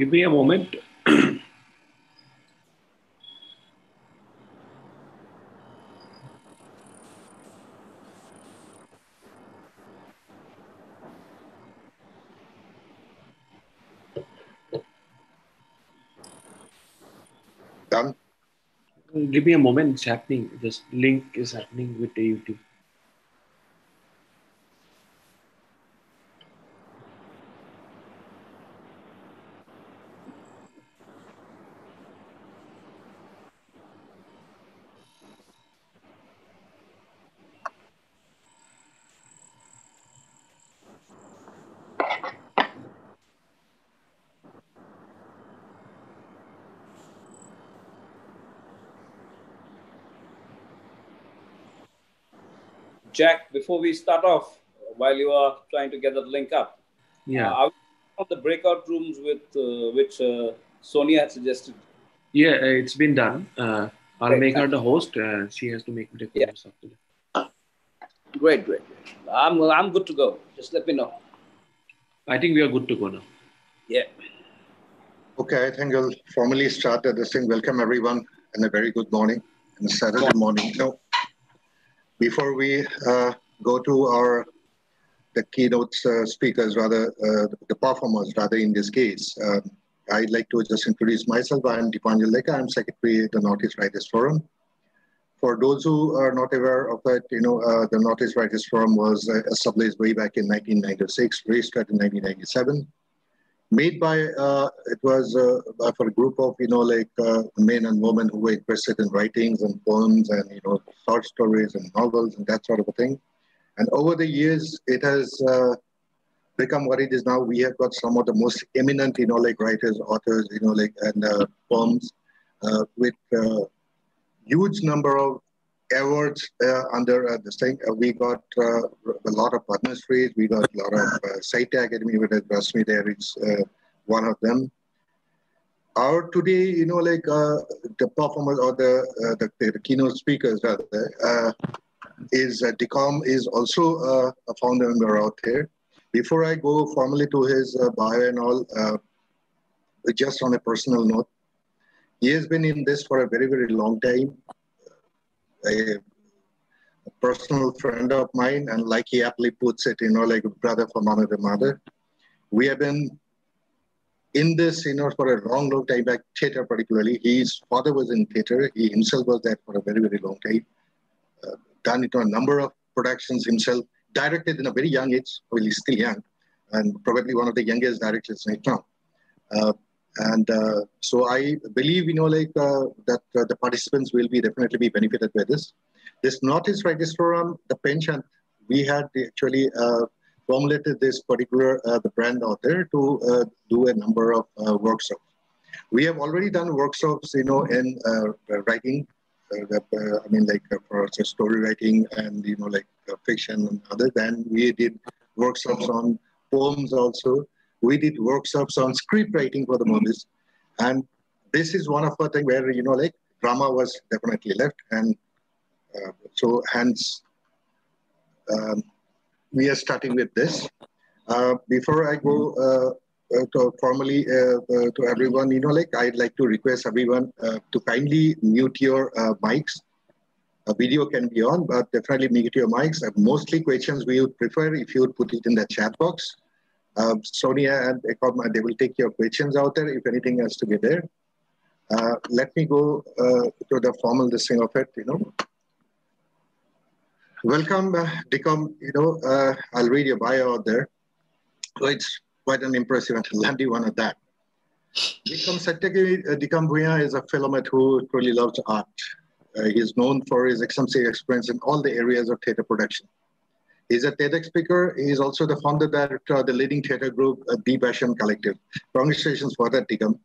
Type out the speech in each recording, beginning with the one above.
Give me a moment. Done. Give me a moment. It's happening. This link is happening with the YouTube. Jack, before we start off, while you are trying to get that link up, Yeah. uh, of the breakout rooms with uh, which uh, Sonia had suggested. Yeah, uh, it's been done. Uh, I'll Great. make her the host. Uh, she has to make the Yeah. host after that. Great, great, great. I'm I'm good to go. Just let me know. I think we are good to go now. Yeah. Okay, I think I'll formally start this thing. Welcome everyone and a very good morning and Saturday morning. Now, before we uh, go to our the keynote uh, speakers, rather uh, the performers, rather in this case, um, I'd like to just introduce myself. I'm Dipanjal Leka. I'm secretary at the Northeast Writers Forum. For those who are not aware of it, you know, uh, the Northeast Writers Forum was uh, established way back in 1996, registered in 1997 made by uh, it was uh, for a group of you know like uh, men and women who were interested in writings and poems and you know short stories and novels and that sort of a thing. And over the years it has uh, become what it is now. We have got some of the most eminent you know like writers authors you know like and uh, poems uh, with huge number of awards uh, under uh, this thing. Uh, we got uh, a lot of partnerships. We got a lot of uh, Sahitya Akademi with Rashmi there is uh, one of them. Our today, you know, like uh, the performers or the, uh, the, the keynote speakers rather, is uh, Decom is also a founder member out there. Before I go formally to his bio and all, just on a personal note, he has been in this for a very, very long time a, a personal friend of mine, and like he aptly puts it, you know, like a brother from another mother. We have been in this, you know, for a long, long time, back theater particularly. His father was in theater. He himself was there for a very, very long time. Uh, done it on a number of productions himself, directed in a very young age. Well, he's still young, and probably one of the youngest directors right now. Uh, and uh, so I believe, you know, like uh, that uh, the participants will be definitely be benefited by this. This Northeast Writers Forum, the pension, we had actually uh, formulated this particular uh, the brand out there to uh, do a number of workshops. We have already done workshops, you know, in writing. I mean, like for story writing and you know, like fiction and other than we did workshops on poems also we did workshops on script writing for the movies. And this is one of the things where, you know, like drama was definitely left. And uh, so hence, um, we are starting with this. Uh, before I go uh, to formally uh, uh, to everyone, you know, like I'd like to request everyone uh, to kindly mute your mics. A video can be on, but definitely mute your mics. mostly questions we would prefer if you would put it in the chat box. Uh, Sonia and Ekoma, they will take your questions out there if anything has to be there. Uh, let me go uh, to the formal listing of it, you know. Welcome, uh, Decom, you know, uh, I'll read your bio out there. So it's quite an impressive and landy one at that. Decom Satyaki uh, Bhuya is a filmmaker who truly loves art. Uh, he is known for his extensive experience in all the areas of theater production. He's a TEDx speaker. He's also the founder director of the leading theater group, uh, The Passion Collective. Congratulations for that, Tikam.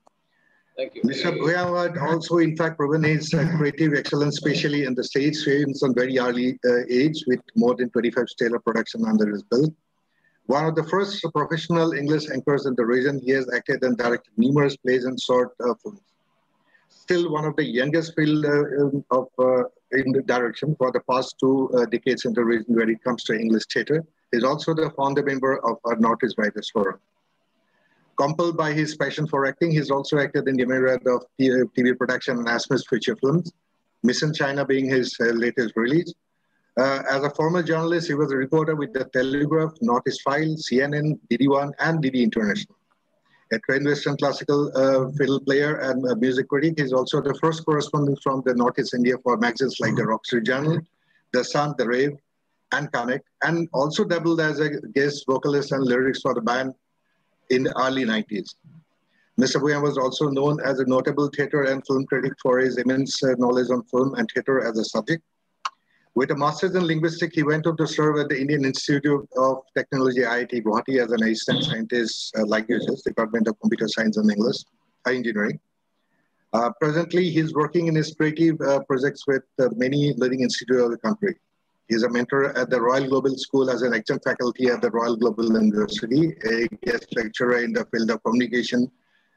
Thank you. Mr. Bhuya also, in fact, proven his uh, creative excellence, especially in the stage films on very early uh, age, with more than 25 stellar production under his belt. One of the first professional English anchors in the region, he has acted and directed numerous plays and short uh, films. Still one of the youngest field uh, of uh, in the direction for the past two uh, decades in the region when it comes to English theater. He's also the founder member of our Northeast Writers Forum. Compelled by his passion for acting, he's also acted in the myriad of TV production and Assamese feature films, Mission China being his uh, latest release. Uh, as a former journalist, he was a reporter with the Telegraph, Northeast File, CNN, DD1, and DD International. A trained Western classical uh, fiddle player and music critic, he's also the first correspondent from the Northeast India for magazines like the Rock Street Journal, The Sun, The Rave, and Connect, and also doubled as a guest vocalist and lyrics for the band in the early 90s. Mr. Bhuyan was also known as a notable theater and film critic for his immense uh, knowledge on film and theater as a subject. With a master's in linguistics, he went on to serve at the Indian Institute of Technology, IIT Guwahati, as an assistant scientist, uh, languages, Department of Computer Science and English, uh, Engineering. Uh, presently, he's working in his creative uh, projects with uh, many leading institutes of the country. He's a mentor at the Royal Global School as an adjunct faculty at the Royal Global University, a guest lecturer in the field of communication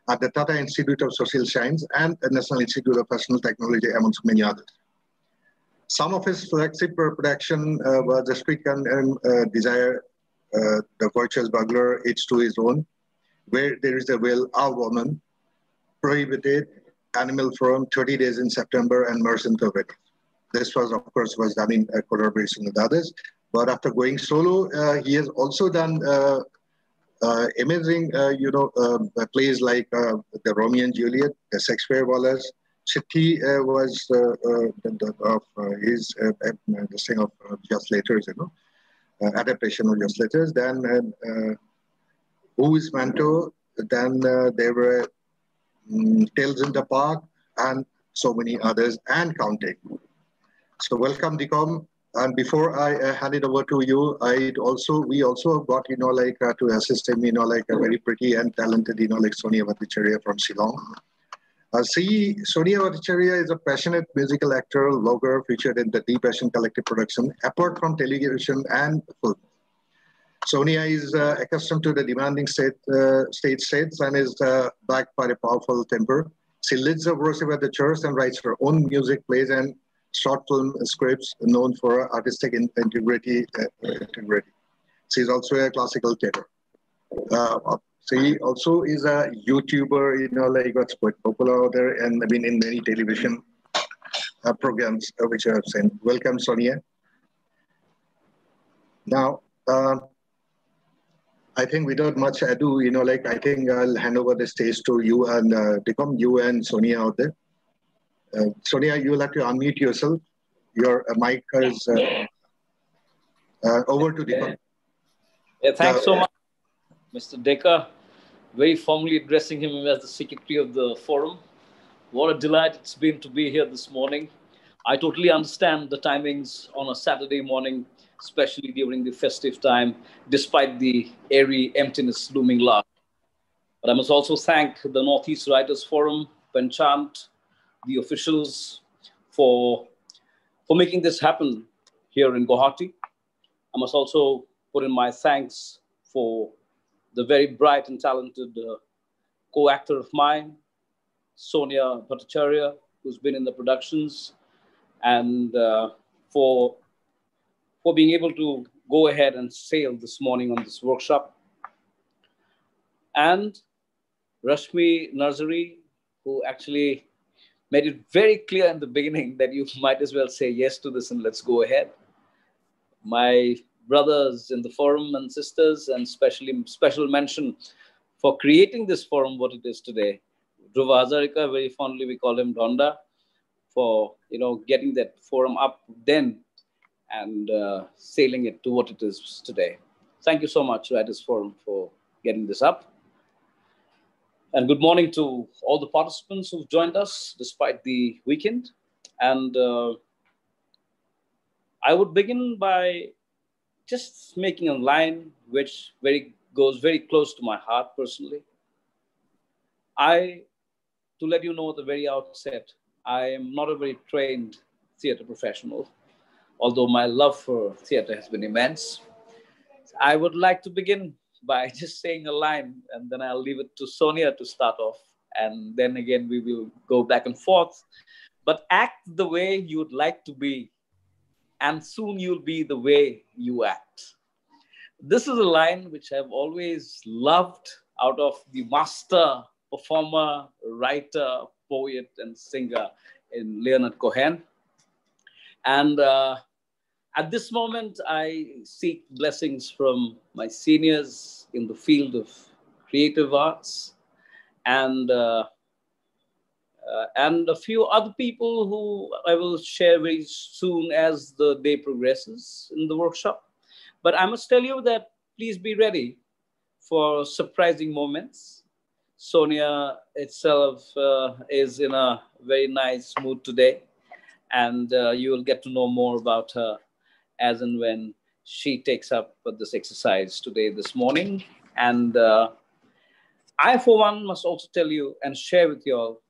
at the Tata Institute of Social Science and the National Institute of Personal Technology, amongst many others. Some of his flagship production uh, was the and uh, Desire, uh, The Virtuous Burglar, It's to His Own, Where There Is a Will, Our Woman, Prohibited, Animal Farm, 30 Days in September, and Merchant of. This was, of course, was done in collaboration with others. But after going solo, uh, he has also done uh, uh, amazing, you know, plays like the Romeo and Juliet, the Shakespeare Wallah, Chitti uh, was uh, uh, the, of his the thing of Just Letters, you know, adaptation of Just Letters. Then Who is Manto? Then there were um, Tales in the Park and so many others and counting. So welcome, Dikom. And before I uh, hand it over to you, I also we also got you know like uh, to assist him, you know like a very pretty and talented you know like Sonia Bhattacharya from Shillong. Uh, see, Sonia Bhattacharya is a passionate musical actor, logger featured in the Deep Passion Collective production, apart from television and film. Sonia is uh, accustomed to the demanding state, uh, stage sets and is uh, backed by a powerful temper. She leads a worship at the church and writes her own music, plays, and short film scripts known for artistic integrity. Uh, integrity. She is also a classical theater. Uh, so he also is a YouTuber, you know, like what's quite popular out there, and I mean in many television uh, programs uh, which I have seen. Welcome, Sonia. Now, uh, I think without much ado, you know, like I think I'll hand over the stage to you and uh, become you and Sonia out there. Uh, Sonia, you will have to unmute yourself. Your uh, mic is uh, uh, over to Deepak. Yeah, thanks so much, Mr. Decker very formally addressing him as the secretary of the forum. What a delight it's been to be here this morning. I totally understand the timings on a Saturday morning, especially during the festive time, despite the airy emptiness looming large. But I must also thank the Northeast Writers Forum, Penchant, the officials for, for making this happen here in Guwahati. I must also put in my thanks for the very bright and talented uh, co-actor of mine, Sonia Bhattacharya, who's been in the productions, and uh, for, for being able to go ahead and sail this morning on this workshop. And Rashmi Narzary, who actually made it very clear in the beginning that you might as well say yes to this and let's go ahead. My brothers in the forum and sisters, and especially special mention for creating this forum what it is today. Dhruva Hazarika, very fondly we call him Donda, for you know getting that forum up then and uh, sailing it to what it is today. Thank you so much, Writers Forum, for getting this up. And good morning to all the participants who've joined us despite the weekend. And uh, I would begin by just making a line which very goes very close to my heart personally. I, to let you know at the very outset, I am not a very trained theater professional, although my love for theater has been immense. I would like to begin by just saying a line, and then I'll leave it to Sonia to start off. And then again, we will go back and forth. But act the way you would like to be and soon you'll be the way you act. This is a line which I've always loved. out of the master performer, writer, poet, and singer in Leonard Cohen. And uh, at this moment, I seek blessings from my seniors in the field of creative arts and uh, uh, and a few other people who I will share very soon as the day progresses in the workshop. But I must tell you that please be ready for surprising moments. Sonia itself uh, is in a very nice mood today, and uh, you will get to know more about her as and when she takes up this exercise today, this morning. And uh, I, for one, must also tell you and share with you all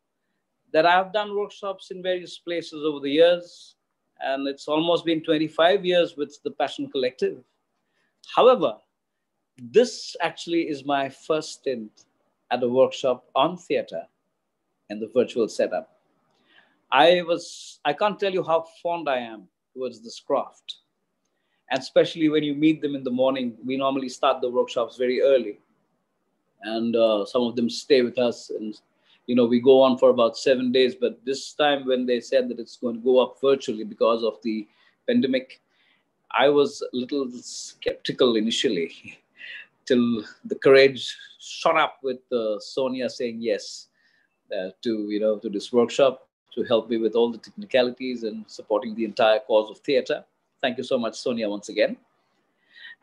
that I've done workshops in various places over the years, and it's almost been 25 years with the Passion Collective. However, this actually is my first stint at a workshop on theater in the virtual setup. I was, I can't tell you how fond I am towards this craft. And especially when you meet them in the morning, we normally start the workshops very early. And uh, some of them stay with us and you know, we go on for about seven days. But this time, when they said that it's going to go up virtually because of the pandemic, I was a little skeptical initially, till the courage shot up with uh, Sonia saying yes uh, to you know to this workshop to help me with all the technicalities and supporting the entire cause of theatre. Thank you so much, Sonia, once again.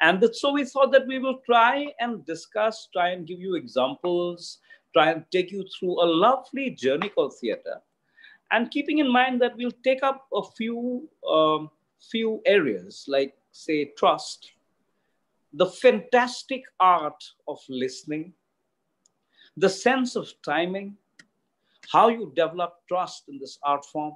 And so we thought that we will try and discuss, try and give you examples try and take you through a lovely journey called theater. And keeping in mind that we'll take up a few, um, few areas like, say, trust, the fantastic art of listening, the sense of timing, how you develop trust in this art form,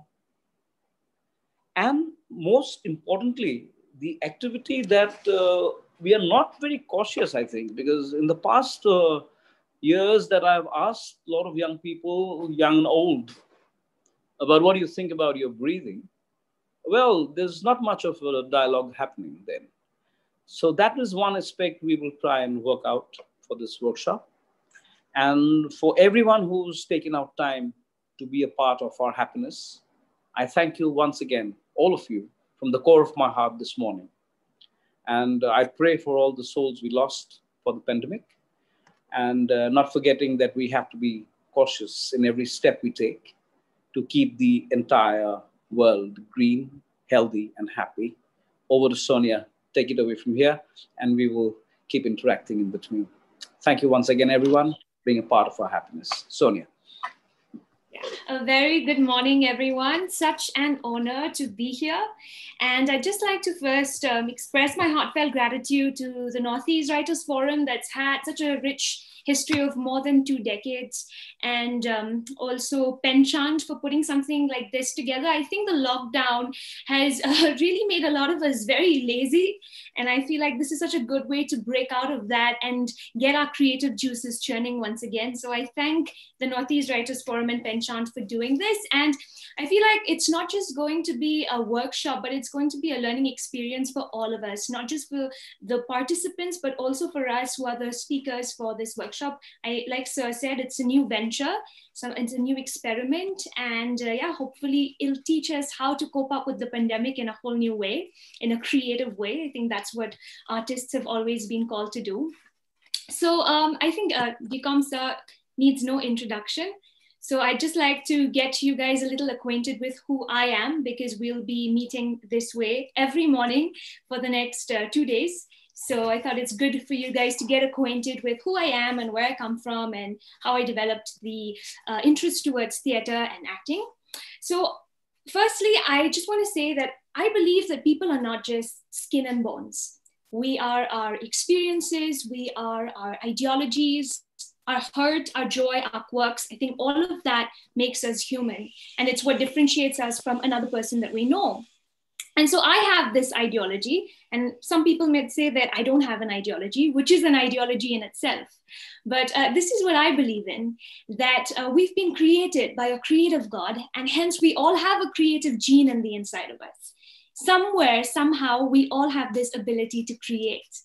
and most importantly, the activity that uh, we are not very cautious, I think, because in the past, uh, years that I've asked a lot of young people, young and old, about what do you think about your breathing? Well, there's not much of a dialogue happening then. So that is one aspect we will try and work out for this workshop. And for everyone who's taken out time to be a part of our happiness, I thank you once again, all of you, from the core of my heart this morning. And uh, I pray for all the souls we lost for the pandemic and uh, not forgetting that we have to be cautious in every step we take to keep the entire world green, healthy, and happy. Over to Sonia. Take it away from here, and we will keep interacting in between. Thank you once again, everyone, being a part of our happiness. Sonia. A very good morning, everyone. Such an honor to be here. And I'd just like to first um, express my heartfelt gratitude to the Northeast Writers Forum that's had such a rich history of more than two decades, and um, also Penchant for putting something like this together. I think the lockdown has uh, really made a lot of us very lazy, and I feel like this is such a good way to break out of that and get our creative juices churning once again. So I thank the Northeast Writers Forum and Penchant for doing this, and I feel like it's not just going to be a workshop, but it's going to be a learning experience for all of us, not just for the participants, but also for us who are the speakers for this workshop. I, like Sir said, it's a new venture, so it's a new experiment, and uh, yeah, hopefully it'll teach us how to cope up with the pandemic in a whole new way, in a creative way. I think that's what artists have always been called to do. So um, I think uh, sir needs no introduction. So I'd just like to get you guys a little acquainted with who I am because we'll be meeting this way every morning for the next uh, two days. So I thought it's good for you guys to get acquainted with who I am and where I come from and how I developed the uh, interest towards theater and acting. So firstly, I just want to say that I believe that people are not just skin and bones. We are our experiences, we are our ideologies, our hurt, our joy, our quirks. I think all of that makes us human. And it's what differentiates us from another person that we know. And so I have this ideology, and some people may say that I don't have an ideology, which is an ideology in itself. But uh, this is what I believe in that uh, we've been created by a creative God, and hence we all have a creative gene in the inside of us. somewhere, somehow, we all have this ability to create.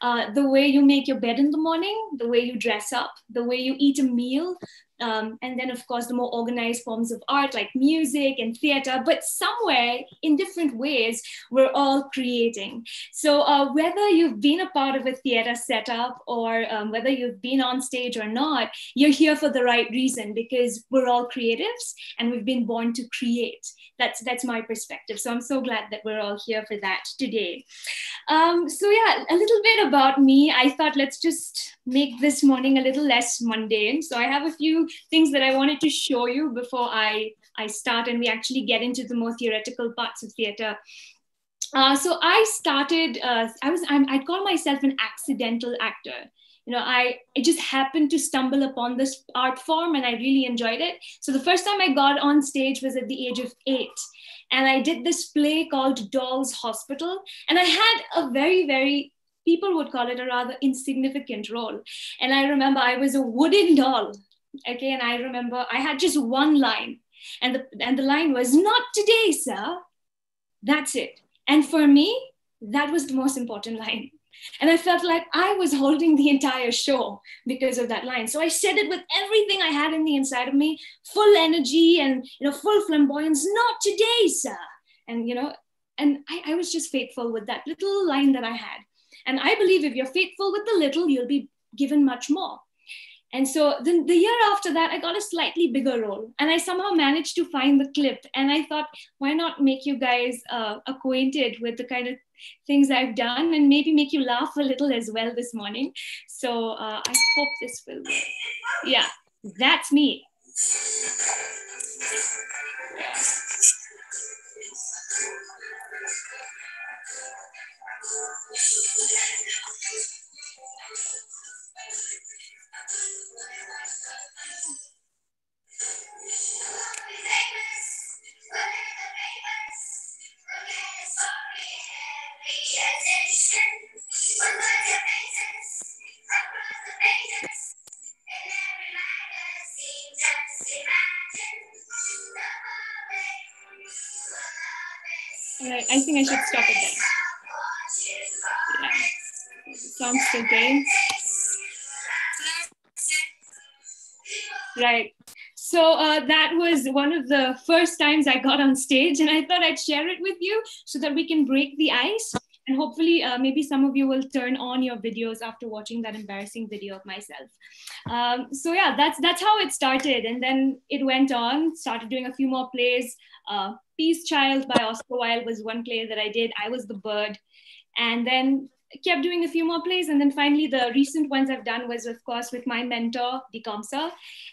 Uh, the way you make your bed in the morning, the way you dress up, the way you eat a meal, um, and then, of course, the more organized forms of art like music and theater. But somewhere, in different ways, we're all creating. So, uh, whether you've been a part of a theater setup or um, whether you've been on stage or not, you're here for the right reason because we're all creatives and we've been born to create. That's that's my perspective. So I'm so glad that we're all here for that today. Um, so yeah, a little bit about me. I thought let's just make this morning a little less mundane. So I have a few things that I wanted to show you before I, I start and we actually get into the more theoretical parts of theater. Uh, so I started, uh, I was, I'm, I'd call myself an accidental actor. You know, I, I just happened to stumble upon this art form and I really enjoyed it. So the first time I got on stage was at the age of eight. And I did this play called Doll's Hospital. And I had a very, very people would call it a rather insignificant role. And I remember I was a wooden doll. Okay, and I remember I had just one line, and the and the line was "Not today, sir." That's it. And for me, that was the most important line. And I felt like I was holding the entire show because of that line. So I said it with everything I had in the inside of me, full energy and you know, full flamboyance. Not today, sir. And you know, and I, I was just faithful with that little line that I had. And I believe if you're faithful with the little, you'll be given much more. And so then the year after that, I got a slightly bigger role and I somehow managed to find the clip. And I thought, why not make you guys uh, acquainted with the kind of things I've done and maybe make you laugh a little as well this morning. So uh, I hope this will work. Yeah, that's me. Right, I think I should stop there. Yeah. Song's still Right. So uh, that was one of the first times I got on stage, and I thought I'd share it with you so that we can break the ice. And hopefully, uh, maybe some of you will turn on your videos after watching that embarrassing video of myself. Um, so yeah, that's that's how it started, and then it went on. Started doing a few more plays. Uh, Peace Child by Oscar Wilde was one play that I did. I was the bird. And then kept doing a few more plays. And then finally, the recent ones I've done was, of course, with my mentor, the Dikamsa.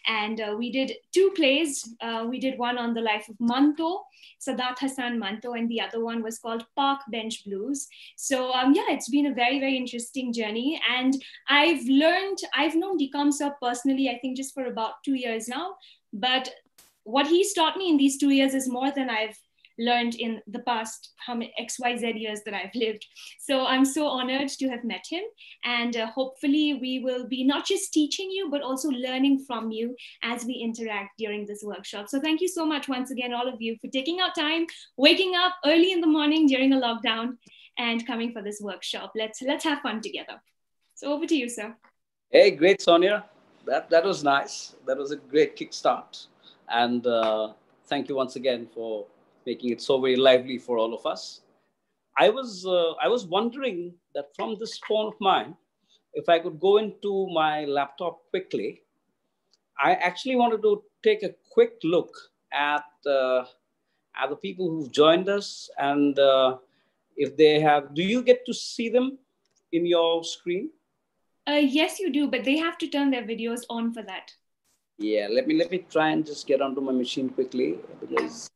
And uh, we did two plays. Uh, we did one on the life of Manto, Sadat Hassan Manto, and the other one was called Park Bench Blues. So, um, yeah, it's been a very, very interesting journey. And I've learned, I've known the Dikamsa personally, I think just for about two years now. But what he's taught me in these two years is more than I've learned in the past how xyz years that i've lived. So i'm so honored to have met him. And uh, hopefully we will be not just teaching you but also learning from you as we interact during this workshop. So thank you so much once again all of you for taking out time waking up early in the morning during a lockdown and coming for this workshop. Let's let's have fun together. So over to you sir. Hey great sonia. That that was nice. That was a great kickstart. And uh, thank you once again for making it so very lively for all of us. I was, uh, I was wondering that from this phone of mine, if I could go into my laptop quickly, I actually wanted to take a quick look at, uh, at the people who've joined us and uh, if they have, do you get to see them in your screen? Uh, yes, you do, but they have to turn their videos on for that. Yeah, let me let me try and just get onto my machine quickly because.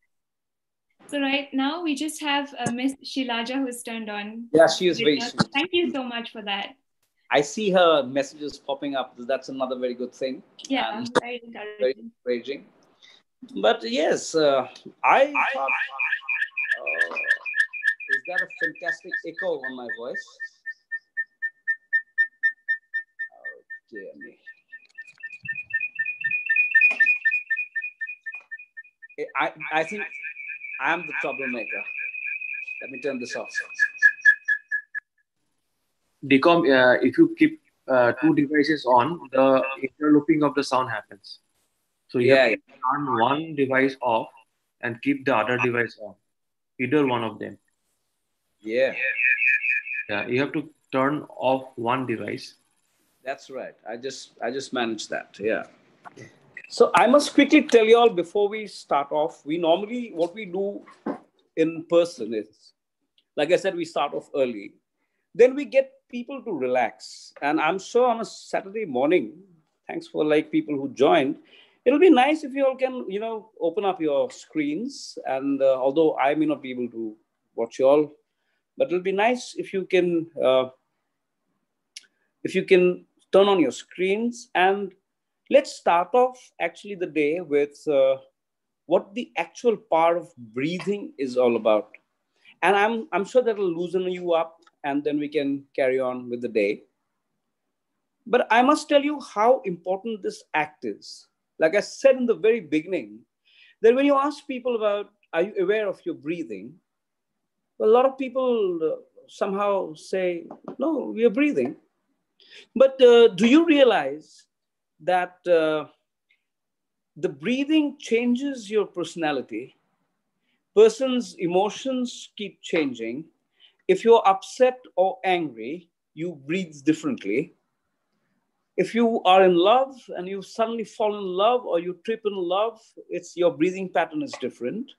So right now we just have uh, Miss Shilaja who's turned on. Yeah, she is very sweet. Thank you so much for that. I see her messages popping up. That's another very good thing. Yeah, um, very encouraging. Very encouraging. But yes, uh, I thought, uh, is that a fantastic echo on my voice? Oh, dear me. I, I think I'm the troublemaker. Let me turn this off. Decom, uh, if you keep uh, two devices on, the interlooping of the sound happens. So you Yeah, have to turn one device off and keep the other device on. Either one of them. Yeah, Yeah, you have to turn off one device. that's right. I just I just managed that. Yeah. So I must quickly tell you all before we start off. We normally what we do in person is, like I said, we start off early. Then we get people to relax, and I'm sure on a Saturday morning. Thanks for like people who joined. It'll be nice if you all can, you know, open up your screens. And uh, although I may not be able to watch you all, but it'll be nice if you can uh, if you can turn on your screens and let's start off actually the day with uh, what the actual part of breathing is all about. And i'm i'm sure that'll loosen you up and then we can carry on with the day. But i must tell you how important this act is. Like i said in the very beginning that when you ask people about are you aware of your breathing? A lot of people uh, somehow say no we are breathing. But uh, do you realize that uh, the breathing changes your personality? Person's emotions keep changing. If you're upset or angry, you breathe differently. If you are in love and you suddenly fall in love or you trip in love, it's your breathing pattern is different.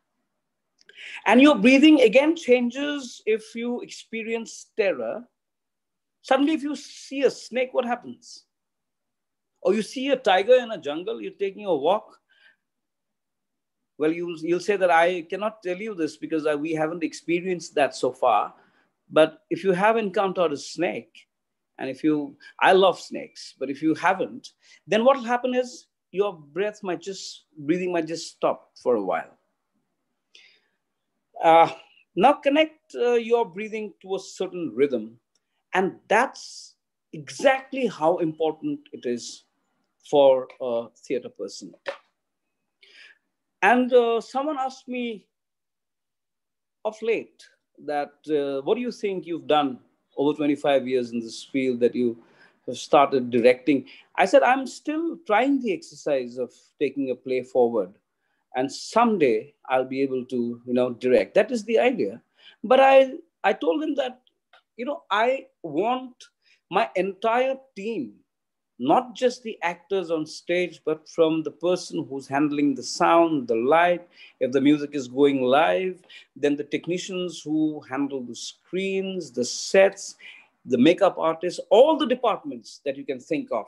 And your breathing again changes if you experience terror Suddenly, if you see a snake, what happens? Or you see a tiger in a jungle, you're taking a walk. Well, you'll, you'll say that I cannot tell you this because I, we haven't experienced that so far. But if you have encountered a snake, and if you, I love snakes, but if you haven't, then what will happen is your breath might just, breathing might just stop for a while. Uh, now connect uh, your breathing to a certain rhythm and that's exactly how important it is for a theater person. And uh, someone asked me of late that uh, what do you think you've done over 25 years in this field that you have started directing? I said, I'm still trying the exercise of taking a play forward. And someday I'll be able to, you know, direct. That is the idea. But I, I told him that you know, I want my entire team, not just the actors on stage, but from the person who's handling the sound, the light, if the music is going live, then the technicians who handle the screens, the sets, the makeup artists, all the departments that you can think of.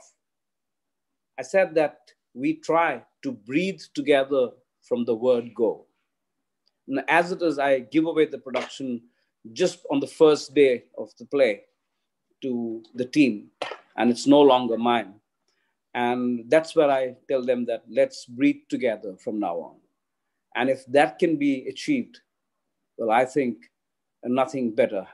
I said that we try to breathe together from the word go. And as it is, I give away the production just on the first day of the play to the team, and it's no longer mine. And that's where I tell them that let's breathe together from now on. And if that can be achieved, well, I think nothing better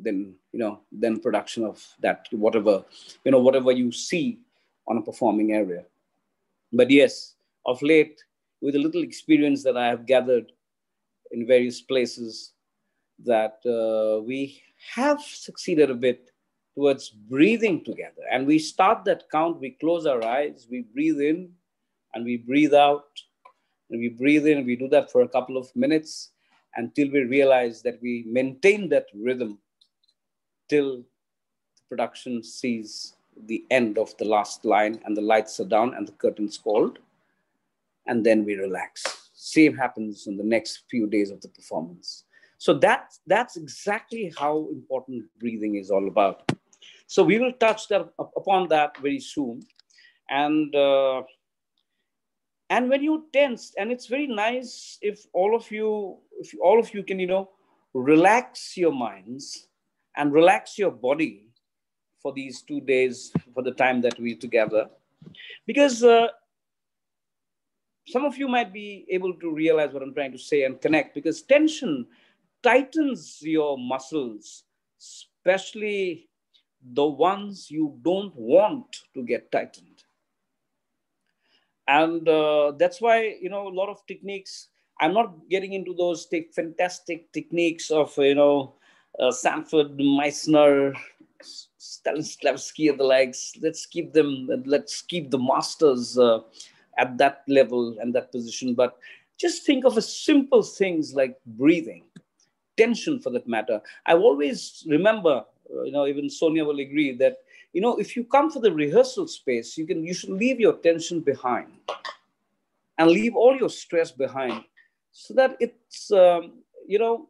than you know than production of that whatever you know whatever you see on a performing area. But yes, of late, with a little experience that I have gathered in various places, that uh, we have succeeded a bit towards breathing together. And we start that count, we close our eyes, we breathe in and we breathe out. And we breathe in, we do that for a couple of minutes until we realize that we maintain that rhythm till the production sees the end of the last line and the lights are down and the curtain's called. And then we relax. Same happens in the next few days of the performance. So that, that's exactly how important breathing is all about. So we will touch that, upon that very soon. And, uh, and when you tense, and it's very nice if all of you, if all of you can, you know, relax your minds and relax your body for these two days, for the time that we're together. Because uh, some of you might be able to realize what I'm trying to say and connect because tension tightens your muscles, especially the ones you don't want to get tightened. And uh, that's why, you know, a lot of techniques, I'm not getting into those fantastic techniques of, you know, uh, Sanford, Meisner, Stanislavski and the likes. Let's keep them, let's keep the masters uh, at that level and that position. But just think of a simple things like breathing, tension for that matter. I always remember, you know, even Sonia will agree that, you know, if you come for the rehearsal space, you can, you should leave your tension behind and leave all your stress behind so that it's, um, you know,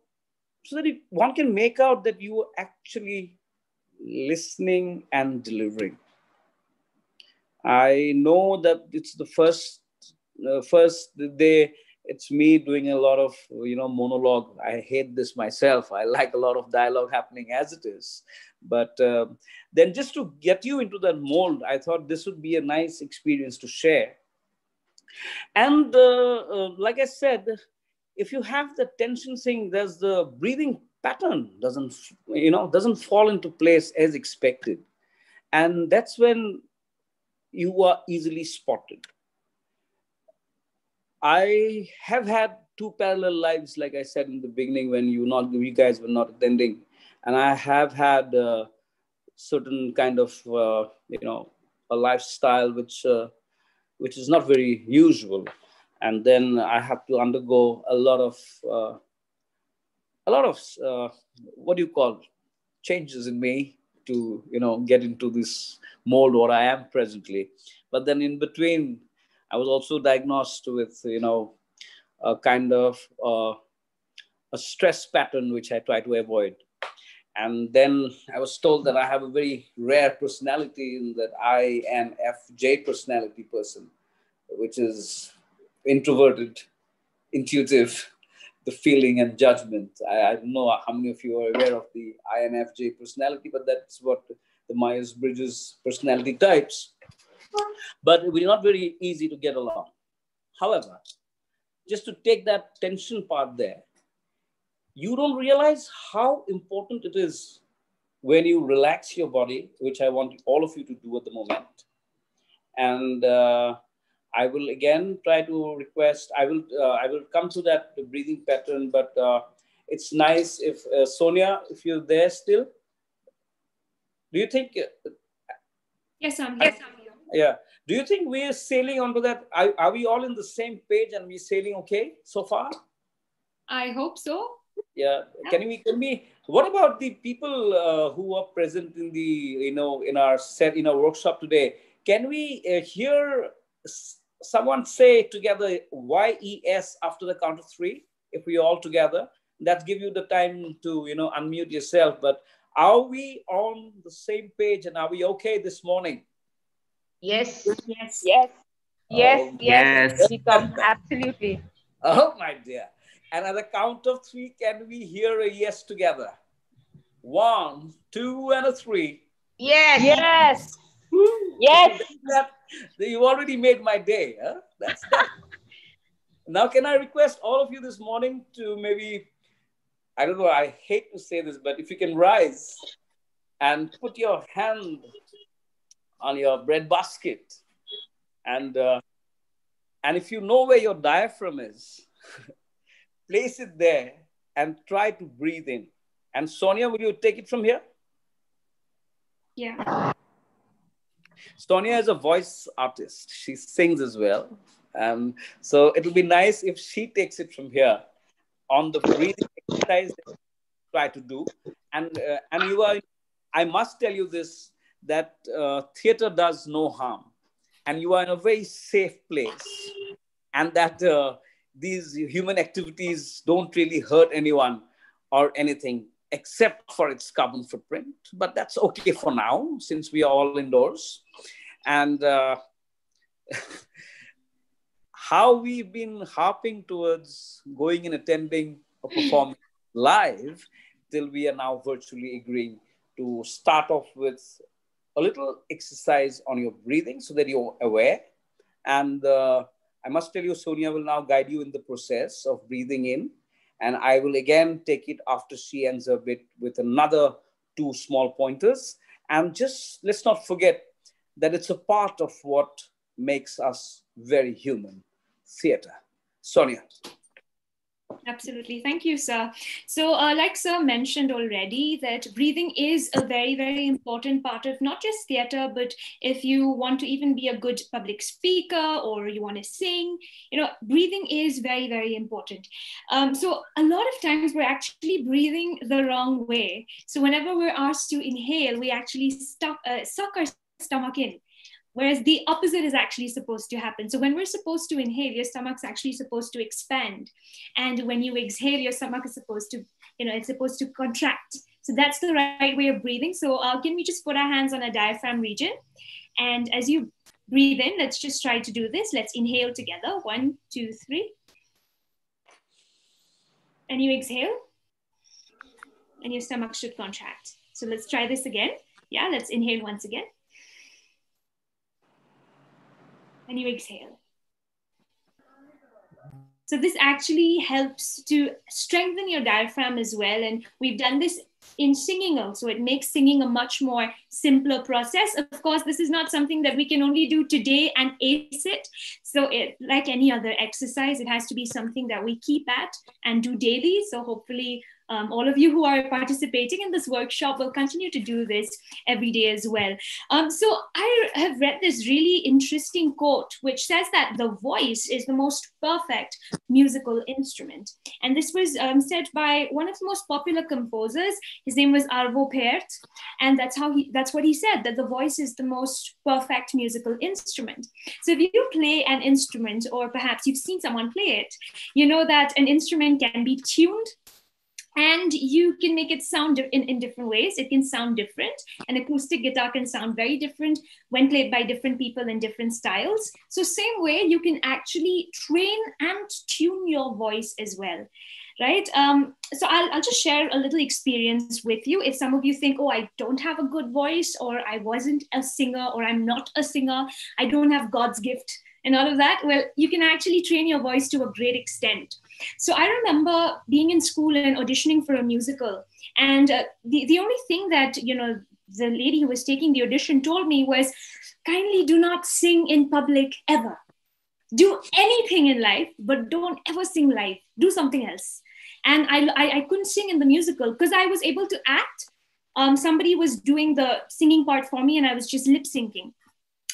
so that it, one can make out that you are actually listening and delivering. I know that it's the first uh, first day it's me doing a lot of you know monologue. I hate this myself. I like a lot of dialogue happening as it is. But uh, then just to get you into that mold, I thought this would be a nice experience to share. And uh, uh like I said, if you have the tension thing, there's the breathing pattern doesn't you know doesn't fall into place as expected and that's when you are easily spotted i have had two parallel lives like i said in the beginning when you not you guys were not attending and i have had a certain kind of uh, you know a lifestyle which uh, which is not very usual and then i have to undergo a lot of uh, a lot of uh, what do you call changes in me to you know get into this mold what I am presently. But then in between, I was also diagnosed with you know a kind of uh, a stress pattern which I try to avoid. And then I was told that I have a very rare personality in that I am FJ personality person, which is introverted, intuitive, the feeling and judgment. I, I, don't know how many of you are aware of the INFJ personality, but that's what the Myers Briggs personality types. But we're not very easy to get along. However, just to take that tension part there, you don't realize how important it is when you relax your body, which I want all of you to do at the moment. And uh, I will again try to request. I will uh, I will come to that breathing pattern, but uh, it's nice if uh, Sonia, if you're there still. Do you think? Uh, yes, I'm. Yes, I'm. Yeah. Do you think we're sailing onto that? Are, are we all in the same page and we're sailing okay so far? I hope so. Yeah. Can we? Can we? What about the people uh, who are present in the you know in our set in our workshop today? Can we uh, hear someone say together YES after the count of three, if we all together, that give you the time to, you know, unmute yourself. But are we on the same page and are we okay this morning? Yes. Yes. Yes. Yes. Oh, yes. yes. absolutely. Oh my dear. And at the count of three, can we hear a yes together? One, two, and a three. Yes. Yes. Yes. that, you already made my day. Huh? That's that. now, can I request all of you this morning to maybe, I don't know, I hate to say this, but if you can rise and put your hand on your bread basket and uh, and if you know where your diaphragm is place it there and try to breathe in and sonia will you take it from here yeah Sonia is a voice artist. She sings as well. Um, so it'll be nice if she takes it from here on the breathing exercise try to do. And, uh, and you are, I must tell you this, that uh, theater does no harm. And you are in a very safe place. And that uh, these human activities don't really hurt anyone or anything except for its carbon footprint. But that's okay for now, since we are all indoors. And uh, how we've been harping towards going and attending a performance live, till we are now virtually agreeing to start off with a little exercise on your breathing so that you're aware. And uh, I must tell you, Sonia will now guide you in the process of breathing in and I will again take it after she ends a bit with another two small pointers. And just let's not forget that it's a part of what makes us very human theater. Sonia. Absolutely. Thank you, sir. So, uh, like sir mentioned already, that breathing is a very, very important part of not just theater, but if you want to even be a good public speaker or you want to sing, you know, breathing is very, very important. Um, so, a lot of times we're actually breathing the wrong way. So, whenever we're asked to inhale, we actually stuck, uh, suck our stomach in Whereas the opposite is actually supposed to happen. So when we're supposed to inhale, your stomach's actually supposed to expand. And when you exhale, your stomach is supposed to, you know, it's supposed to contract. So that's the right way of breathing. So uh, can we just put our hands on a diaphragm region? And as you breathe in, let's just try to do this. Let's inhale together. One, two, three. And you exhale. And your stomach should contract. So let's try this again. Yeah, let's inhale once again. And you exhale. So this actually helps to strengthen your diaphragm as well. And we've done this in singing also. It makes singing a much more simpler process. Of course, this is not something that we can only do today and ace it. So it, like any other exercise, it has to be something that we keep at and do daily. So hopefully um, all of you who are participating in this workshop will continue to do this every day as well. Um, so I have read this really interesting quote, which says that the voice is the most perfect musical instrument. And this was um, said by one of the most popular composers. His name was Arvo Pärt. And that's how he, that's what he said, that the voice is the most perfect musical instrument. So if you play an instrument, or perhaps you've seen someone play it, you know that an instrument can be tuned and you can make it sound in, in different ways. It can sound different. An acoustic guitar can sound very different when played by different people in different styles. So same way you can actually train and tune your voice as well right? Um, so I'll, I'll just share a little experience with you. If some of you think oh i don't have a good voice or i wasn't a singer or i'm not a singer i don't have god's gift and all of that well you can actually train your voice to a great extent so I remember being in school and auditioning for a musical. And uh, the, the only thing that, you know, the lady who was taking the audition told me was kindly do not sing in public ever. Do anything in life, but don't ever sing live. Do something else. And I, I, I couldn't sing in the musical because I was able to act. Um, somebody was doing the singing part for me and I was just lip syncing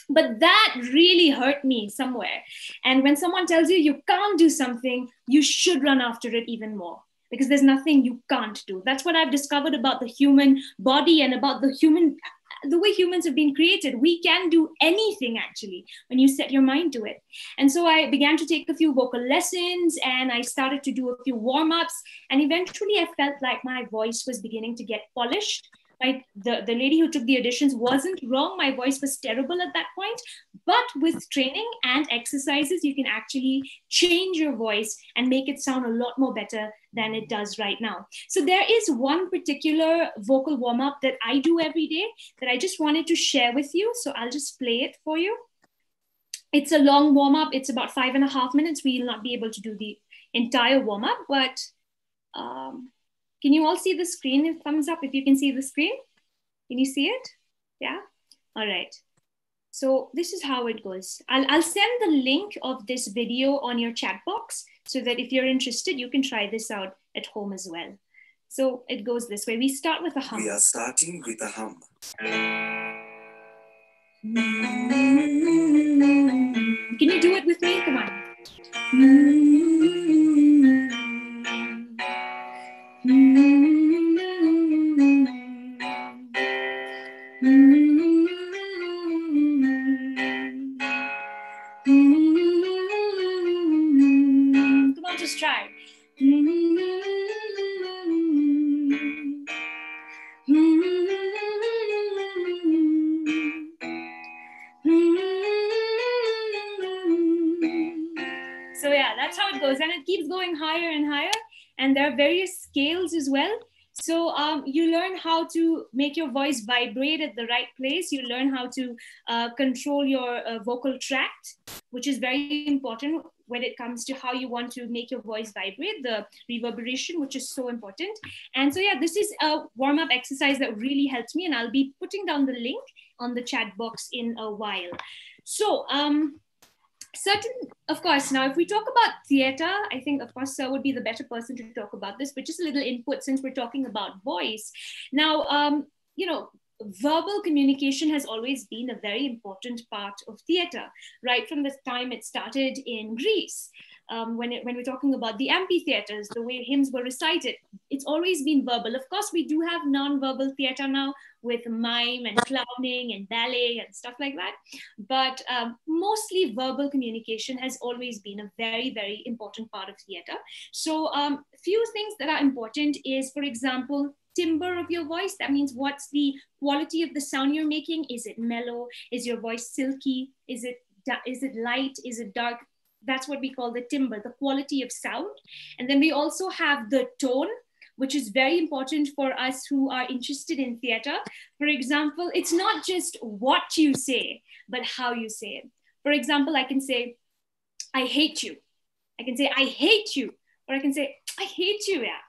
but that really hurt me somewhere. And when someone tells you you can't do something you should run after it even more. Because there's nothing you can't do. That's what i've discovered about the human body and about the human the way humans have been created. We can do anything actually when you set your mind to it. And so i began to take a few vocal lessons and i started to do a few warm-ups. And eventually i felt like my voice was beginning to get polished right the, the lady who took the auditions wasn't wrong. My voice was terrible at that point. But with training and exercises you can actually change your voice and make it sound a lot more better than it does right now. So there is one particular vocal warm up that i do every day that i just wanted to share with you. So i'll just play it for you. It's a long warm up it's about five and a half minutes. We'll not be able to do the entire warm up but um, can you all see the screen? Thumbs up if you can see the screen. Can you see it? Yeah? All right. So this is how it goes. I'll, I'll send the link of this video on your chat box so that if you're interested, you can try this out at home as well. So it goes this way. We start with a hum. We are starting with a hum. Can you do it with me? Come on. Make your voice vibrate at the right place. You learn how to uh, control your uh, vocal tract, which is very important when it comes to how you want to make your voice vibrate, the reverberation, which is so important. And so, yeah, this is a warm up exercise that really helped me, and I'll be putting down the link on the chat box in a while. So, um, certain of course now if we talk about theater i think of course sir would be the better person to talk about this but just a little input since we're talking about voice now um, you know verbal communication has always been a very important part of theater right from the time it started in greece um, when, it, when we're talking about the amphitheaters, the way hymns were recited, it's always been verbal. Of course, we do have non-verbal theater now with mime and clowning and ballet and stuff like that. But um, mostly verbal communication has always been a very, very important part of theater. So um, few things that are important is, for example, timbre of your voice. That means what's the quality of the sound you're making? Is it mellow? Is your voice silky? Is it is it light? Is it dark? that's what we call the timbre, the quality of sound. And then we also have the tone, which is very important for us who are interested in theater. For example, it's not just what you say, but how you say it. For example, I can say, I hate you. I can say, I hate you. Or I can say, I hate you, yeah.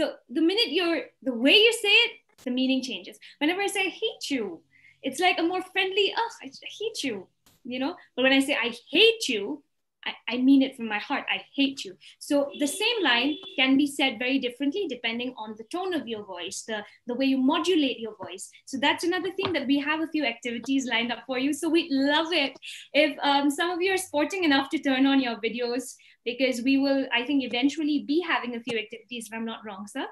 So the minute you're, the way you say it, the meaning changes. Whenever I say, I hate you, it's like a more friendly, oh, I hate you, you know? But when I say, I hate you, I, I mean it from my heart. I hate you. So the same line can be said very differently depending on the tone of your voice, the, the way you modulate your voice. So that's another thing that we have a few activities lined up for you. So we'd love it if um, some of you are sporting enough to turn on your videos because we will, I think, eventually be having a few activities if I'm not wrong, sir.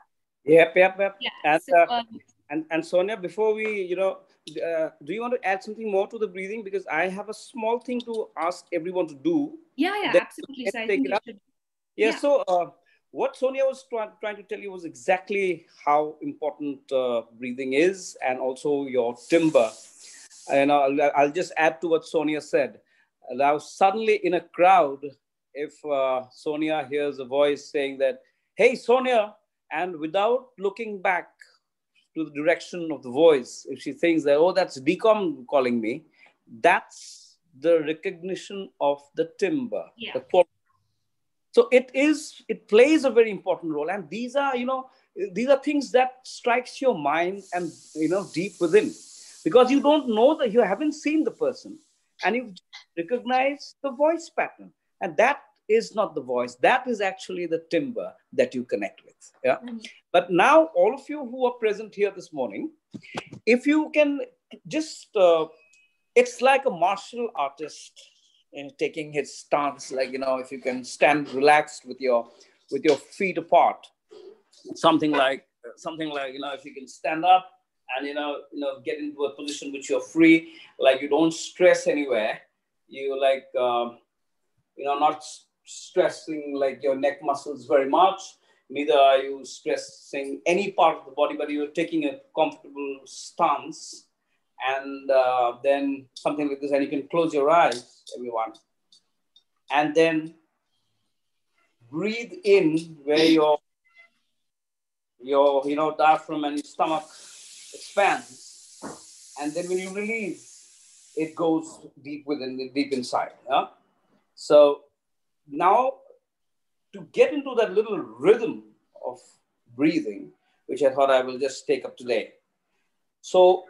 Yep, yep, yep. Yeah, and, so, uh, um, and, and Sonia, before we, you know, uh, do you want to add something more to the breathing? Because I have a small thing to ask everyone to do. Yeah, yeah, Then absolutely. So I think it should. Yeah, Yeah. so uh, what Sonia was try- trying to tell you was exactly how important uh, breathing is and also your timbre. And I'll, I'll just add to what Sonia said. Now, suddenly in a crowd, if uh, Sonia hears a voice saying that, hey, Sonia, and without looking back to the direction of the voice, if she thinks that, oh, that's DCOM calling me, that's the recognition of the timbre, Yeah. the so it is it plays a very important role and these are you know these are things that strikes your mind and you know deep within because you don't know that you haven't seen the person and you recognize the voice pattern and that is not the voice that is actually the timbre that you connect with yeah Mhm. but now all of you who are present here this morning if you can just uh, it's like a martial artist in taking his stance like you know if you can stand relaxed with your with your feet apart something like something like you know if you can stand up and you know you know get into a position which you're free like you don't stress anywhere you like um, you know not stressing like your neck muscles very much. Neither are you stressing any part of the body but you're taking a comfortable stance. And uh, then something like this and you can close your eyes everyone. And then breathe in where your your you know diaphragm and your stomach expands. And then when you release it goes deep within the deep inside yeah? so now to get into that little rhythm of breathing which i thought i will just take up today so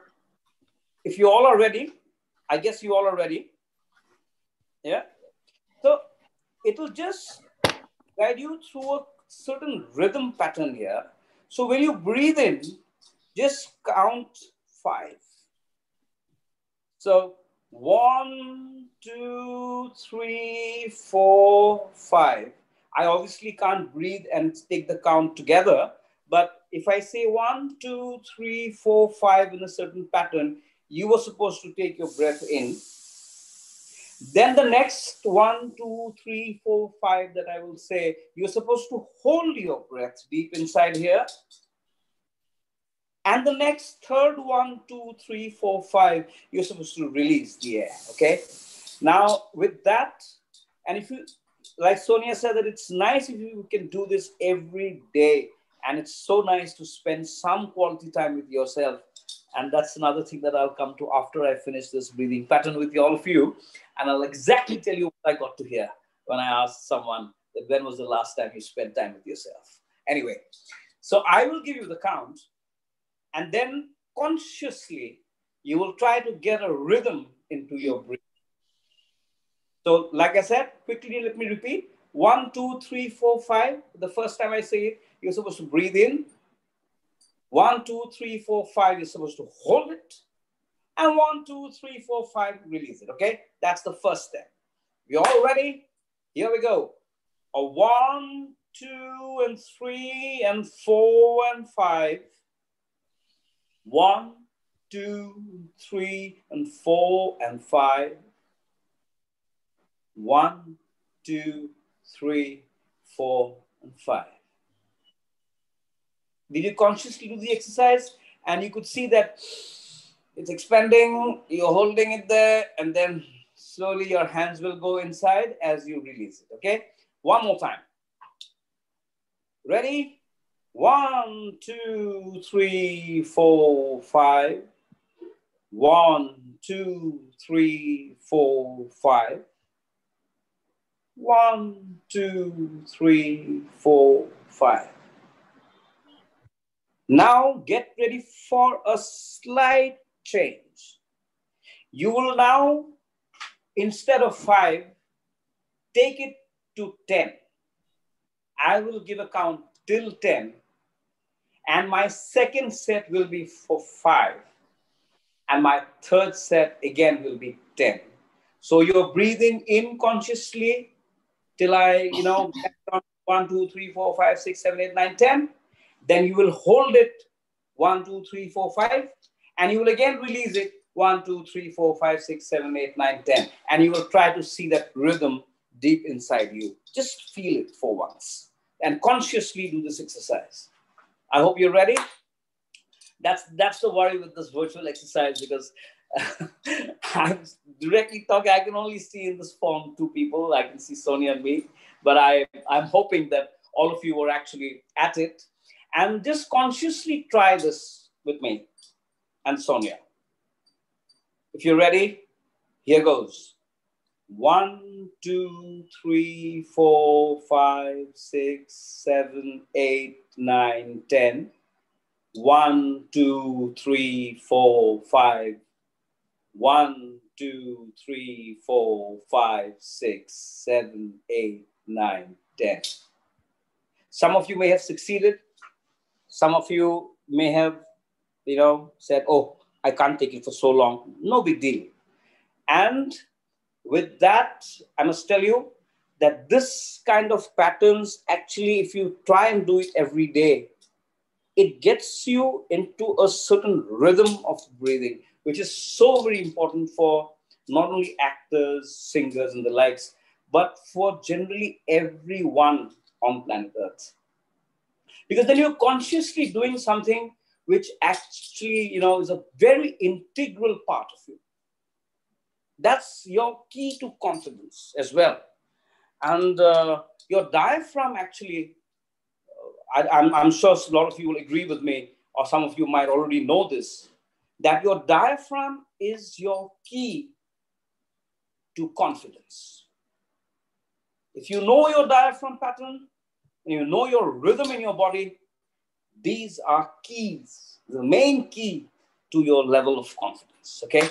if you all are ready i guess you all are ready yeah so it will just guide you through a certain rhythm pattern here. So when you breathe in, just count five. So one, two, three, four, five. I obviously can't breathe and take the count together, but if I say one, two, three, four, five in a certain pattern, you were supposed to take your breath in. Then the next one, two, three, four, five that I will say, you're supposed to hold your breath deep inside here. And the next third one, two, three, four, five, you're supposed to release the air. Okay. Now, with that, and if you, like Sonia said, that it's nice if you can do this every day. And it's so nice to spend some quality time with yourself. And that's another thing that I'll come to after I finish this breathing pattern with all of you. And I'll exactly tell you what I got to hear when I asked someone that when was the last time you spent time with yourself. Anyway, so I will give you the count. And then consciously, you will try to get a rhythm into your breathing. So, like I said, quickly let me repeat. One, two, three, four, five. The first time I say it, you're supposed to breathe in. One, two, three, four, five. You're supposed to hold it. And one, two, three, four, five, release it. Okay? That's the first step. You all ready? Here we go. A one, two, and three, and four, and five. One, two, three, and four, and five. One, two, three, four, and five. Did you consciously do the exercise? And you could see that it's expanding, you're holding it there, and then slowly your hands will go inside as you release it, okay? One more time. Ready? One, two, three, four, five. One, two, three, four, five. One, two, three, four, five. Now get ready for a slight change. You will now, instead of five, take it to 10. I will give a count till 10. And my second set will be for five. And my third set again will be 10. So you're breathing in consciously till I, you know, one, two, three, four, five, six, seven, eight, nine, ten. Then you will hold it one, two, three, four, five, and you will again release it one, two, three, four, five, six, seven, eight, nine, ten, and you will try to see that rhythm deep inside you. Just feel it for once and consciously do this exercise. I hope you're ready. That's that's the worry with this virtual exercise because I'm directly talking. I can only see in this form two people. I can see Sonia and me, but I I'm hoping that all of you are actually at it, and just consciously try this with me and Sonia. If you're ready, here goes. One, two, three, four, five, six, seven, eight, nine, ten. One, two, three, four, five, one, two, three, four, five, six, seven, eight, nine, ten. Some of you may have succeeded. Some of you may have, you know, said, oh, I can't take it for so long. No big deal. And with that, I must tell you that this kind of patterns actually, if you try and do it every day, it gets you into a certain rhythm of breathing which is so very important for not only actors, singers, and the likes, but for generally everyone on planet Earth. Because then you're consciously doing something which actually, you know, is a very integral part of you. That's your key to confidence as well. And uh, your diaphragm actually, uh, I, I'm, I'm sure a lot of you will agree with me, or some of you might already know this, that your diaphragm is your key to confidence. If you know your diaphragm pattern and you know your rhythm in your body, these are keys, the main key to your level of confidence. Okay.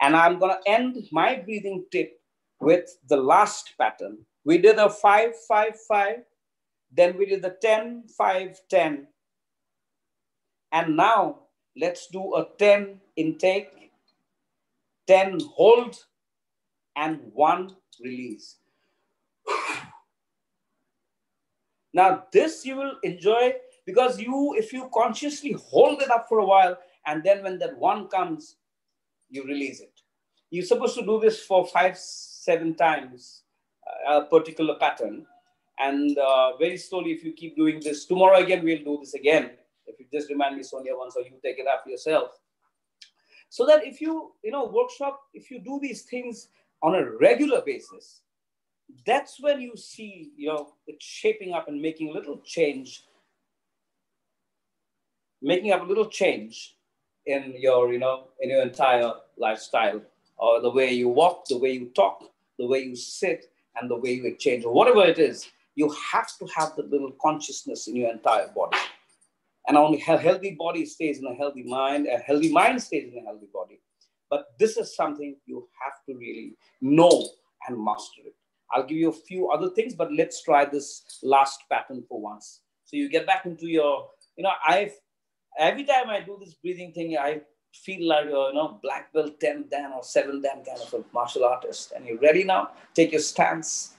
And I'm going to end my breathing tip with the last pattern. We did a 5 5 5, then we did the 10 5 10. And now Let's do a 10 intake, 10 hold, and one release. Now, this you will enjoy because you, if you consciously hold it up for a while, and then when that one comes, you release it. You're supposed to do this for five, seven times, uh, a particular pattern. And uh, very slowly, if you keep doing this, tomorrow again, we'll do this again. If you just remind me, Sonia, once or you take it up yourself. So that if you, you know, workshop, if you do these things on a regular basis, that's when you see, you know, it shaping up and making a little change, making up a little change in your, you know, in your entire lifestyle or the way you walk, the way you talk, the way you sit, and the way you exchange, or whatever it is, you have to have the little consciousness in your entire body. And only a healthy body stays in a healthy mind, a healthy mind stays in a healthy body. But this is something you have to really know and master it. I'll give you a few other things, but let's try this last pattern for once. So you get back into your, you know, I've every time I do this breathing thing, I feel like a you know black belt 10 dan or 7 dan kind of a martial artist. And you're ready now? Take your stance.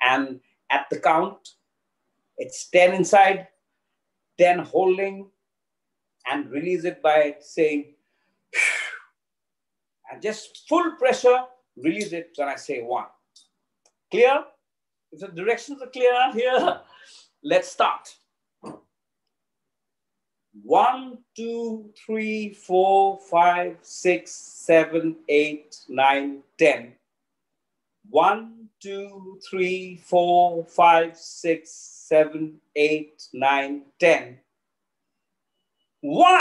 And at the count, it's 10 inside, 10 holding, and release it by saying, and just full pressure, release it when I say one. Clear? If the directions are clear here, let's start. One, two, three, four, five, six, seven, eight, nine, ten. One, two, three, four, five, six, seven, eight, nine, ten. One.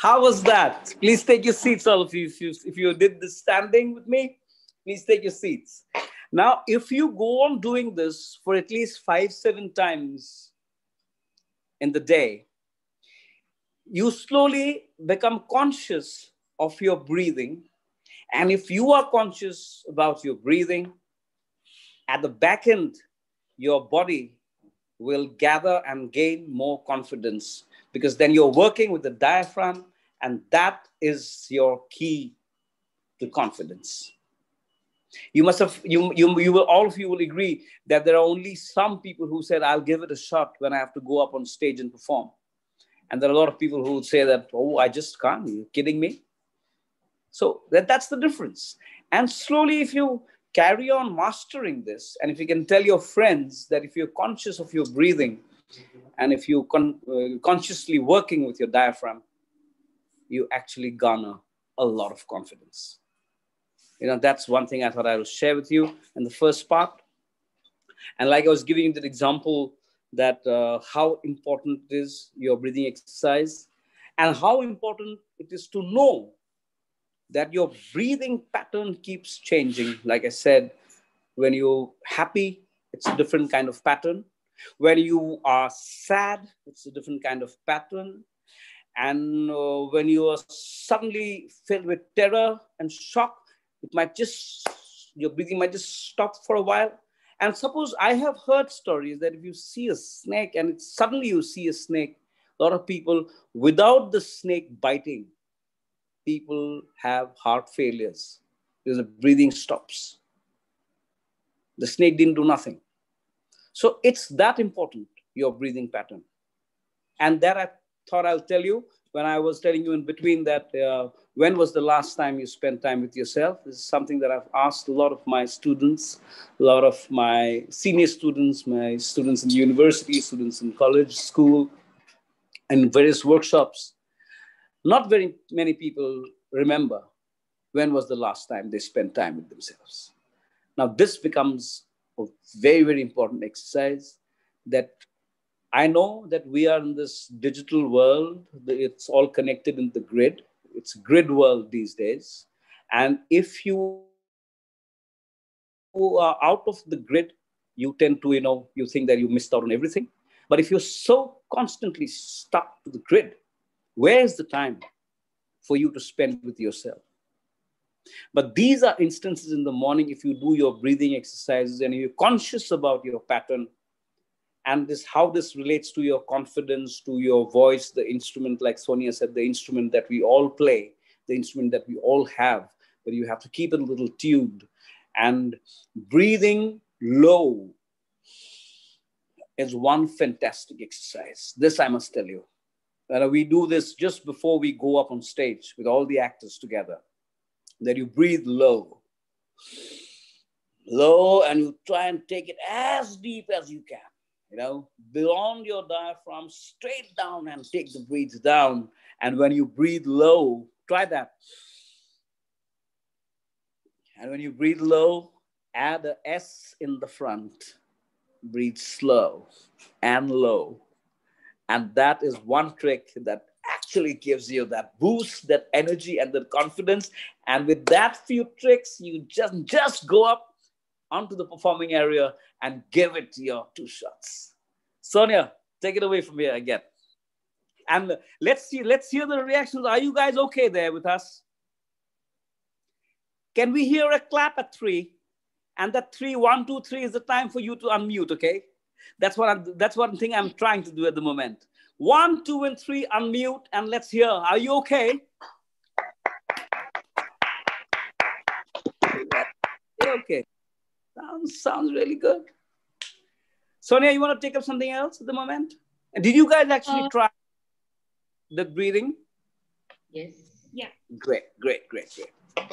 How was that? Please take your seats, all of you. If you, if you did the standing with me, please take your seats. Now, if you go on doing this for at least five, seven times in the day, you slowly become conscious of your breathing. And if you are conscious about your breathing, at the back end, your body will gather and gain more confidence because then you're working with the diaphragm, and that is your key to confidence. You must have, you, you, you will, all of you will agree that there are only some people who said, I'll give it a shot when I have to go up on stage and perform. And there are a lot of people who say that, oh, I just can't. Are you kidding me? So that, that's the difference. And slowly, if you carry on mastering this, and if you can tell your friends that if you're conscious of your breathing and if you con- uh, consciously working with your diaphragm, you actually garner a lot of confidence. You know, that's one thing I thought I will share with you in the first part. And like I was giving you the example that uh, how important is your breathing exercise and how important it is to know that your breathing pattern keeps changing. Like I said, when you're happy, it's a different kind of pattern. When you are sad, it's a different kind of pattern. And uh, when you are suddenly filled with terror and shock, it might just, your breathing might just stop for a while. And suppose I have heard stories that if you see a snake and suddenly you see a snake, a lot of people, without the snake biting, people have heart failures because the breathing stops. The snake didn't do nothing. So it's that important, your breathing pattern. And that I thought I'll tell you when I was telling you in between that uh, when was the last time you spent time with yourself? This is something that I've asked a lot of my students, a lot of my senior students, my students in university, students in college, school, and various workshops. Not very many people remember when was the last time they spent time with themselves. Now, this becomes a very, very important exercise that I know that we are in this digital world, it's all connected in the grid. It's grid world these days. And if you are out of the grid, you tend to, you know, you think that you missed out on everything. But if you're so constantly stuck to the grid, where's the time for you to spend with yourself? But these are instances in the morning if you do your breathing exercises and you're conscious about your pattern and this how this relates to your confidence to your voice the instrument like sonia said the instrument that we all play the instrument that we all have but you have to keep it a little tuned. And breathing low is one fantastic exercise. This i must tell you and we do this just before we go up on stage with all the actors together that you breathe low low and you try and take it as deep as you can you know, beyond your diaphragm, straight down and take the breath down. And when you breathe low, try that. And when you breathe low, add a S in the front. Breathe slow and low. And that is one trick that actually gives you that boost, that energy, and that confidence. And with that few tricks, you just, just go up onto the performing area and give it your two shots. Sonia, take it away from here again. And let's see, let's hear the reactions. Are you guys okay there with us? can we hear a clap at three? And that three, one, two, three is the time for you to unmute, okay? That's what I'm, that's one thing I'm trying to do at the moment. One, two, and three, unmute, and let's hear. Are you okay? okay. Sounds, sounds really good. Sonia, you want to take up something else at the moment? Did you guys actually uh, try the breathing? Yes. Yeah. Great, great, great, great.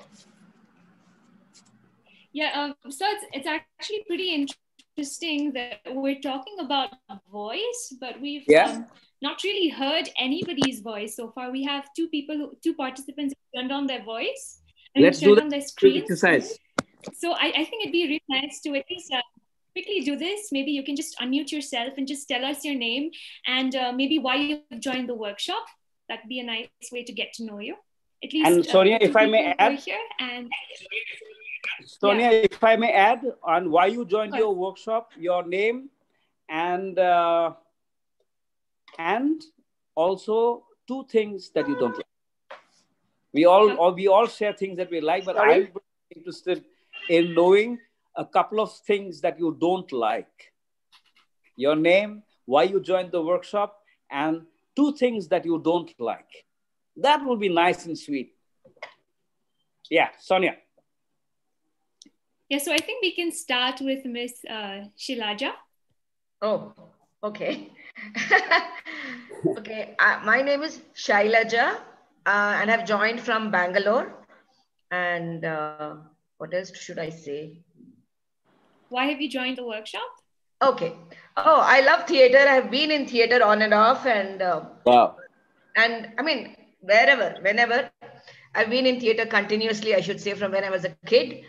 Yeah, um, so it's, it's actually pretty interesting that we're talking about voice, but we've yeah. um, not really heard anybody's voice so far. We have two people, who, two participants who turned on their voice and Let's turned do on their screen. exercise. So I, I, think it'd be really nice to at least uh, quickly do this. Maybe you can just unmute yourself and just tell us your name and uh, maybe why you've joined the workshop. That'd be a nice way to get to know you. At least. And Sonia, uh, if I may add. Here and, Sonia, yeah. if I may add on why you joined your workshop, your name, and uh, and also two things that you don't like. We all, or we all share things that we like, but Sorry? I'm interested in knowing a couple of things that you don't like. Your name, why you joined the workshop, and two things that you don't like. That will be nice and sweet. Yeah, Sonia. Yeah, so I think we can start with Miss uh, Shilaja. Oh, okay. okay, uh, my name is Shailaja uh, and I've joined from Bangalore. And uh, what else should I say? Why have you joined the workshop? Okay. Oh, I love theater. I've been in theater on and off, and uh, wow. And I mean, wherever, whenever, I've been in theater continuously. I should say from when I was a kid,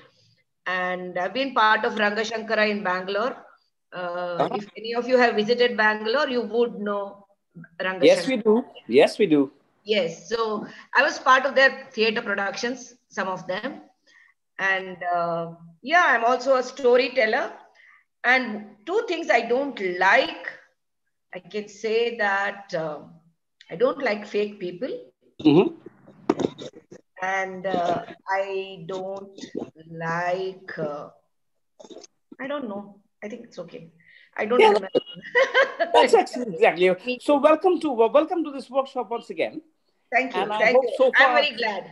and I've been part of Ranga Shankara in Bangalore. Uh, uh-huh. If any of you have visited Bangalore, you would know Ranga Shankara. Yes, we do. Yes, we do. Yes. So I was part of their theater productions, some of them, and uh, yeah, I'm also a storyteller. And two things I don't like, I can say that uh, I don't like fake people. Mm-hmm. And uh, I don't like, uh, I don't know. I think it's okay. I don't yeah. remember. That's exactly. So welcome to welcome to this workshop once again. Thank you. And Thank you. So far, I'm very glad.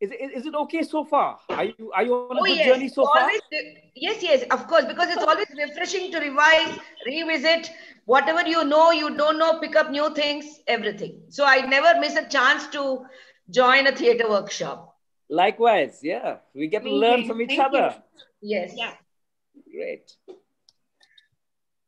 Is, is, is it okay so far? Are you are you on a oh, good yes. journey so always, far? Yes, yes, of course, because it's always refreshing to revise, revisit whatever you know, you don't know, pick up new things, everything. So I never miss a chance to join a theater workshop. Likewise, yeah, we get to learn from each Thank other. You. Yes. Yeah. Great.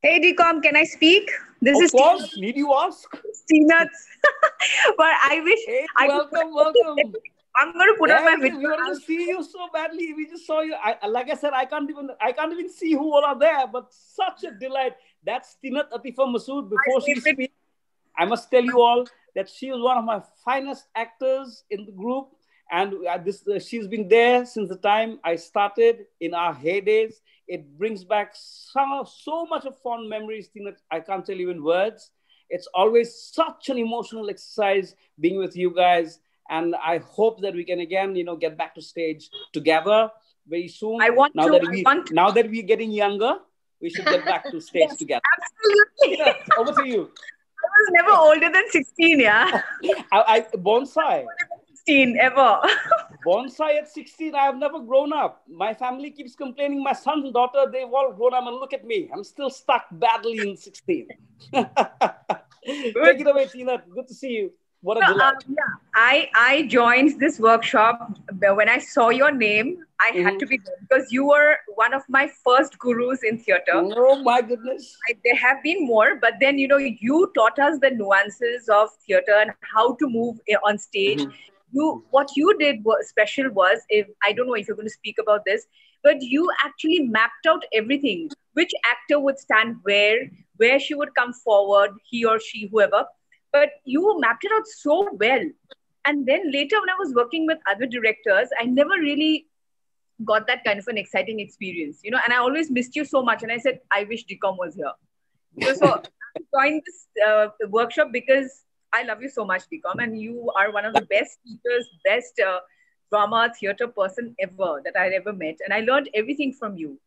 Hey, DCOM, can I speak? This of is course. Need you ask? Peanuts. but I wish. Hey, I welcome, welcome. I'm going to put yeah, up my video. We want to see you so badly. We just saw you. I, like I said, I can't even I can't even see who all are there. But such a delight. That's Tinat Atifa Masood. Before she speaks, I must tell you all that she was one of my finest actors in the group, and uh, this uh, she's been there since the time I started in our heydays. It brings back so, so much of fond memories, that I can't tell you in words. It's always such an emotional exercise being with you guys and I hope that we can again, you know, get back to stage together very soon. I want now to, that we want now that we're getting younger, we should get back to stage yes, together. Absolutely. Yeah, over to you. I was never older than 16, yeah. I, I bonsai. 16 ever. bonsai at 16, I have never grown up. My family keeps complaining, my son and daughter, they've all grown up and look at me. I'm still stuck badly in 16. Take it away, Tina. Good to see you. What a uh, yeah, I I joined this workshop when I saw your name. I mm-hmm. had to be because you were one of my first gurus in theater. Oh my goodness! I, there have been more, but then you know you taught us the nuances of theater and how to move on stage. Mm-hmm. You what you did was special was if I don't know if you're going to speak about this, but you actually mapped out everything. Which actor would stand where, where she would come forward, he or she, whoever but you mapped it out so well. And then later, when I was working with other directors, I never really got that kind of an exciting experience, you know. And I always missed you so much. And I said, I wish DCOM was here. So, so I joined this uh, workshop because I love you so much, DCOM, and you are one of the best teachers, best uh, drama theater person ever that I'd ever met. And I learned everything from you.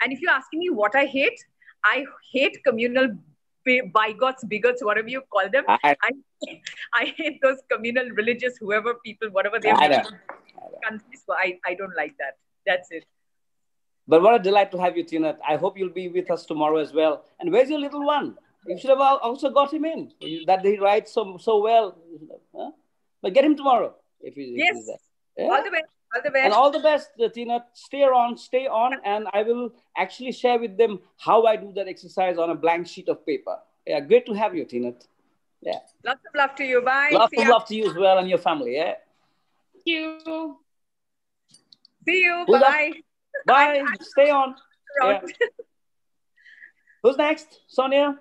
And if you're asking me what I hate, I hate communal bigots, bigots, whatever you call them. I, I, I hate those communal religious, whoever people, whatever they're countries. So I, I don't like that. That's it. But what a delight to have you, Tina. I hope you'll be with us tomorrow as well. And where's your little one? You should have also got him in. That he writes so so well. Huh? But get him tomorrow if he's, yes. If yeah? All the best. All the best. And all the best, Tina. Stay on, stay on, and I will actually share with them how I do that exercise on a blank sheet of paper. Yeah, great to have you, Tina. Yeah. Lots of love to you. Bye. Lots See of ya. love to you as well and your family. Yeah. Thank you. See you. Who's Bye. Up? Bye. Stay on. Yeah. Who's next? Sonia?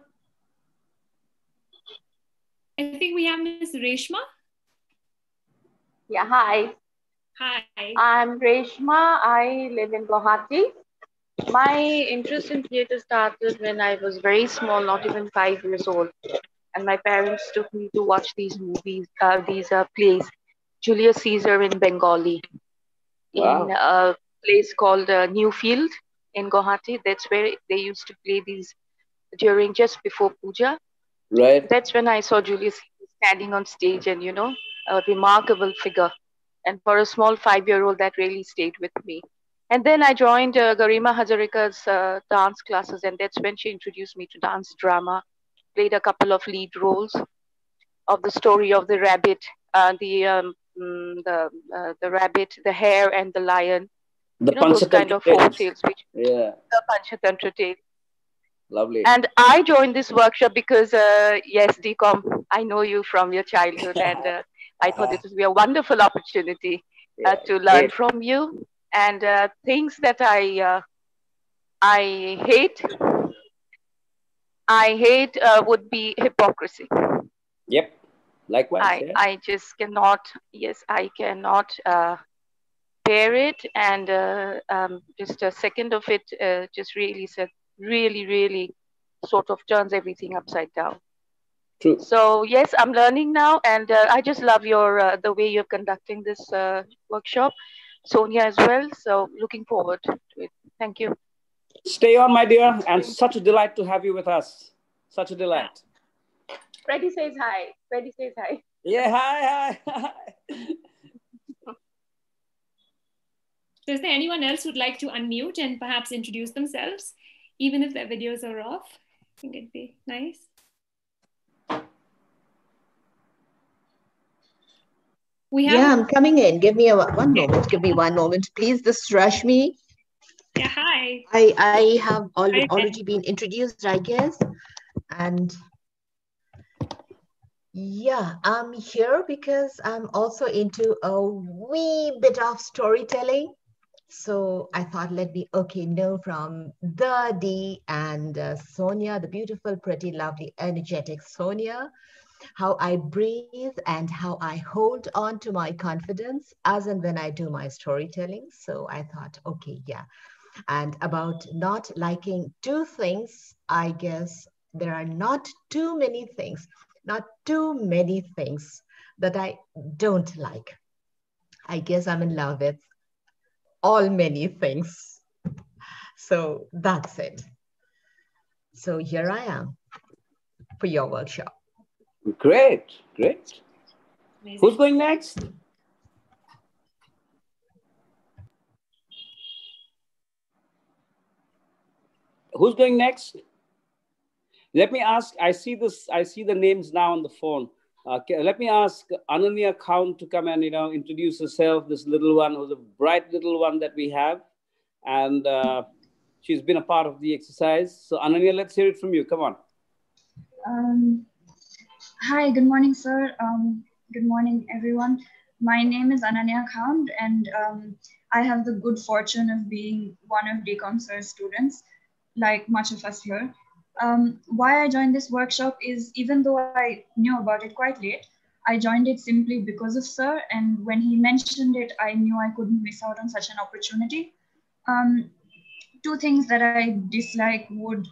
I think we have Miss Reshma. Yeah, hi. Hi. I'm Reshma. I live in Guwahati. My interest in theater started when I was very small, not even five years old. And my parents took me to watch these movies, uh, these uh, plays, Julius Caesar in Bengali, wow. in a place called uh, Newfield in Guwahati. That's where they used to play these during just before puja. Right. That's when I saw Julius standing on stage and, you know, a remarkable figure. And for a small five year old, that really stayed with me. And then I joined uh, Garima Hazarika's uh, dance classes, and that's when she introduced me to dance drama. Played a couple of lead roles of the story of the rabbit, uh, the um, mm, the uh, the rabbit, the hare, and the lion. The you know, those kind of folk tales, which yeah, the Panchatantra tale. Lovely. And I joined this workshop because uh, yes, DCOM, I know you from your childhood, and uh, I thought it would be a wonderful opportunity uh, to learn from you. And uh, things that I uh, I hate, I hate uh, would be hypocrisy. Yep. Likewise. I, yeah. I just cannot. Yes, I cannot uh, bear it, and uh, um, just a second of it just really said, really, really, sort of turns everything upside down. True. So yes, I'm learning now, and uh, I just love your uh, the way you're conducting this uh, workshop, Sonia as well. So looking forward to it. Thank you. Stay on, my dear, and such a delight to have you with us. Such a delight. Freddie says hi. Freddie says hi. Yeah, hi, hi. Is there anyone else who'd like to unmute and perhaps introduce themselves, even if their videos are off? I think it'd be nice. We have... Yeah, I'm coming in. Give me a one moment. Give me one moment, please. This is Rashmi. Yeah, hi. I I have already, already been introduced, I guess, and yeah, I'm here because I'm also into a wee bit of storytelling. So I thought, let me okay know from the D and uh, Sonia, the beautiful, pretty, lovely, energetic Sonia how I breathe and how I hold on to my confidence as and when I do my storytelling. So I thought, okay, yeah. And about not liking two things, I guess there are not too many things, not too many things that I don't like. I guess I'm in love with all many things. So that's it. So here I am for your workshop. Great, great. Amazing. Who's going next? Who's going next? Let me ask. I see this. I see the names now on the phone. Uh, let me ask Ananya Count to come and you know introduce herself. This little one, who's a bright little one that we have, and uh, she's been a part of the exercise. So Ananya, let's hear it from you. Come on. Um, Hi, good morning, sir. Um, good morning, everyone. My name is Ananya Khan, and um, I have the good fortune of being one of DCOM students, like much of us here. Um, why I joined this workshop is even though I knew about it quite late, I joined it simply because of sir. And when he mentioned it, I knew I couldn't miss out on such an opportunity. Um, two things that I dislike would,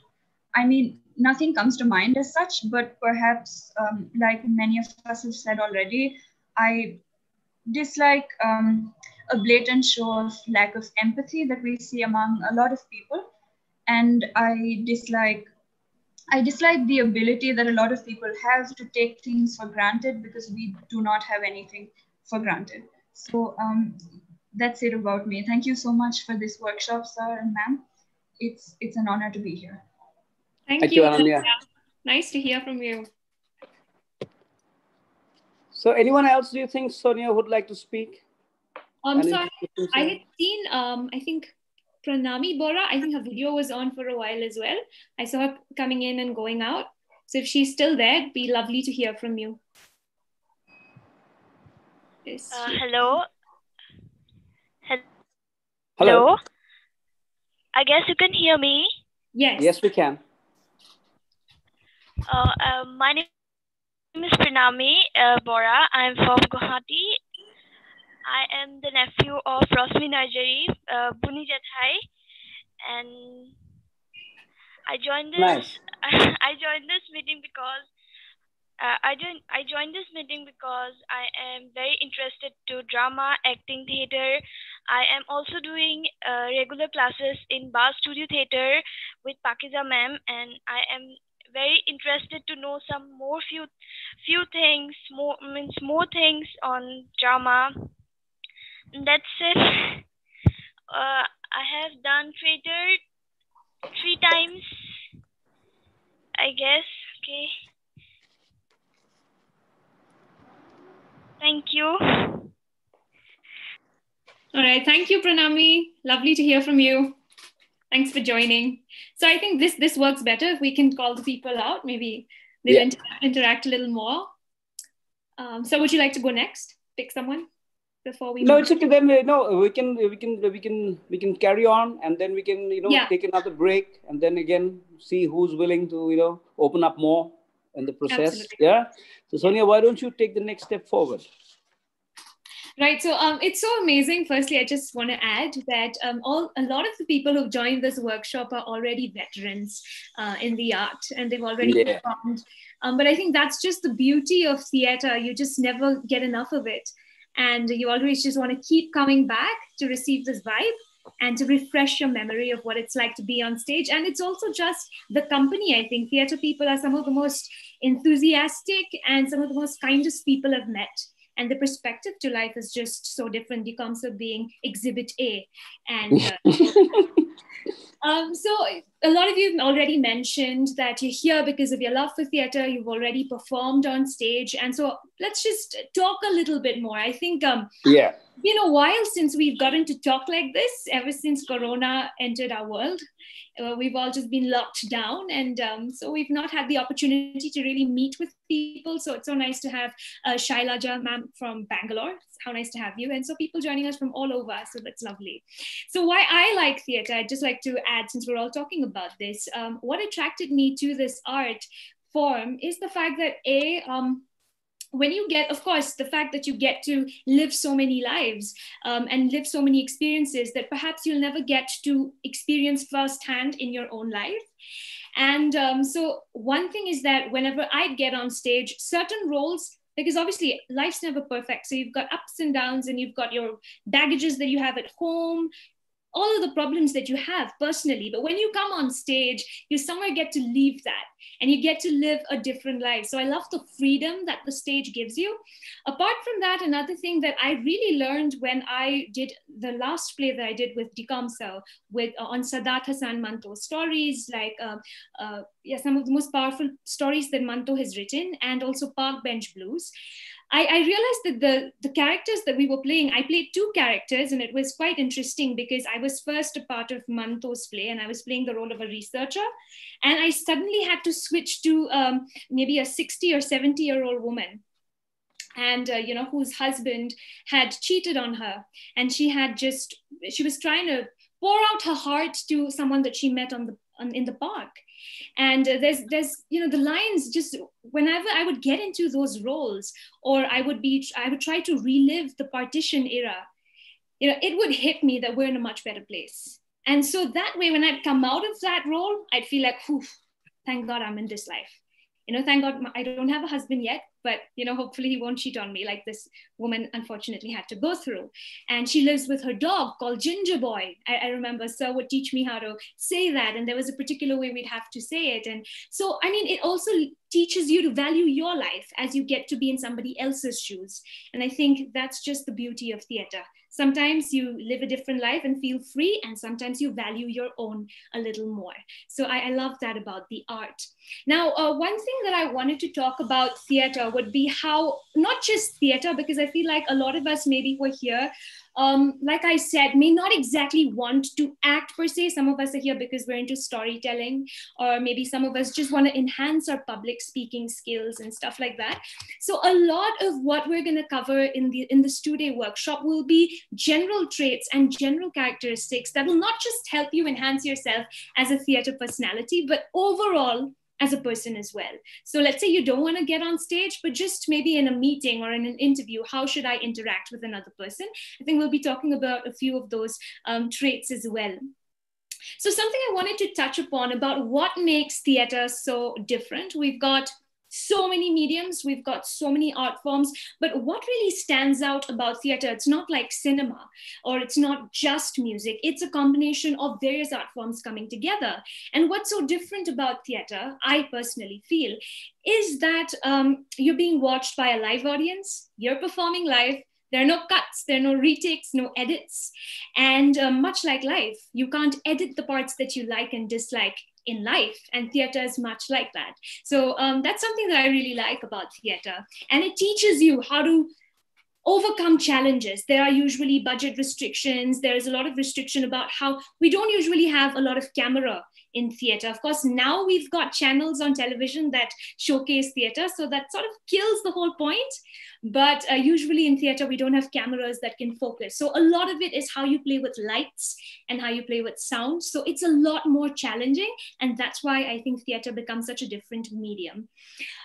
I mean, nothing comes to mind as such, but perhaps, um, like many of us have said already, I dislike, um, a blatant show of lack of empathy that we see among a lot of people. And I dislike I dislike the ability that a lot of people have to take things for granted because we do not have anything for granted. So um, that's it about me. Thank you so much for this workshop, sir and ma'am. It's it's an honor to be here. Thank, Thank you. you, Ananya. Nice to hear from you. So, anyone else do you think Sonia would like to speak? Um, Any so I, I had seen, um, I think Pranami Bora, I think her video was on for a while as well. I saw her coming in and going out. So if she's still there, it'd be lovely to hear from you. Yes. Uh, hello. Hello. Hello. I guess you can hear me. Yes. Yes, we can. Uh, uh, my name is Pranami uh, Bora. I'm from Guwahati. I am the nephew of Rashmi Narzary, uh, Buni Jathai, and I joined this. Nice. I joined this meeting because uh, I joined I joined this meeting because I am very interested to drama, acting, theater. I am also doing uh, regular classes in Bar Studio Theater with Pakiza ma'am, and I am very interested to know some more few few things, more means more things on drama. That's it. Uh, I have done theater three times, I guess. Okay. Thank you. All right. Thank you, Pranami. Lovely to hear from you. Thanks for joining. So I think this this works better if we can call the people out. Maybe they'll Yeah. inter- interact a little more. Um, so would you like to go next? Pick someone before we No, move it's okay. Then uh, no, we can we can we can we can carry on, and then we can you know Yeah. take another break, and then again see who's willing to you know open up more in the process. Absolutely. Yeah. So Sonia, why don't you take the next step forward? Right. So um, it's so amazing. Firstly, I just want to add that um, all a lot of the people who've joined this workshop are already veterans uh, in the art, and they've already Yeah. performed. Um, but I think that's just the beauty of theater. You just never get enough of it, and you always just want to keep coming back to receive this vibe and to refresh your memory of what it's like to be on stage. And it's also just the company. I think theater people are some of the most enthusiastic and some of the most kindest people I've met and the perspective to life is just so different. The concept being exhibit A, and uh, um, so a lot of you have already mentioned that you're here because of your love for theater. You've already performed on stage, and so let's just talk a little bit more. I think um, Yeah. been a while since we've gotten to talk like this. Ever since Corona entered our world, uh, we've all just been locked down, and um, so we've not had the opportunity to really meet with people. So it's so nice to have uh, Shailaja ma'am from Bangalore. How nice to have you, and so people joining us from all over. So that's lovely. So why I like theater, I'd just like to add, since we're all talking about this, um, what attracted me to this art form is the fact that a um, when you get of course the fact that you get to live so many lives um, and live so many experiences that perhaps you'll never get to experience firsthand in your own life. And um, so one thing is that whenever i get on stage certain roles because obviously life's never perfect. So you've got ups and downs and you've got your baggages that you have at home all of the problems that you have personally but when you come on stage you somewhere get to leave that and you get to live a different life. So i love the freedom that the stage gives you. Apart from that another thing that i really learned when i did the last play that i did with Dikamsel with uh, on Saadat Hasan Manto stories like uh, uh, yeah some of the most powerful stories that manto has written and also park bench blues I, I realized that the, the characters that we were playing, I played two characters, and it was quite interesting because I was first a part of Manto's play, and I was playing the role of a researcher. And I suddenly had to switch to um, maybe a 60 or 70 year old woman. And uh, you know whose husband had cheated on her. And she had just she was trying to pour out her heart to someone that she met on the on, in the park and uh, there's there's you know the lines just whenever i would get into those roles or i would be i would try to relive the partition era you know it would hit me that we're in a much better place. And so that way when i'd come out of that role i'd feel like Whew, thank god i'm in this life. You know, thank God I don't have a husband yet, but you know, hopefully he won't cheat on me like this woman unfortunately had to go through. And she lives with her dog called Ginger Boy. I, I remember Sir would teach me how to say that, and there was a particular way we'd have to say it. And so, I mean, it also teaches you to value your life as you get to be in somebody else's shoes. And I think that's just the beauty of theater. Sometimes you live a different life and feel free, and sometimes you value your own a little more. So I, I love that about the art. Now, uh, one thing that I wanted to talk about theater would be how not just theater, because I feel like a lot of us maybe were here um, like I said, may not exactly want to act per se. Some of us are here because we're into storytelling, or maybe some of us just want to enhance our public speaking skills and stuff like that. So a lot of what we're going to cover in the in the two-day workshop will be general traits and general characteristics that will not just help you enhance yourself as a theater personality, but overall as a person as well. So let's say you don't want to get on stage, but just maybe in a meeting or in an interview, how should I interact with another person? I think we'll be talking about a few of those um, traits as well. So something I wanted to touch upon about what makes theater so different. We've got so many mediums, we've got so many art forms, but what really stands out about theater, it's not like cinema or it's not just music, it's a combination of various art forms coming together. And what's so different about theater, I personally feel, is that um, you're being watched by a live audience, you're performing live, there are no cuts, there are no retakes, no edits. And uh, much like life, you can't edit the parts that you like and dislike in life and theater is much like that. So um, that's something that i really like about theater. And it teaches you how to overcome challenges. There are usually budget restrictions. There is a lot of restriction about how we don't usually have a lot of camera in theater. Of course now we've got channels on television that showcase theater so that sort of kills the whole point but uh, usually in theater we don't have cameras that can focus. So a lot of it is how you play with lights and how you play with sound. So it's a lot more challenging and that's why i think theater becomes such a different medium.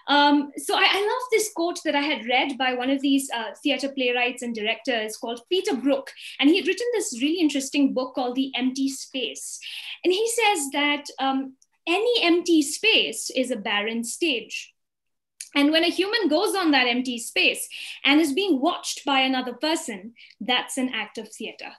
Um, so I, I, love this quote that i had read by one of these uh, theater playwrights and directors called peter brook. And he had written this really interesting book called the empty space. And he says that um, any empty space is a barren stage and when a human goes on that empty space and is being watched by another person, that's an act of theater.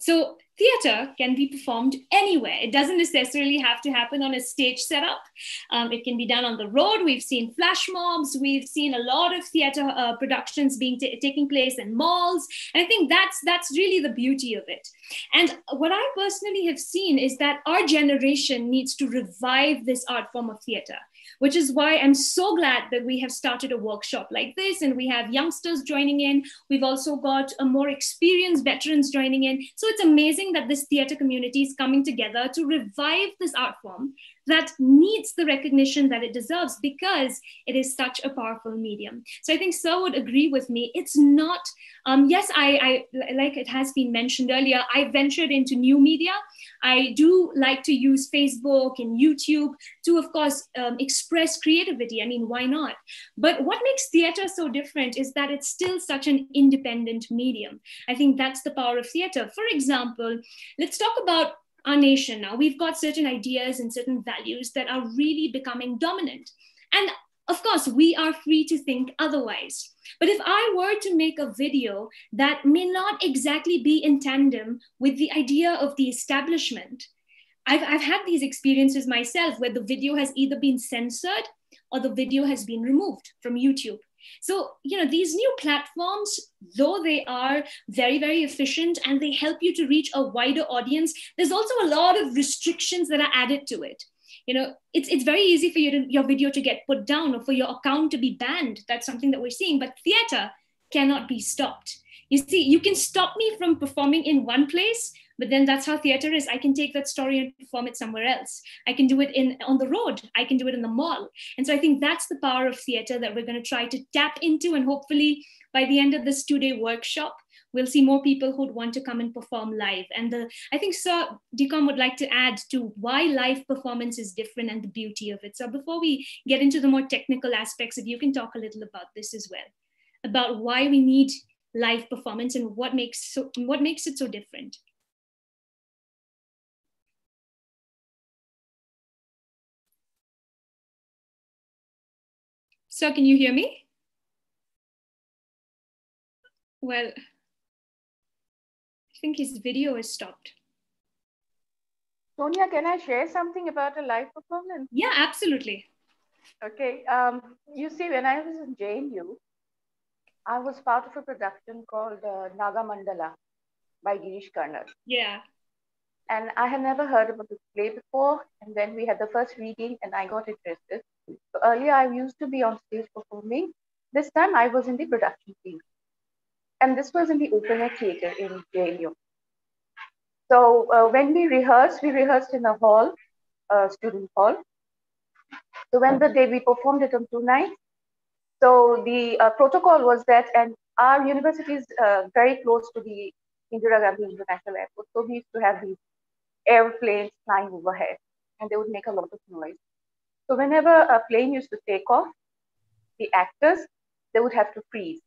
So, theater can be performed anywhere. It doesn't necessarily have to happen on a stage setup. Um, it can be done on the road. We've seen flash mobs. We've seen a lot of theater uh, productions being t- taking place in malls. And I think that's that's really the beauty of it. And what I personally have seen is that our generation needs to revive this art form of theater which is why I'm so glad that we have started a workshop like this and we have youngsters joining in. We've also got a more experienced veterans joining in. So it's amazing that this theater community is coming together to revive this art form that needs the recognition that it deserves because it is such a powerful medium. So I think Sir would agree with me. It's not, um, yes, I, I, like it has been mentioned earlier, I ventured into new media. I do like to use Facebook and YouTube to, of course, um, express creativity. I mean, why not? But what makes theater so different is that it's still such an independent medium. I think that's the power of theater. For example, let's talk about our nation now. We've got certain ideas and certain values that are really becoming dominant. And of course, we are free to think otherwise. But if I were to make a video that may not exactly be in tandem with the idea of the establishment, I've, I've had these experiences myself where the video has either been censored or the video has been removed from YouTube. So, you know, these new platforms, though they are very, very efficient and they help you to reach a wider audience, there's also a lot of restrictions that are added to it. You know, it's, it's very easy for you to, your video to get put down or for your account to be banned. That's something that we're seeing. But theater cannot be stopped. You see, you can stop me from performing in one place, but then that's how theater is i can take that story and perform it somewhere else i can do it in on the road i can do it in the mall and so i think that's the power of theater that we're going to try to tap into and hopefully by the end of this two day workshop we'll see more people who'd want to come and perform live. And the i think sir Decom would like to add to why live performance is different and the beauty of it. So before we get into the more technical aspects if you can talk a little about this as well about why we need live performance and what makes so what makes it so different. So can you hear me? Well, think his video is stopped. Sonia, can I share something about a live performance? Yeah, absolutely. Okay. Um, you see, when I was in JNU, I was part of a production called uh, Naga Mandala by Girish Karnad. Yeah. And I had never heard about this play before. And then we had the first reading, and I got interested. So earlier, I used to be on stage performing. This time, I was in the production team. And this was in the open air theater in JNU. So uh, when we rehearsed, we rehearsed in a hall, a student hall. So when the day we performed it on two nights, so the uh, protocol was that, and our university is uh, very close to the Indira Gandhi International Airport. So we used to have these airplanes flying overhead, and they would make a lot of noise. So whenever a plane used to take off, the actors they would have to freeze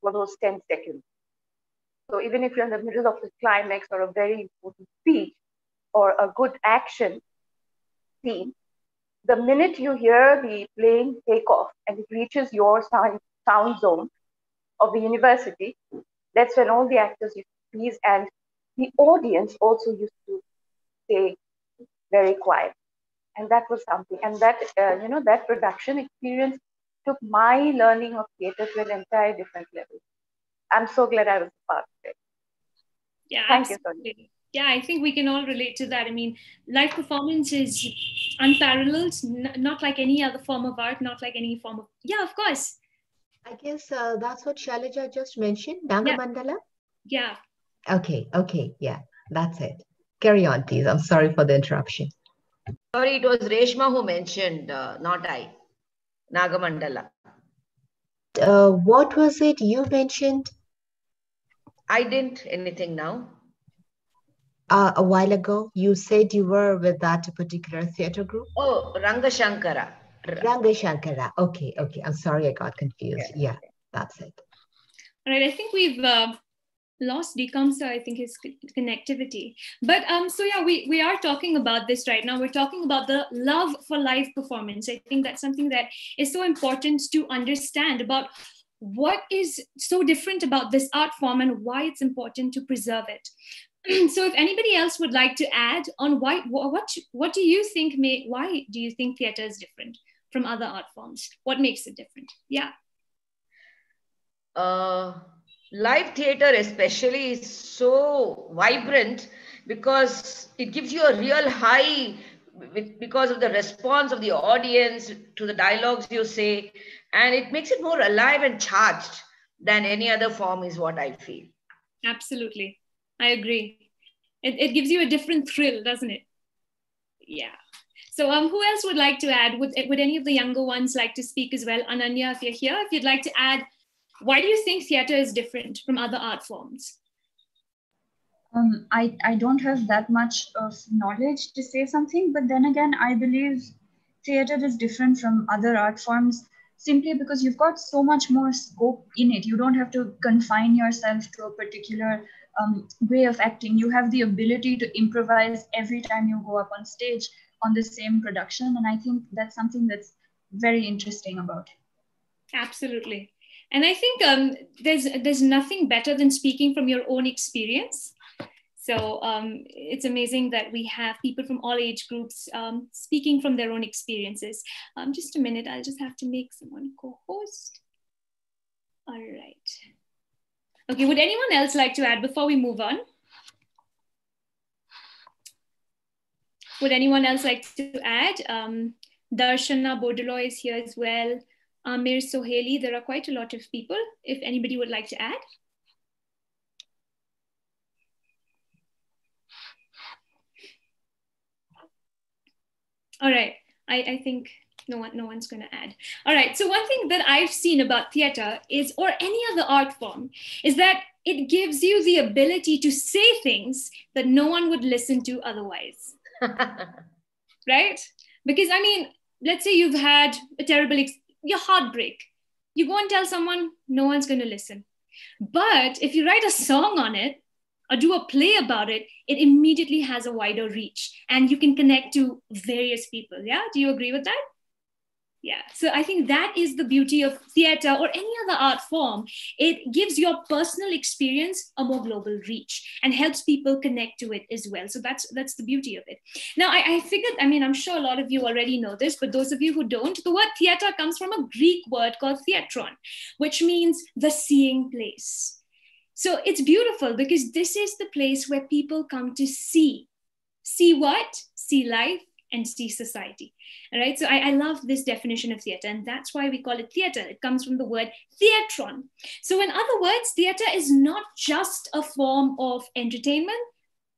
for those 10 seconds. So even if you're in the middle of the climax or a very important speech or a good action scene, the minute you hear the plane take off and it reaches your sound, zone of the university, that's when all the actors used to freeze and the audience also used to stay very quiet. And that was something. And that, uh, you know, that production experience took my learning of theater to an entire different level. I'm so glad I was a part of it. Yeah, Thank absolutely. you, Yeah, I think we can all relate to that. I mean, live performance is unparalleled, n- not like any other form of art, not like any form of. Yeah, of course. I guess uh, that's what Shailaja just mentioned, Naga Yeah. Mandala. Yeah. Okay, okay, yeah, that's it. Carry on, please. I'm sorry for the interruption. Sorry, it was Reshma who mentioned, uh, not I. Nagamandala. Uh, what was it you mentioned I didn't anything now. uh, a while ago? You said you were with that particular theater group? Oh, Ranga Shankara. Ranga Shankara. Okay, okay. I'm sorry, I got confused. Yeah, that's it. All right. I think we've uh, lost Dekamsa, I think, his c- connectivity. But um, so yeah, we, we are talking about this right now. We're talking about the love for live performance. I think that's something that is so important to understand about what is so different about this art form and why it's important to preserve it. so if anybody else would like to add on why what what do you think may why do you think theater is different from other art forms what makes it different yeah uh, live theater especially is so vibrant because it gives you a real high because of the response of the audience to the dialogues you say and it makes it more alive and charged than any other form is what i feel Absolutely. I agree. It, it gives you a different thrill, doesn't it? Yeah. So um, who else would like to add? Would, would any of the younger ones like to speak as well? Ananya, if you're here, if you'd like to add, why do you think theater is different from other art forms? Um, I, I don't have that much of knowledge to say something, but then again, I believe theater is different from other art forms simply because you've got so much more scope in it. You don't have to confine yourself to a particular um, way of acting. You have the ability to improvise every time you go up on stage on the same production. And I think that's something that's very interesting about it. Absolutely. And I think um, there's there's nothing better than speaking from your own experience. So um, it's amazing that we have people from all age groups um, speaking from their own experiences. Um, just a minute, I'll just have to make someone co-host. All right. Okay, would anyone else like to add before we move on? Would anyone else like to add? Um, Darshana Bordoloi is here as well. Uh, Amir Soheli, there are quite a lot of people. If anybody would like to add. All right, I, I think no one no one's going to add. All right, so one thing that I've seen about theater is, or any other art form, is that it gives you the ability to say things that no one would listen to otherwise. right? Because I mean, let's say you've had a terrible ex- your heartbreak. You go and tell someone, no one's going to listen. But if you write a song on it or do a play about it, it immediately has a wider reach and you can connect to various people. Yeah? Do you agree with that? Yeah, so I think that is the beauty of theater or any other art form. It gives your personal experience a more global reach and helps people connect to it as well. So that's that's the beauty of it. Now, I, I figured, I mean, I'm sure a lot of you already know this, but those of you who don't, the word theater comes from a Greek word called theatron, which means the seeing place. So it's beautiful because this is the place where people come to see. See what? See life, and see society. All right. So I, I love this definition of theater, and that's why we call it theater. It comes from the word theatron. So, in other words, theater is not just a form of entertainment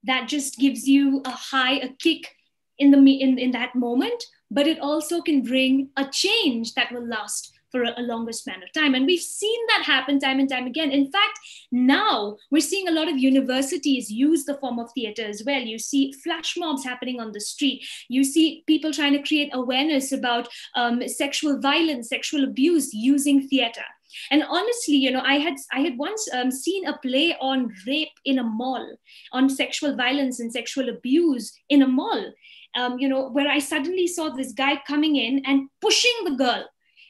that just gives you a high, a kick in the in, in that moment, but it also can bring a change that will last for a, a, longer span of time. And we've seen that happen time and time again. In fact, now we're seeing a lot of universities use the form of theater as well. You see flash mobs happening on the street. You see people trying to create awareness about um, sexual violence, sexual abuse using theater. And honestly, you know, I had I had once um, seen a play on rape in a mall, on sexual violence and sexual abuse in a mall. Um, you know, where I suddenly saw this guy coming in and pushing the girl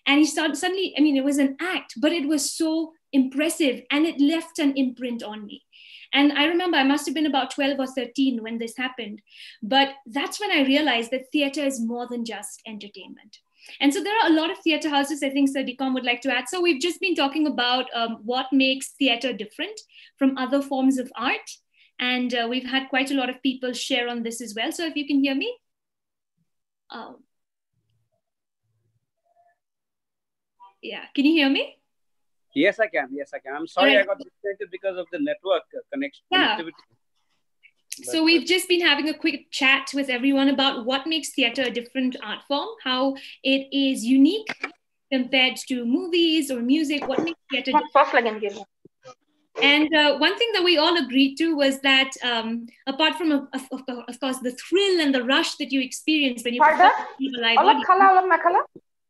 and he started suddenly i mean it was an act but it was so impressive and it left an imprint on me. And i remember i must have been about 12 or 13 when this happened but that's when i realized that theater is more than just entertainment. And so there are a lot of theater houses i think sir Dekom would like to add. So we've just been talking about um, what makes theater different from other forms of art. And uh, we've had quite a lot of people share on this as well. So if you can hear me. Um, Yeah. Can you hear me? Yes, I can. Yes, I can. I'm sorry I got disconnected because of the network connection. Yeah. So we've just been having a quick chat with everyone about what makes theater a different art form, how it is unique compared to movies or music, what makes theater different. And uh, one thing that we all agreed to was that um, apart from, of, of, of, course, the thrill and the rush that you experience when you perform live audience,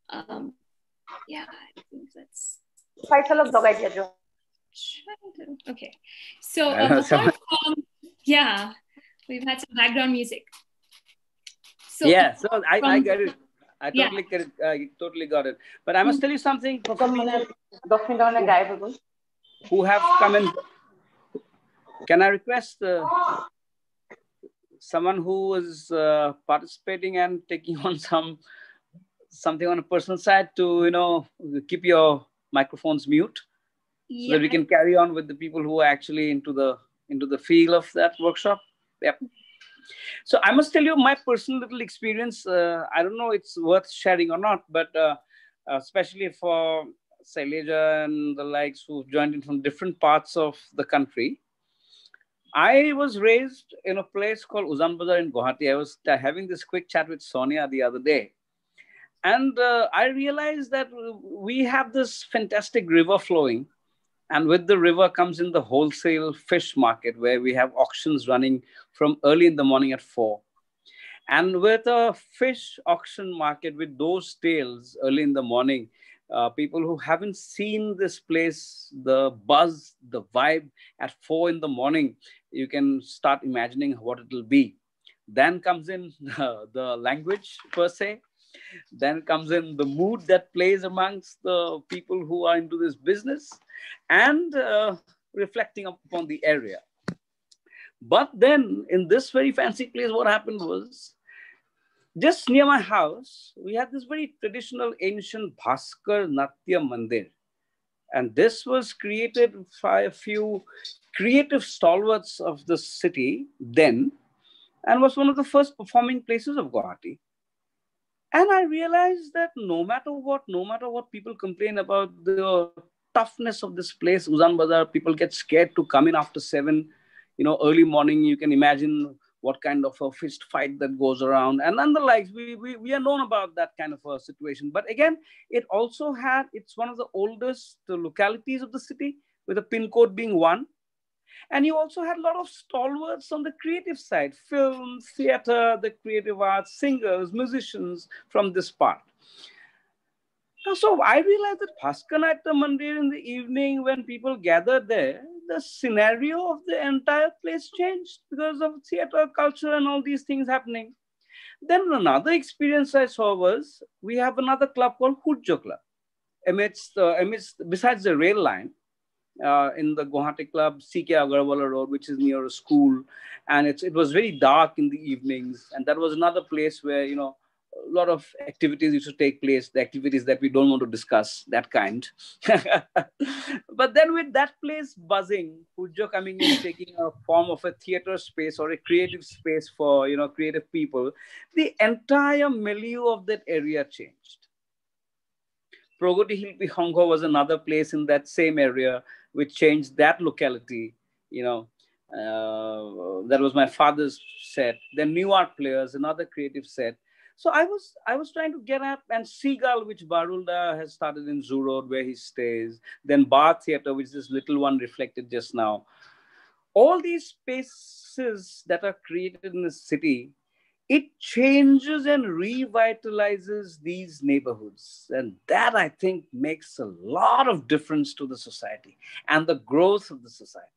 um, yeah, I think that's. Okay, so uh, um, yeah, we've had some background music. So yeah, so I, from, I get it. I totally yeah. get it. I totally got it. But I must tell you something. For people who have come in, can I request uh, someone who is uh, participating and taking on some something on a personal side to you know keep your microphones mute yeah. so that we can carry on with the people who are actually into the into the feel of that workshop yep so i must tell you my personal little experience uh, i don't know it's worth sharing or not but uh, especially for Shailaja and the likes who joined in from different parts of the country I was raised in a place called Uzan Bazar in Guwahati. I was having this quick chat with Sonia the other day and uh, I realized that we have this fantastic river flowing. And with the river comes in the wholesale fish market where we have auctions running from early in the morning at four. And with a fish auction market with those tales early in the morning, uh, people who haven't seen this place, the buzz, the vibe at four in the morning, you can start imagining what it will be. Then comes in uh, the language per se, then comes in the mood that plays amongst the people who are into this business and uh, reflecting upon the area. But then in this very fancy place, what happened was just near my house, we had this very traditional ancient Bhaskar Natya Mandir. And this was created by a few creative stalwarts of the city then and was one of the first performing places of Guwahati. And I realized that no matter what, no matter what people complain about the toughness of this place, Uzan Bazar, people get scared to come in after seven, you know, early morning. You can imagine what kind of a fist fight that goes around. And nonetheless, we, we, we are known about that kind of a situation. But again, it also had, it's one of the oldest localities of the city with a pin code being one. And you also had a lot of stalwarts on the creative side, film, theater, the creative arts, singers, musicians from this part. So I realized that Bhaskarnatya Mandir in the evening when people gathered there, the scenario of the entire place changed because of theater culture and all these things happening. Then another experience I saw was we have another club called Hurjo Club. Amidst, uh, amidst, besides the rail line, uh, in the Guwahati club, CK Agarwala Road, which is near a school. And it's, it was very dark in the evenings. And that was another place where, you know, a lot of activities used to take place, the activities that we don't want to discuss, that kind. but then with that place buzzing, Hurjo coming in, taking a form of a theater space or a creative space for, you know, creative people, the entire milieu of that area changed. Pragati Hilpi Hongho was another place in that same area which changed that locality. You know, uh, that was my father's set. Then New Art Players, another creative set. So I was I was trying to get at and Seagull, which Barulda has started in Zoo Road where he stays. Then Bar Theatre, which this little one reflected just now. All these spaces that are created in the city it changes and revitalizes these neighborhoods. And that I think makes a lot of difference to the society and the growth of the society.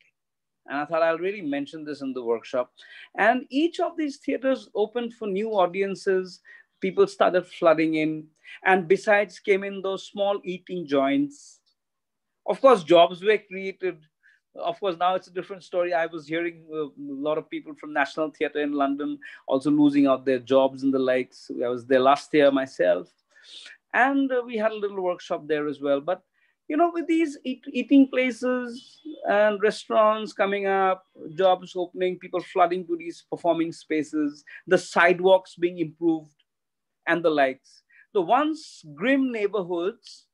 And I thought I'll really mention this in the workshop. And each of these theaters opened for new audiences. People started flooding in. And besides, came in those small eating joints. Of course, jobs were created of course now it's a different story. I was hearing uh, a lot of people from national theatre in london also losing out their jobs and the likes. I was there last year myself. And uh, we had a little workshop there as well. But you know with these eat, eating places and restaurants coming up jobs opening people flooding to these performing spaces the sidewalks being improved and the likes the once grim neighborhoods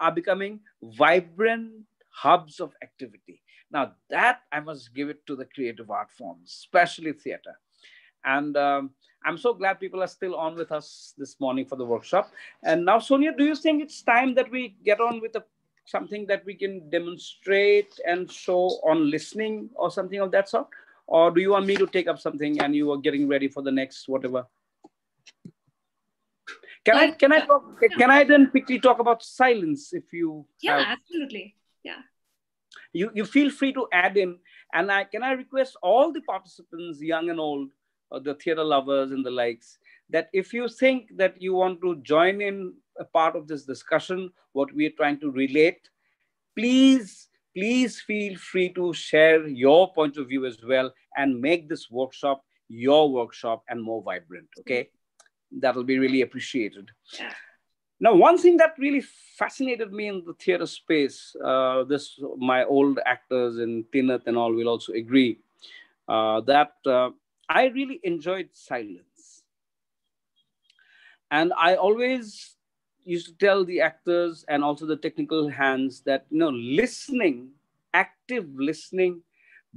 are becoming vibrant hubs of activity now that I must give it to the creative art forms, especially theater. And um, I'm so glad people are still on with us this morning for the workshop. And now, Sonia, do you think it's time that we get on with a, something that we can demonstrate and show on listening or something of that sort? Or do you want me to take up something and you are getting ready for the next whatever? Can I can I talk, can I then quickly talk about silence if you Yeah, have... absolutely. Yeah you, you feel free to add in. And I can I request all the participants, young and old, uh, the theater lovers and the likes, that if you think that you want to join in a part of this discussion, what we are trying to relate, please, please feel free to share your point of view as well and make this workshop your workshop and more vibrant. Okay, that'll be really appreciated. Now, one thing that really fascinated me in the theater space, uh, this my old actors in Tinath and all will also agree, uh, that uh, I really enjoyed silence. And I always used to tell the actors and also the technical hands that, you know, listening, active listening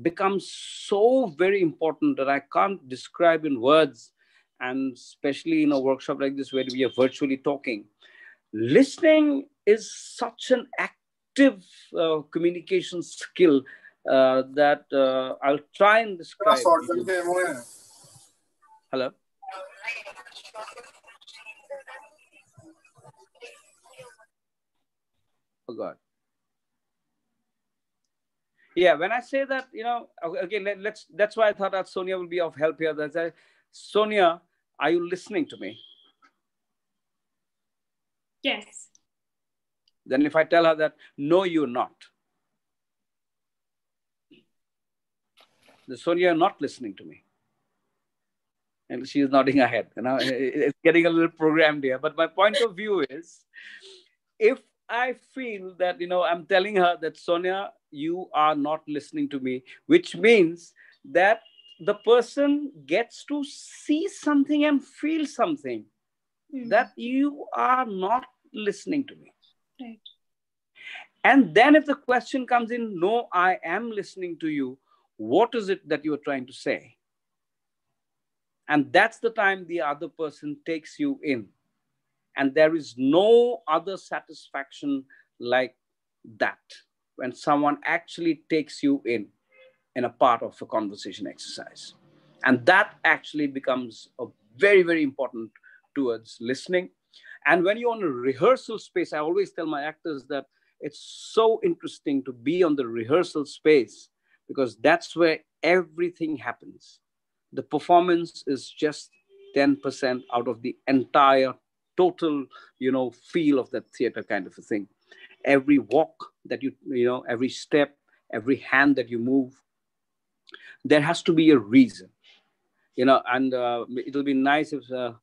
becomes so very important that I can't describe in words and especially in a workshop like this where we are virtually talking listening is such an active uh, communication skill uh, that uh, I'll try and describe. Hello? Oh God. Yeah, when I say that, you know, okay, let, us that's why I thought that Sonia will be of help here. That's I, Sonia, are you listening to me? Yes. Then if I tell her that, no, you're not. The Sonia, not listening to me. And she is nodding her head. You know, it's getting a little programmed here. But my point of view is, if I feel that, you know, I'm telling her that, Sonia, you are not listening to me, which means that the person gets to see something and feel something mm. that you are not listening to me. Right. And then if the question comes in, no, I am listening to you, what is it that you are trying to say? And that's the time the other person takes you in. And there is no other satisfaction like that when someone actually takes you in in a part of a conversation exercise. And that actually becomes a very, very important towards listening. And when you're on a rehearsal space, I always tell my actors that it's so interesting to be on the rehearsal space because that's where everything happens. The performance is just 10% out of the entire total, you know, feel of that theater kind of a thing. Every walk that you, you know, every step, every hand that you move, there has to be a reason, you know, and uh, it'll be nice if uh,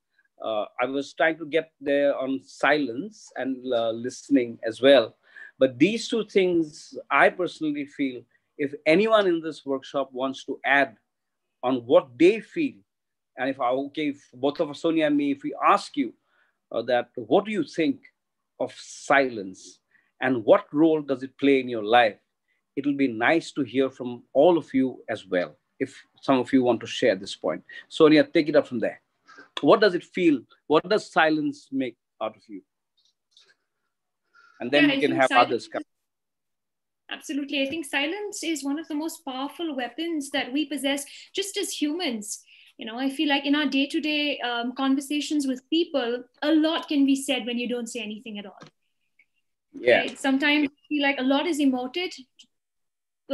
uh, I was trying to get there on silence and uh, listening as well. But these two things, I personally feel, if anyone in this workshop wants to add on what they feel, and if I okay, if both of us, Sonia and me, if we ask you uh, that, what do you think of silence, and what role does it play in your life? It'll be nice to hear from all of you as well. If some of you want to share this point, Sonia, take it up from there what does it feel? What does silence make out of you? And then yeah, we can have silence, others come. Absolutely. I think silence is one of the most powerful weapons that we possess just as humans. You know i feel like in our day-to-day um, conversations with people a lot can be said when you don't say anything at all. Yeah. Right? sometimes I feel like a lot is emoted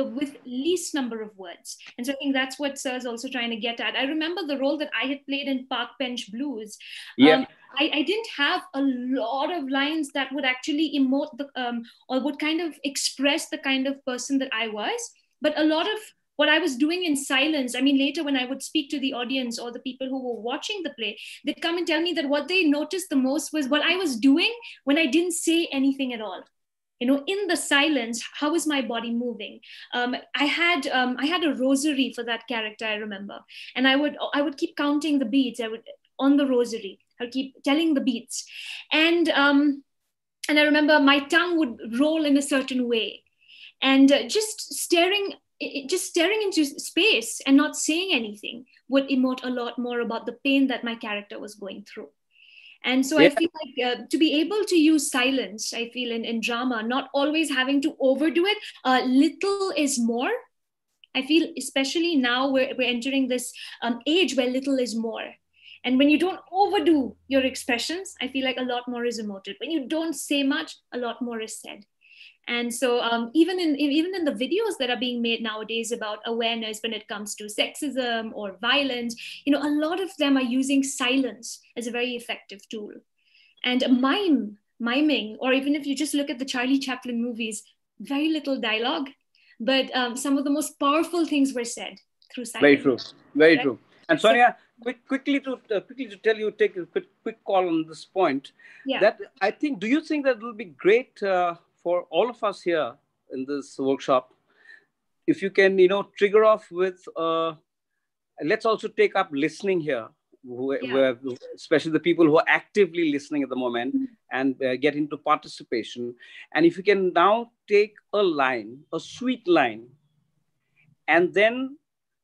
with least number of words. And so I think that's what Sir's also trying to get at. I remember the role that I had played in Park Bench Blues. Yeah. Um, I, I, didn't have a lot of lines that would actually emote the, um, or would kind of express the kind of person that I was. But a lot of what I was doing in silence, I mean, later when I would speak to the audience or the people who were watching the play, they'd come and tell me that what they noticed the most was what I was doing when I didn't say anything at all you know in the silence how is my body moving? Um, i had um, i had a rosary for that character i remember. And i would i would keep counting the beads i would on the rosary i would keep telling the beads. And um, and i remember my tongue would roll in a certain way. And uh, just staring just staring into space and not saying anything would emote a lot more about the pain that my character was going through and so yeah. I feel like uh, to be able to use silence, I feel in, in drama, not always having to overdo it, uh, little is more. I feel especially now we're, we're entering this um, age where little is more. And when you don't overdo your expressions, I feel like a lot more is emoted. When you don't say much, a lot more is said. And so um, even in even in the videos that are being made nowadays about awareness when it comes to sexism or violence, you know, a lot of them are using silence as a very effective tool. And mime, miming, or even if you just look at the Charlie Chaplin movies, very little dialogue, but um, some of the most powerful things were said through silence. Very true. Very right? true. And Sonia, quick, quickly to uh, quickly to tell you, take a quick, quick call on this point. Yeah. That I think. Do you think that it will be great uh, for all of us here in this workshop, if you can, you know, trigger off with, uh, let's also take up listening here, who, yeah. who especially the people who are actively listening at the moment mm-hmm. and uh, get into participation. And if you can now take a line, a sweet line, and then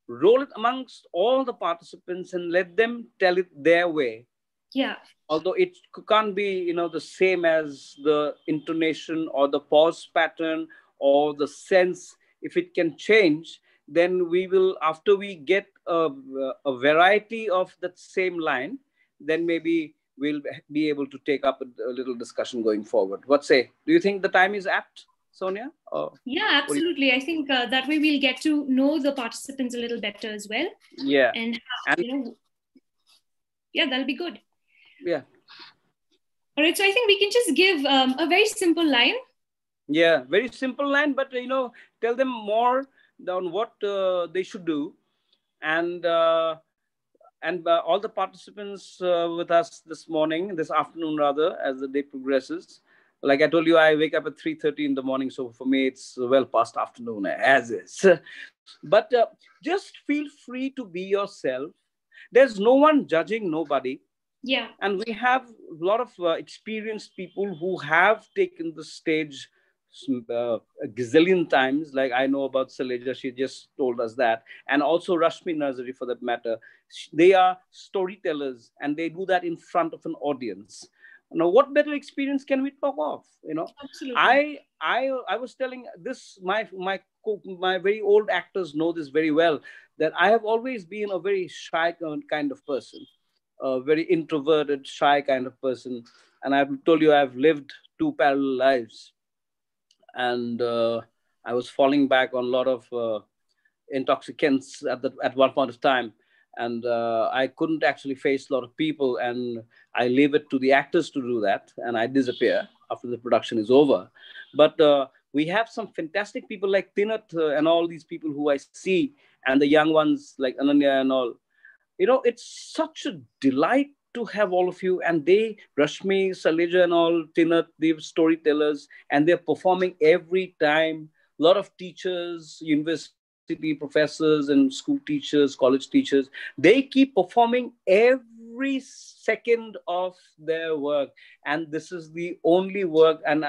roll it amongst all the participants and let them tell it their way yeah. Although it can't be you know the same as the intonation or the pause pattern or the sense. If it can change then we will after we get a, a variety of that same line then maybe we'll be able to take up a, a little discussion going forward. What say? Do you think the time is apt sonia? Or yeah absolutely. I think uh, that way we'll get to know the participants a little better as well. Yeah. And, and you know yeah that'll be good yeah. All right so i think we can just give um, a very simple line. Yeah very simple line but you know tell them more on what uh, they should do. And uh, and uh, all the participants uh, with us this morning this afternoon rather as the day progresses. Like i told you i wake up at 3.30 in the morning so for me it's well past afternoon as is. But uh, just feel free to be yourself. There's no one judging nobody yeah. And we have a lot of uh, experienced people who have taken the stage uh, a gazillion times. Like i know about Shailaja, she just told us that. And also rashmi Narzary for that matter. They are storytellers and they do that in front of an audience. Now what better experience can we talk of you know? Absolutely. i i i was telling this my my my very old actors know this very well that i have always been a very shy kind of person a very introverted, shy kind of person. And I've told you I've lived two parallel lives. And uh, I was falling back on a lot of uh, intoxicants at, the, at one point of time. and uh, I couldn't actually face a lot of people, and I leave it to the actors to do that, and I disappear after the production is over. But uh, we have some fantastic people like Tinat uh, and all these people who I see, and the young ones like Ananya and all. You know, it's such a delight to have all of you. And they, Rashmi, Shailaja, and all, Tinat, they're storytellers, and they're performing every time. A lot of teachers, university professors, and school teachers, college teachers, they keep performing every second of their work. And this is the only work. And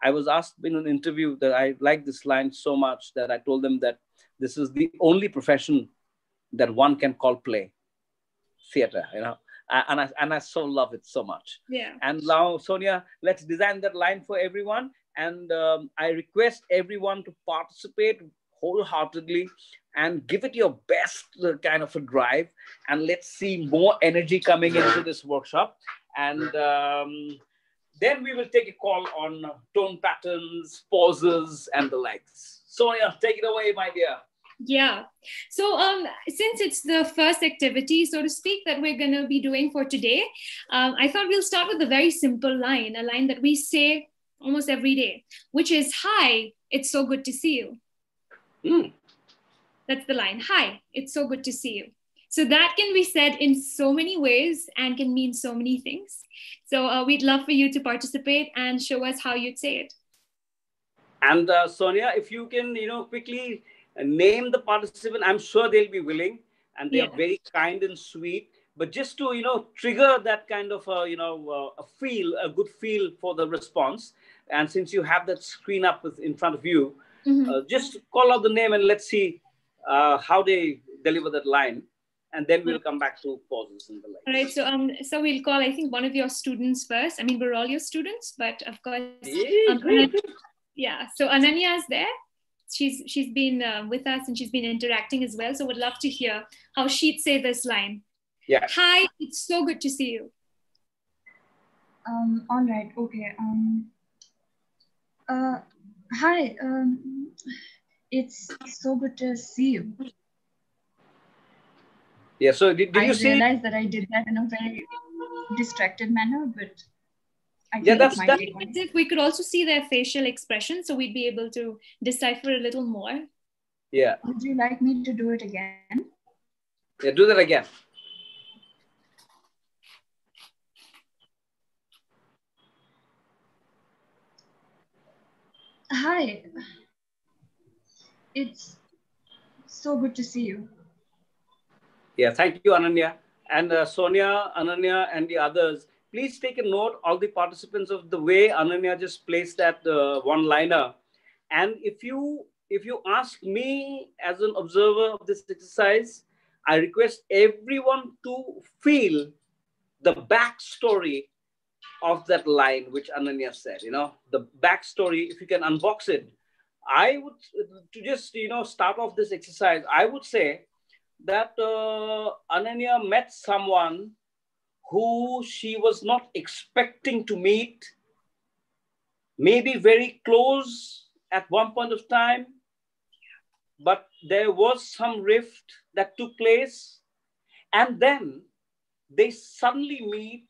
I was asked in an interview that I like this line so much that I told them that this is the only profession that one can call play, theater, you know. And I, and I so love it so much. Yeah. And now, Sonia, let's design that line for everyone. And um, I request everyone to participate wholeheartedly and give it your best uh, kind of a drive. And let's see more energy coming into this workshop. And um, then we will take a call on tone patterns, pauses, and the likes. Sonia, take it away, my dear. Yeah. So um, since it's the first activity, so to speak, that we're going to be doing for today, um, I thought we'll start with a very simple line, a line that we say almost every day, which is, Hi, it's so good to see you. Mm. That's the line. Hi, it's so good to see you. So that can be said in so many ways and can mean so many things. So uh, we'd love for you to participate and show us how you'd say it. And uh, Sonia, if you can, you know, quickly name the participant, I'm sure they'll be willing and they Yeah. are very kind and sweet. But just to, you know, trigger that kind of, a, you know, uh, a feel, a good feel for the response. And since you have that screen up with, in front of you, Mhm. uh, just call out the name and let's see uh, how they deliver that line. And then we'll come back to pauses and the like. All right, so um, so we'll call I think one of your students first. I mean, we're all your students, but of course, Yeah, um, yeah. So Ananya is there. She's she's been uh, with us and she's been interacting as well. So would love to hear how she'd say this line. Yeah. Hi, it's so good to see you. Um, all right, okay. Um, uh, hi, um, it's so good to see you. Yeah, so did, did I you see? realized that I did that in a very distracted manner, but I Yeah, think that's- it might that- take one. If we could also see their facial expression, so we'd be able to decipher a little more. Yeah, Would you like me to do it again? yeah, do that again. Hi. It's so good to see you. Yeah, thank you, Ananya. And uh, Sonia, Ananya, and the others, please take a note, all the participants, of the way Ananya just placed that uh, one-liner. And if you if you ask me as an observer of this exercise, I request everyone to feel the backstory of that line which Ananya said. You know, the backstory. If you can unbox it, I would to just you know start off this exercise. I would say that uh, Ananya met someone who she was not expecting to meet, maybe very close at one point of time, but there was some rift that took place. And then they suddenly meet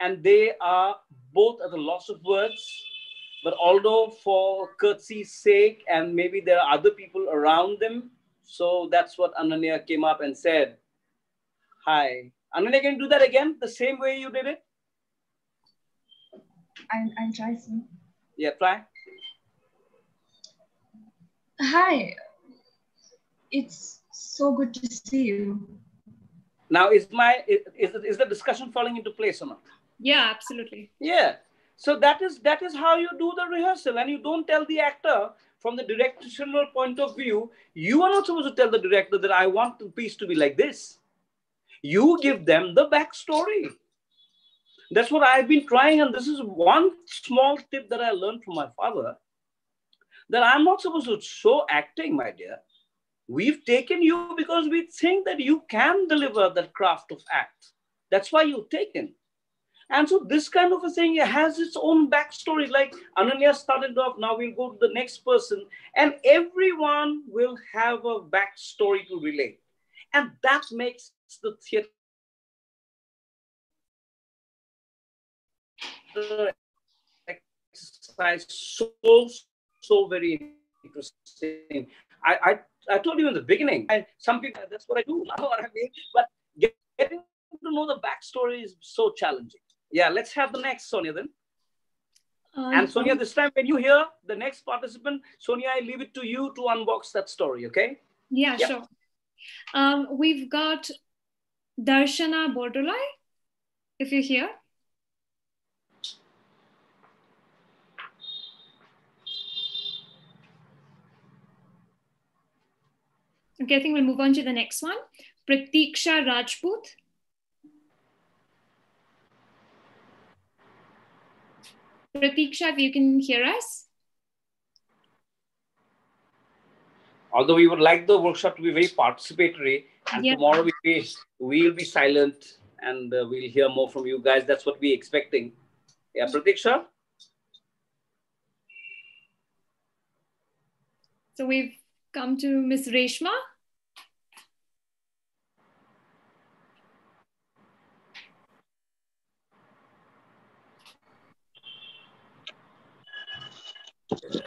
and they are both at a loss of words. But although for courtesy's sake, and maybe there are other people around them, so that's what Ananya came up and said. Hi. Ananya, can you do that again the same way you did it? I'll, I'm try some. Yeah, try. Hi. It's so good to see you. Now, is my is, is the discussion falling into place or not? Yeah, absolutely. Yeah. So that is that is how you do the rehearsal, and you don't tell the actor from the directorial point of view. You are not supposed to tell the director that I want the piece to be like this. You give them the backstory. That's what I've been trying, and this is one small tip that I learned from my father. That I'm not supposed to show acting, my dear. We've taken you because we think that you can deliver that craft of act. That's why you're taken. And so this kind of a thing has its own backstory. Like Ananya started off, now we'll go to the next person, and everyone will have a backstory to relate. And that makes the theater exercise so so very interesting. I, I I told you in the beginning. I, some people that's what I do. What I mean, but getting to know the backstory is so challenging. Yeah, let's have the next Sonia then. Uh, and Sonia, this time when you hear the next participant, Sonia, I leave it to you to unbox that story. Okay? Yeah, yep. sure. Um, we've got Darshana Bordoloi, if you're here. Okay, I think we'll move on to the next one. Pratiksha Rajput. Pratiksha, if you can hear us. Although we would like the workshop to be very participatory, and yeah. tomorrow we be, we'll be silent and uh, we'll hear more from you guys. That's what we're expecting. Yeah, Pratiksha? So we've come to Miss Reshma.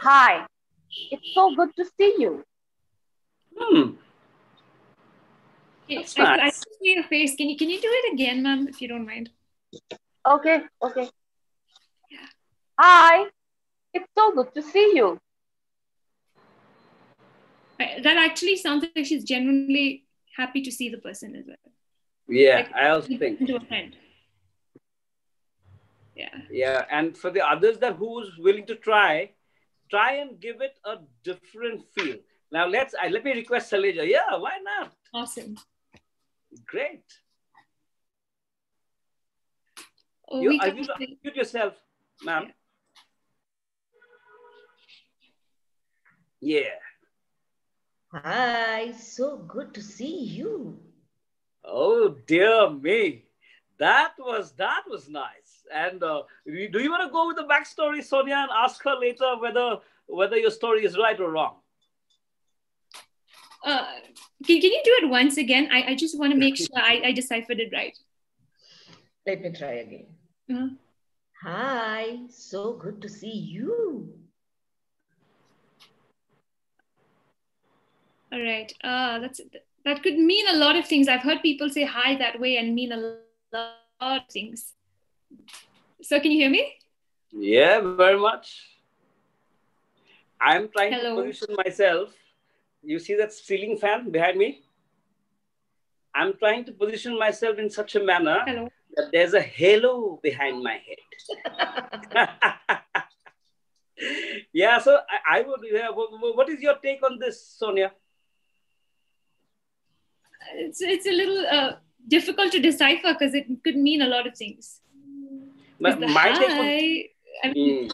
Hi, it's so good to see you. Hmm. That's I. I, I see your face. Can you can you do it again, ma'am, if you don't mind? Okay, okay. Yeah. Hi, it's so good to see you. That actually sounds like she's genuinely happy to see the person as well. Yeah, like, I also think. To a friend. Yeah. Yeah, and for the others that who's willing to try, try and give it a different feel. Now let's uh, let me request Shailaja. Yeah, why not? Awesome. Great. Oh, you, are you unmute yourself, ma'am? Yeah. Hi, so good to see you. Oh dear me, that was that was nice. And uh, do you want to go with the backstory, Sonia, and ask her later whether whether your story is right or wrong? Uh, can, can you do it once again? I, I just want to make sure I, I deciphered it right. Let me try again. Uh-huh. Hi, so good to see you. All right. Uh, that's that could mean a lot of things. I've heard people say hi that way and mean a lot of things. So can you hear me? Yeah, very much. I'm trying Hello. to position myself. You see that ceiling fan behind me? I'm trying to position myself in such a manner Hello. that there's a halo behind my head. yeah, so I, I would. Yeah, what is your take on this, Sonia? It's it's a little uh, difficult to decipher because it could mean a lot of things. But my take on, I mean, mm.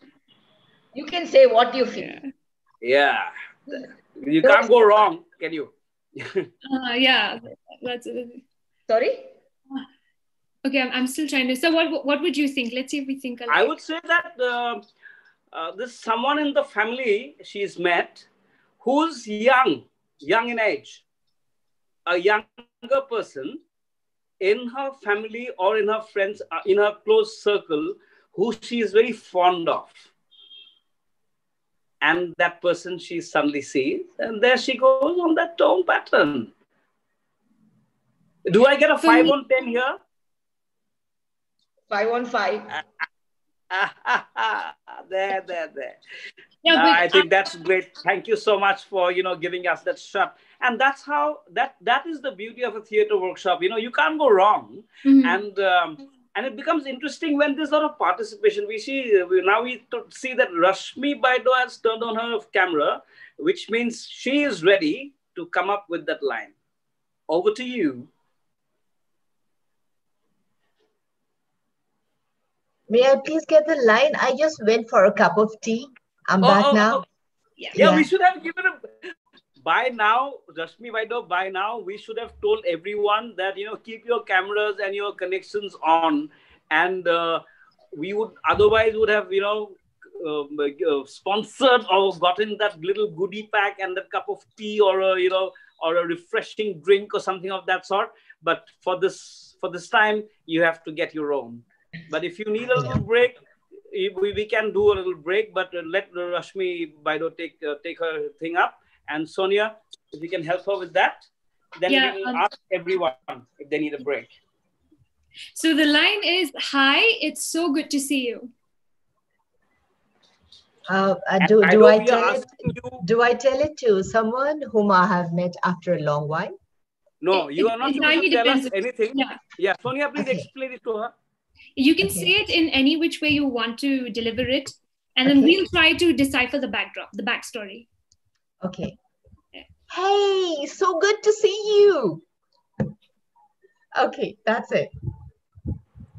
You can say what you feel. Yeah. You can't go wrong, can you? uh, yeah. That's Sorry? Okay, I'm, I'm still trying to. So, what what would you think? Let's see if we think alike. I would say that uh, uh, this someone in the family she's met who's young, young in age, a younger person in her family or in her friends, uh, in her close circle, who she is very fond of and that person she suddenly sees, and there she goes on that tone pattern. Do I get a five on ten here? Five on five. there, there, there. Yeah, uh, I think that's great. Thank you so much for you know giving us that shot. And that's how that that is the beauty of a theater workshop. You know, you can't go wrong. Mm-hmm. And um, and it becomes interesting when there's a lot of participation. We see we, now we see that Rashmi Baido has turned on her camera, which means she is ready to come up with that line. Over to you. May I please get the line? I just went for a cup of tea. I'm oh, back oh, now. Oh. Yeah. yeah, we should have given a by now, Rashmi Vaido, by now, we should have told everyone that, you know, keep your cameras and your connections on. And uh, we would otherwise would have, you know, um, uh, sponsored or gotten that little goodie pack and that cup of tea or, a, you know, or a refreshing drink or something of that sort. But for this for this time, you have to get your own. But if you need a little break, we, we can do a little break. But let Rashmi Baido take uh, take her thing up, and Sonia, if you can help her with that, then Yeah, we will um, ask everyone if they need a break. So the line is Hi, it's so good to see you. Uh, uh, do I do I tell it? you. Do I tell it to someone whom I have met after a long while? No, you it are not supposed to tell us anything. Yeah. Yeah, Sonia, please Okay. explain it to her. You can Okay. say it in any which way you want to deliver it. And then Okay. we'll try to decipher the backdrop, the backstory. Okay. Hey, so good to see you. Okay, that's it.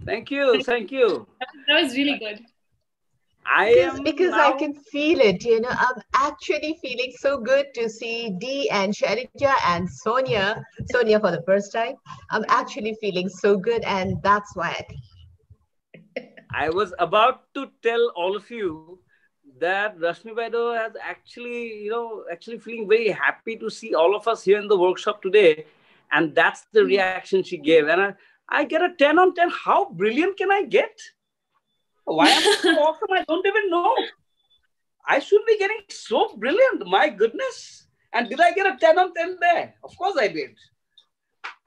Thank you, thank you. That, that was really good. I Because, am because I can feel it, you know, I'm actually feeling so good to see Dee and Sharija and Sonia, Sonia for the first time. I'm actually feeling so good, and that's why I think. I was about to tell all of you that Rashmi Baido has actually, you know, actually feeling very happy to see all of us here in the workshop today. And that's the hmm. reaction she gave. And I, I get a 10 on 10. How brilliant can I get? Why am I so awesome? I don't even know. I should be getting so brilliant. My goodness. And did I get a 10 on 10 there? Of course I did.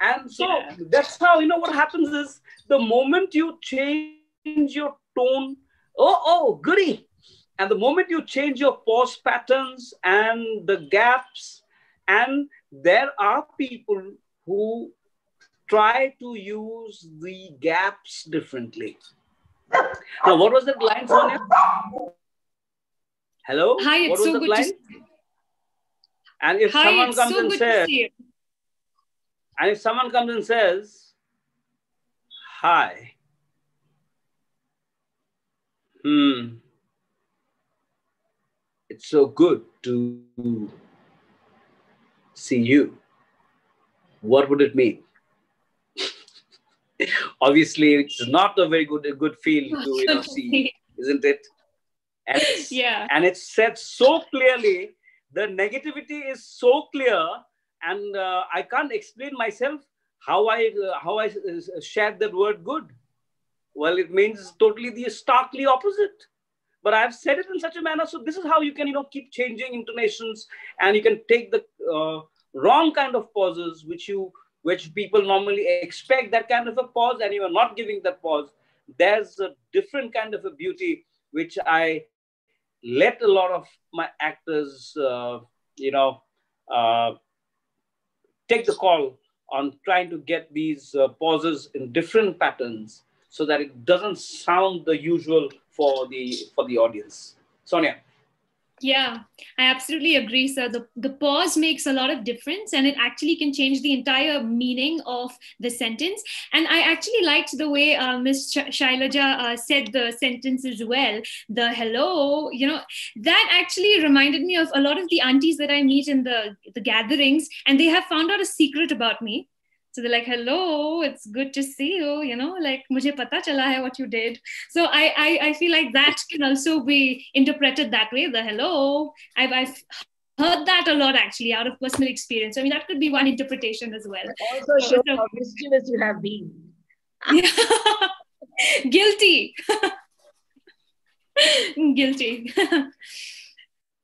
And so Yeah. that's how, you know, what happens is the moment you change your tone, oh, oh, goody. And the moment you change your pause patterns and the gaps, and there are people who try to use the gaps differently. Now, what was that line, Sonia? Hello? Hi, what it's was so that good line? to And if Hi, someone comes so and says, to see you. and if someone comes and says, Hi, hmm, it's so good to see you, what would it mean? Obviously, it's not a very good a good feel to you know see, isn't it? And it's, Yeah. and it's said so clearly. The negativity is so clear, and uh, I can't explain myself how I uh, how I uh, shared that word good. Well, it means totally the starkly opposite. But I've said it in such a manner, so this is how you can you know keep changing intonations, and you can take the uh, wrong kind of pauses, which you which people normally expect that kind of a pause, and you are not giving that pause. There's a different kind of a beauty which I let a lot of my actors, uh, you know, uh, take the call on trying to get these uh, pauses in different patterns so that it doesn't sound the usual for the for the audience. Sonia. Yeah, I absolutely agree, sir. The, the pause makes a lot of difference and it actually can change the entire meaning of the sentence. And I actually liked the way uh, Ms. Sh- Shailaja uh, said the sentence as well. The hello, you know, that actually reminded me of a lot of the aunties that I meet in the, the gatherings and they have found out a secret about me. So they're like, hello, it's good to see you, you know, like, mujhe pata chala hai what you did. So I, I, I feel like that can also be interpreted that way, the hello. I've, I've heard that a lot actually out of personal experience. I mean, that could be one interpretation as well. Also So- shows so- how mischievous you have been. Guilty. Guilty.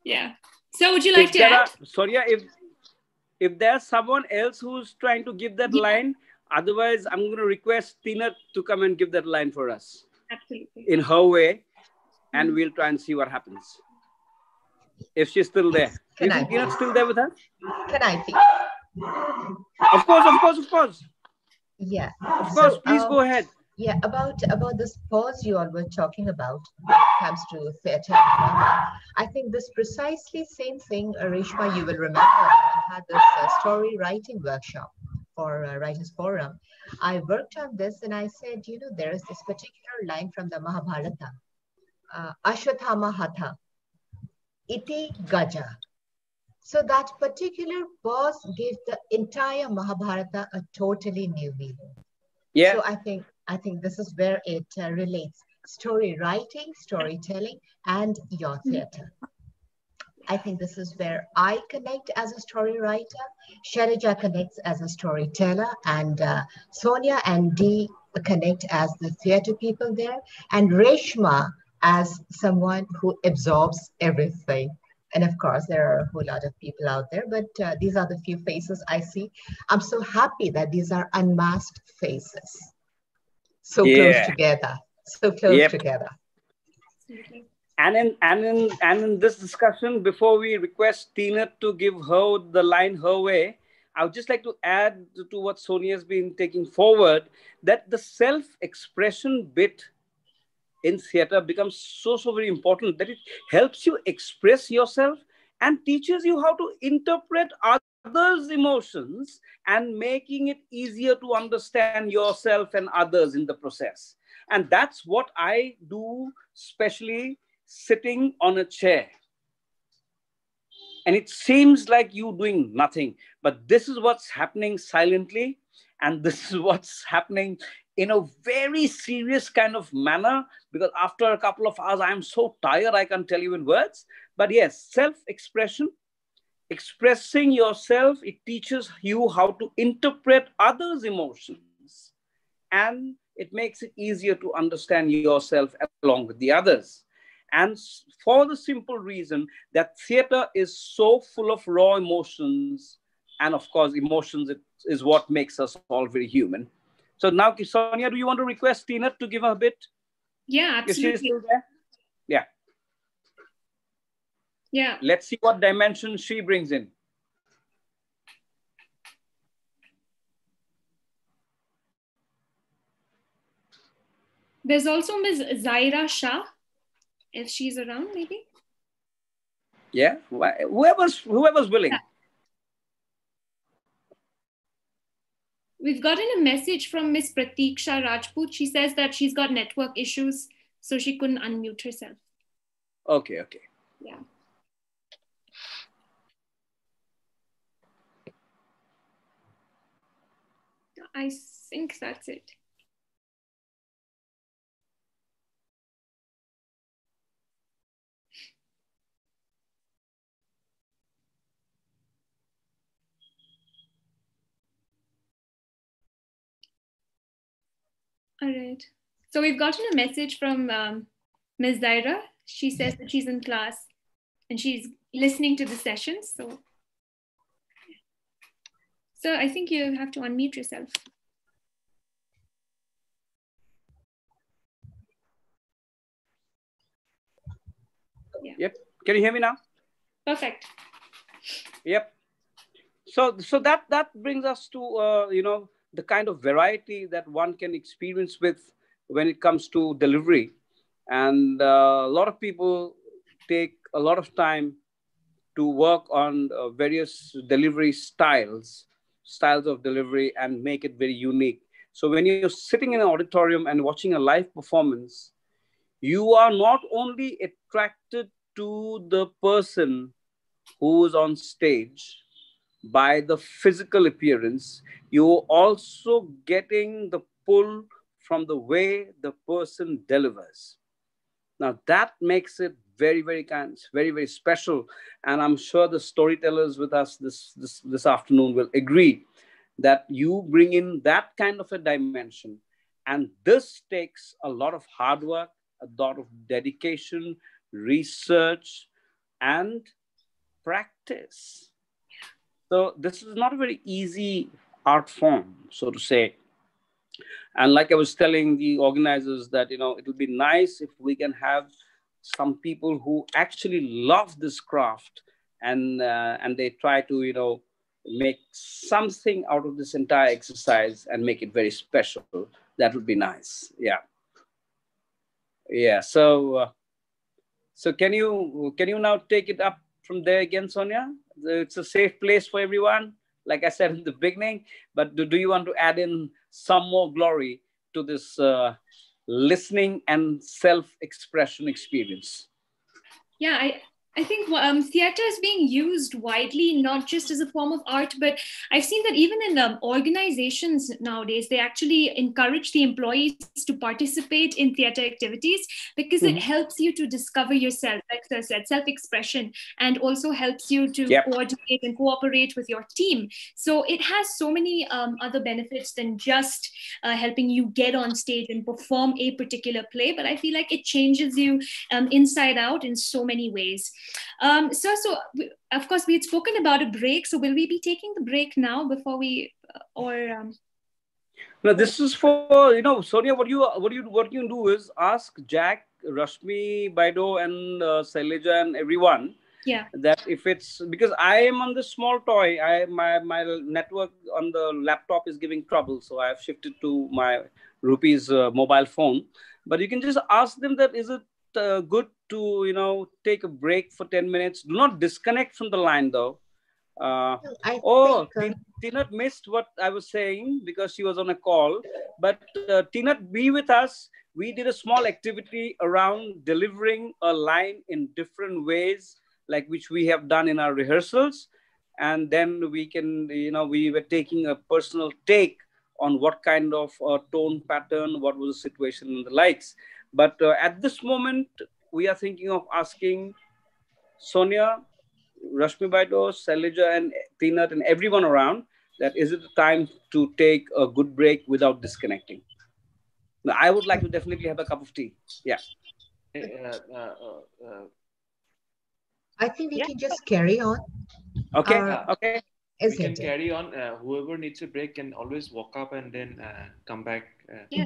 yeah. So would you like If to there add? are- Sonia, if if there's someone else who's trying to give that Yeah. line, otherwise I'm going to request Tina to come and give that line for us Absolutely. in her way, and Mhm. we'll try and see what happens. If she's still there. Can you I think Tina's please? still there with us? Can I please? Of course, of course, of course. Yeah. Of course, So, please um, go ahead. Yeah, about about this pause you all were talking about when it comes to theatre. and drama. I think this precisely same thing, uh, Reshma, you will remember I had this uh, story writing workshop for uh, Writers Forum. I worked on this and I said, you know, there is this particular line from the Mahabharata, uh, Ashwatthama Hatha, Iti Gaja. So that particular pause gave the entire Mahabharata a totally new meaning. Yeah. So I think I think this is where it uh, relates: story writing, storytelling, and your theater. I think this is where I connect as a story writer. Shailaja connects as a storyteller, and uh, Sonia and Dee connect as the theater people there, and Reshma as someone who absorbs everything. And of course, there are a whole lot of people out there, but uh, these are the few faces I see. I'm so happy that these are unmasked faces. So yeah. close together, so close yep. together. And in, and, in, and in this discussion, before we request Tina to give her the line her way, I would just like to add to what Sonia has been taking forward that the self expression bit in theater becomes so, so very important that it helps you express yourself and teaches you how to interpret others' emotions and making it easier to understand yourself and others in the process. And that's what I do, especially sitting on a chair. And it seems like you doing nothing, but this is what's happening silently, and this is what's happening in a very serious kind of manner because after a couple of hours i'm so tired i can't tell you in words but yes self-expression expressing yourself it teaches you how to interpret others emotions and it makes it easier to understand yourself along with the others and for the simple reason that theater is so full of raw emotions and of course emotions is what makes us all very human so now, Sonia, do you want to request Tina to give a bit? Yeah, absolutely. Yeah. Yeah. Let's see what dimension she brings in. There's also Ms. Zaira Shah, if she's around, maybe. Yeah, whoever's whoever's willing. Yeah. We've gotten a message from Miss Pratiksha Rajput. She says that she's got network issues, so she couldn't unmute herself. Okay, okay. Yeah. I think that's it. All right. So we've gotten a message from um, Ms. Zaira. She says that she's in class and she's listening to the session. So, so I think you have to unmute yourself. Yeah. Yep. Can you hear me now? Perfect. Yep. So, so that that brings us to uh, you know the kind of variety that one can experience with when it comes to delivery. And uh, a lot of people take a lot of time to work on uh, various delivery styles, styles of delivery, and make it very unique. So when you're sitting in an auditorium and watching a live performance, you are not only attracted to the person who is on stage, by the physical appearance, you're also getting the pull from the way the person delivers. Now that makes it very, very kind, very, very special. And I'm sure the storytellers with us this, this, this afternoon will agree that you bring in that kind of a dimension. And this takes a lot of hard work, a lot of dedication, research, and practice. So this is not a very easy art form, so to say. And like I was telling the organizers that, you know, it would be nice if we can have some people who actually love this craft and, uh, and they try to, you know, make something out of this entire exercise and make it very special. That would be nice. Yeah. Yeah. So, uh, so can you, can you now take it up from there again, Sonia? It's a safe place for everyone, like I said in the beginning. But do, do you want to add in some more glory to this uh, listening and self-expression experience? Yeah, I, I think um, theater is being used widely, not just as a form of art, but I've seen that even in um, organizations nowadays, they actually encourage the employees to participate in theater activities because mm-hmm. it helps you to discover yourself, like I said, self expression, and also helps you to yep. coordinate and cooperate with your team. So it has so many um, other benefits than just uh, helping you get on stage and perform a particular play, but I feel like it changes you um, inside out in so many ways. Um, so, so of course, we had spoken about a break. So, will we be taking the break now before we, uh, or? Um... No, this is for you know, Sonia. What you what you what you do is ask Jack, Rashmi, Baido, and uh, Shailaja, and everyone. Yeah. That if it's because I am on the small toy, I my my network on the laptop is giving trouble, so I have shifted to my rupees uh, mobile phone. But you can just ask them that is it uh, good to you know take a break for 10 minutes do not disconnect from the line though uh, oh think, uh... Tina missed what I was saying because she was on a call. But uh, Tina, be with us. We did a small activity around delivering a line in different ways, like which we have done in our rehearsals. And then we can, you know, we were taking a personal take on what kind of uh, tone pattern, what was the situation and the likes. But uh, at this moment, we are thinking of asking Sonia, Rashmi Baido, Shailaja, and Peanut, and everyone around that is it the time to take a good break without disconnecting? Now, I would like to definitely have a cup of tea. Yeah. Uh, uh, uh, I think we yeah. can just carry on. Okay. Uh, okay. We can carry on. Uh, whoever needs a break can always walk up and then uh, come back.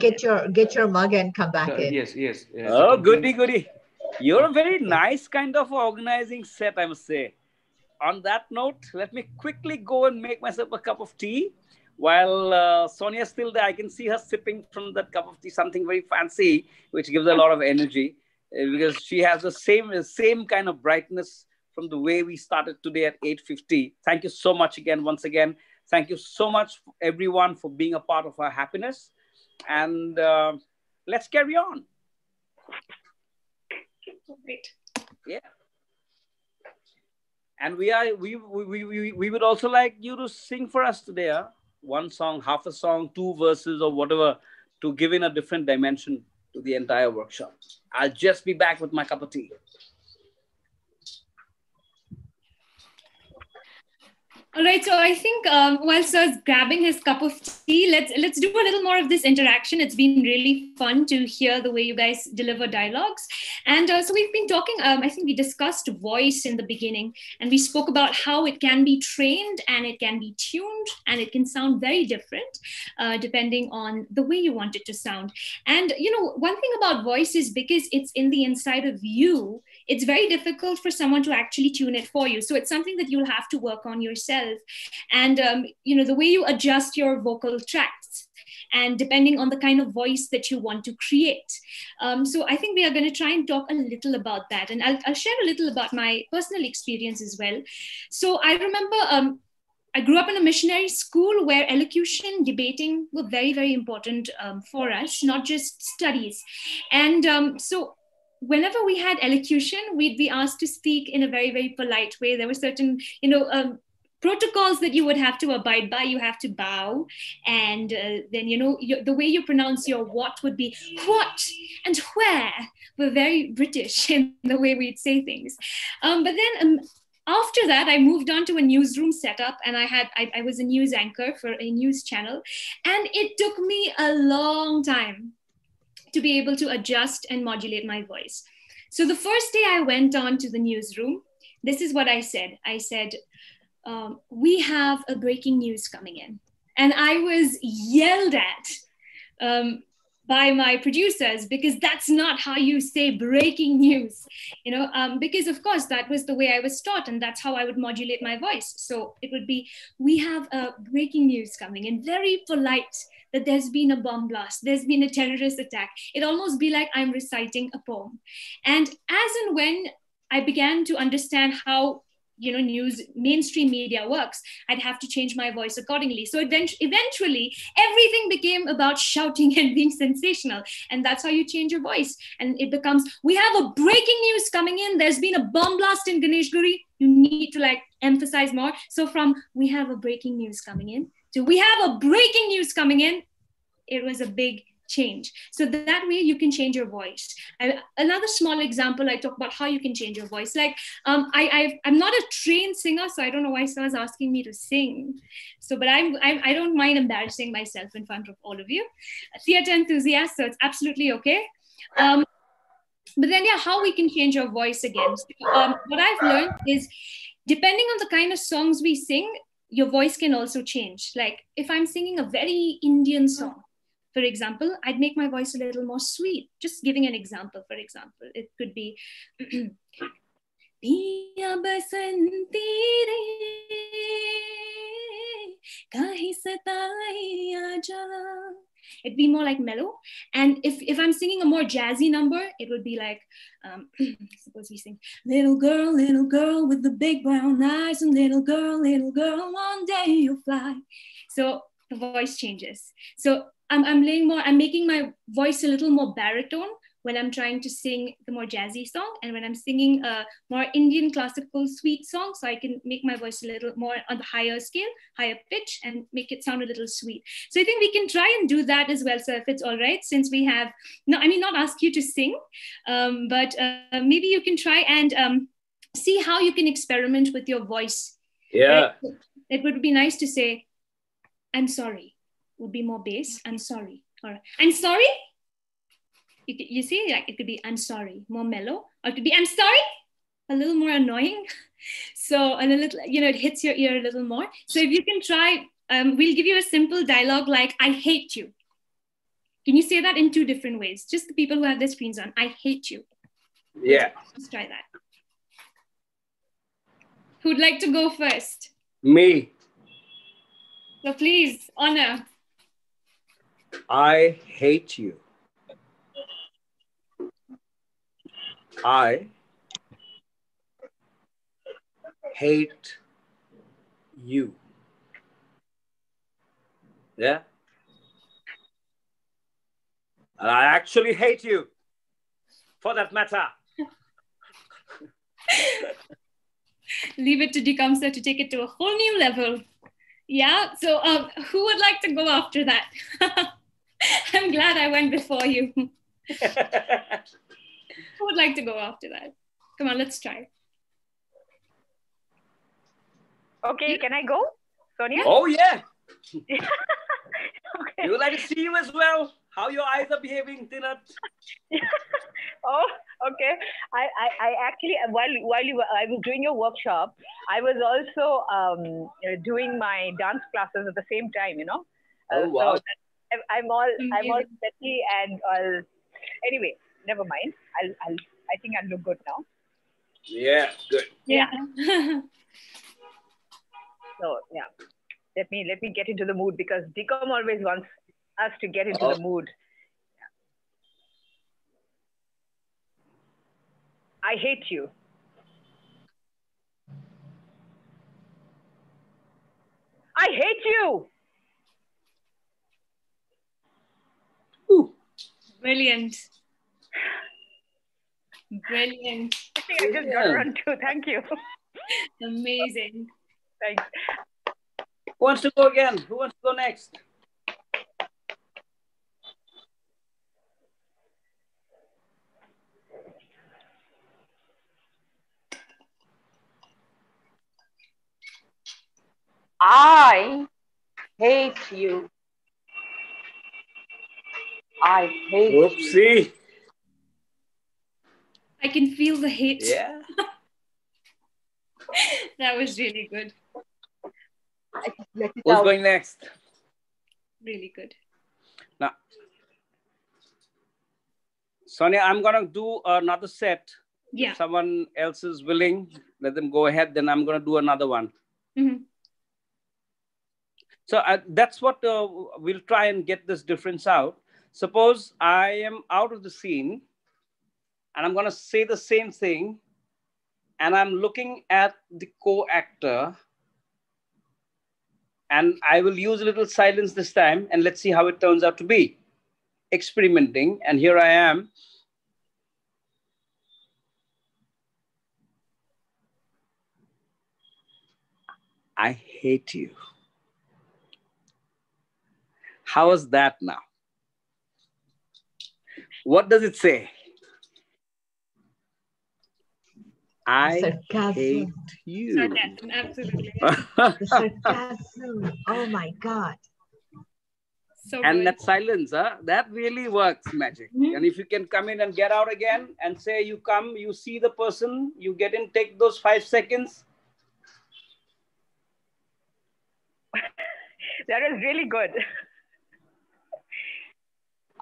get your get your mug and come back in. Yes, yes. oh, goody, goody. You're a very nice kind of organizing set, I must say. On that note, let me quickly go and make myself a cup of tea. While uh, Sonia's still there, I can see her sipping from that cup of tea, something very fancy, which gives a lot of energy uh, because she has the same same kind of brightness from the way we started today at 8.50. Thank you so much again, once again. Thank you so much, everyone, for being a part of our happiness. And uh, let's carry on. Great. Yeah. And we are we, we we we would also like you to sing for us today. Huh? One song, half a song, two verses, or whatever, to give in a different dimension to the entire workshop. I'll just be back with my cup of tea. All right, so I think um, while Sir's grabbing his cup of tea, let's let's do a little more of this interaction. It's been really fun to hear the way you guys deliver dialogues, and uh, so we've been talking. Um, I think we discussed voice in the beginning, and we spoke about how it can be trained and it can be tuned, and it can sound very different uh, depending on the way you want it to sound. And you know, one thing about voice is because it's in the inside of you, it's very difficult for someone to actually tune it for you. So it's something that you'll have to work on yourself. And, um, you know, the way you adjust your vocal tracts and depending on the kind of voice that you want to create. Um, so I think we are going to try and talk a little about that. And I'll, I'll, share a little about my personal experience as well. So I remember um, I grew up in a missionary school where elocution, debating were very, very important um, for us, not just studies. And um, so whenever we had elocution, we'd be asked to speak in a very, very polite way. There were certain, you know, um, protocols that you would have to abide by. You have to bow, and uh, then you know the way you pronounce your what would be what and where. We're very British in the way we'd say things. Um, but then um, after that i moved on to a newsroom setup and i had I, I, was a news anchor for a news channel and it took me a long time to be able to adjust and modulate my voice. So the first day I went on to the newsroom, this is what I said. I said, um, we have a breaking news coming in. And I was yelled at um, by my producers because that's not how you say breaking news, you know, um, because of course that was the way I was taught and that's how I would modulate my voice. So it would be, we have a breaking news coming in, very polite, that there's been a bomb blast, there's been a terrorist attack. It almost be like I'm reciting a poem. And as and when I began to understand how you know news mainstream media works i'd have to change my voice accordingly. So eventually everything became about shouting and being sensational. And that's how you change your voice. And it becomes we have a breaking news coming in. There's been a bomb blast in ganeshguri you need to like emphasize more. So from we have a breaking news coming in to we have a breaking news coming in it was a big change. So that way you can change your voice. I, another small example, I talk about how you can change your voice. Like um, I, i am not a trained singer, so I don't know why someone's asking me to sing. So, but I'm, I'm, I don't mind embarrassing myself in front of all of you. Theater enthusiast, so it's absolutely okay. Um, but then, yeah, how we can change our voice again. So, um, what I've learned is depending on the kind of songs we sing, your voice can also change. Like if I'm singing a very Indian song, for example, I'd make my voice a little more sweet. Just giving an example, for example, it could be It'd be more like mellow. And if, if I'm singing a more jazzy number, it would be like, um, suppose we sing, little girl, little girl with the big brown eyes, and little girl, little girl, one day you'll fly. So the voice changes. So I'm, I'm laying more, I'm making my voice a little more baritone when I'm trying to sing the more jazzy song and when I'm singing a more Indian classical sweet song. So I can make my voice a little more on the higher scale, higher pitch, and make it sound a little sweet. So I think we can try and do that as well. So if it's all right, since we have, no, I mean, not ask you to sing, um, but uh, maybe you can try and um, see how you can experiment with your voice. Yeah. Right? It would be nice to say, I'm sorry would be more bass. I'm sorry. Or I'm sorry. You, you see, like it could be I'm sorry, more mellow, or it could be I'm sorry, a little more annoying. So and a little, you know, it hits your ear a little more. So if you can try, um, we'll give you a simple dialogue like I hate you. Can you say that in two different ways? Just the people who have their screens on. I hate you. Yeah. Let's try that. Who'd like to go first? Me. So please, honor. I hate you. I hate you. Yeah? And I actually hate you for that matter. Leave it to Dikamsa to take it to a whole new level. Yeah, so um, who would like to go after that? I'm glad I went before you. I would like to go after that? Come on, let's try. Okay, can I go, Sonia? Oh yeah. okay. You would like to see you as well. How your eyes are behaving, Tinat? oh, okay. I, I, I actually while while you were, I was doing your workshop, I was also um, doing my dance classes at the same time. You know. Oh wow. So I'm all I'm all sweaty and all. Anyway, never mind. I'll I'll I think I'll look good now. Yeah, good. Yeah. so yeah, let me let me get into the mood because Dikom always wants us to get into oh. the mood. I hate you. I hate you. Ooh. Brilliant. Brilliant. I think I just got to run too. Thank you. Amazing. Thanks. Who wants to go again? Who wants to go next? I hate you. I hate Whoopsie. you. I can feel the hate. Yeah. that was really good. Who's out. going next? Really good. Now, Sonia, I'm gonna do another set. Yeah. If someone else is willing, let them go ahead. Then I'm gonna do another one. Mm-hmm. So uh, that's what uh, we'll try and get this difference out. Suppose I am out of the scene and I'm going to say the same thing and I'm looking at the co-actor and I will use a little silence this time and let's see how it turns out to be. Experimenting, and here I am. I hate you. How is that now? What does it say? I sarcasm. hate you. Sarcasm, absolutely. the sarcasm. Oh my God. So and good. that silence, huh? that really works magic. Mm-hmm. And if you can come in and get out again and say you come, you see the person, you get in, take those five seconds. that is really good.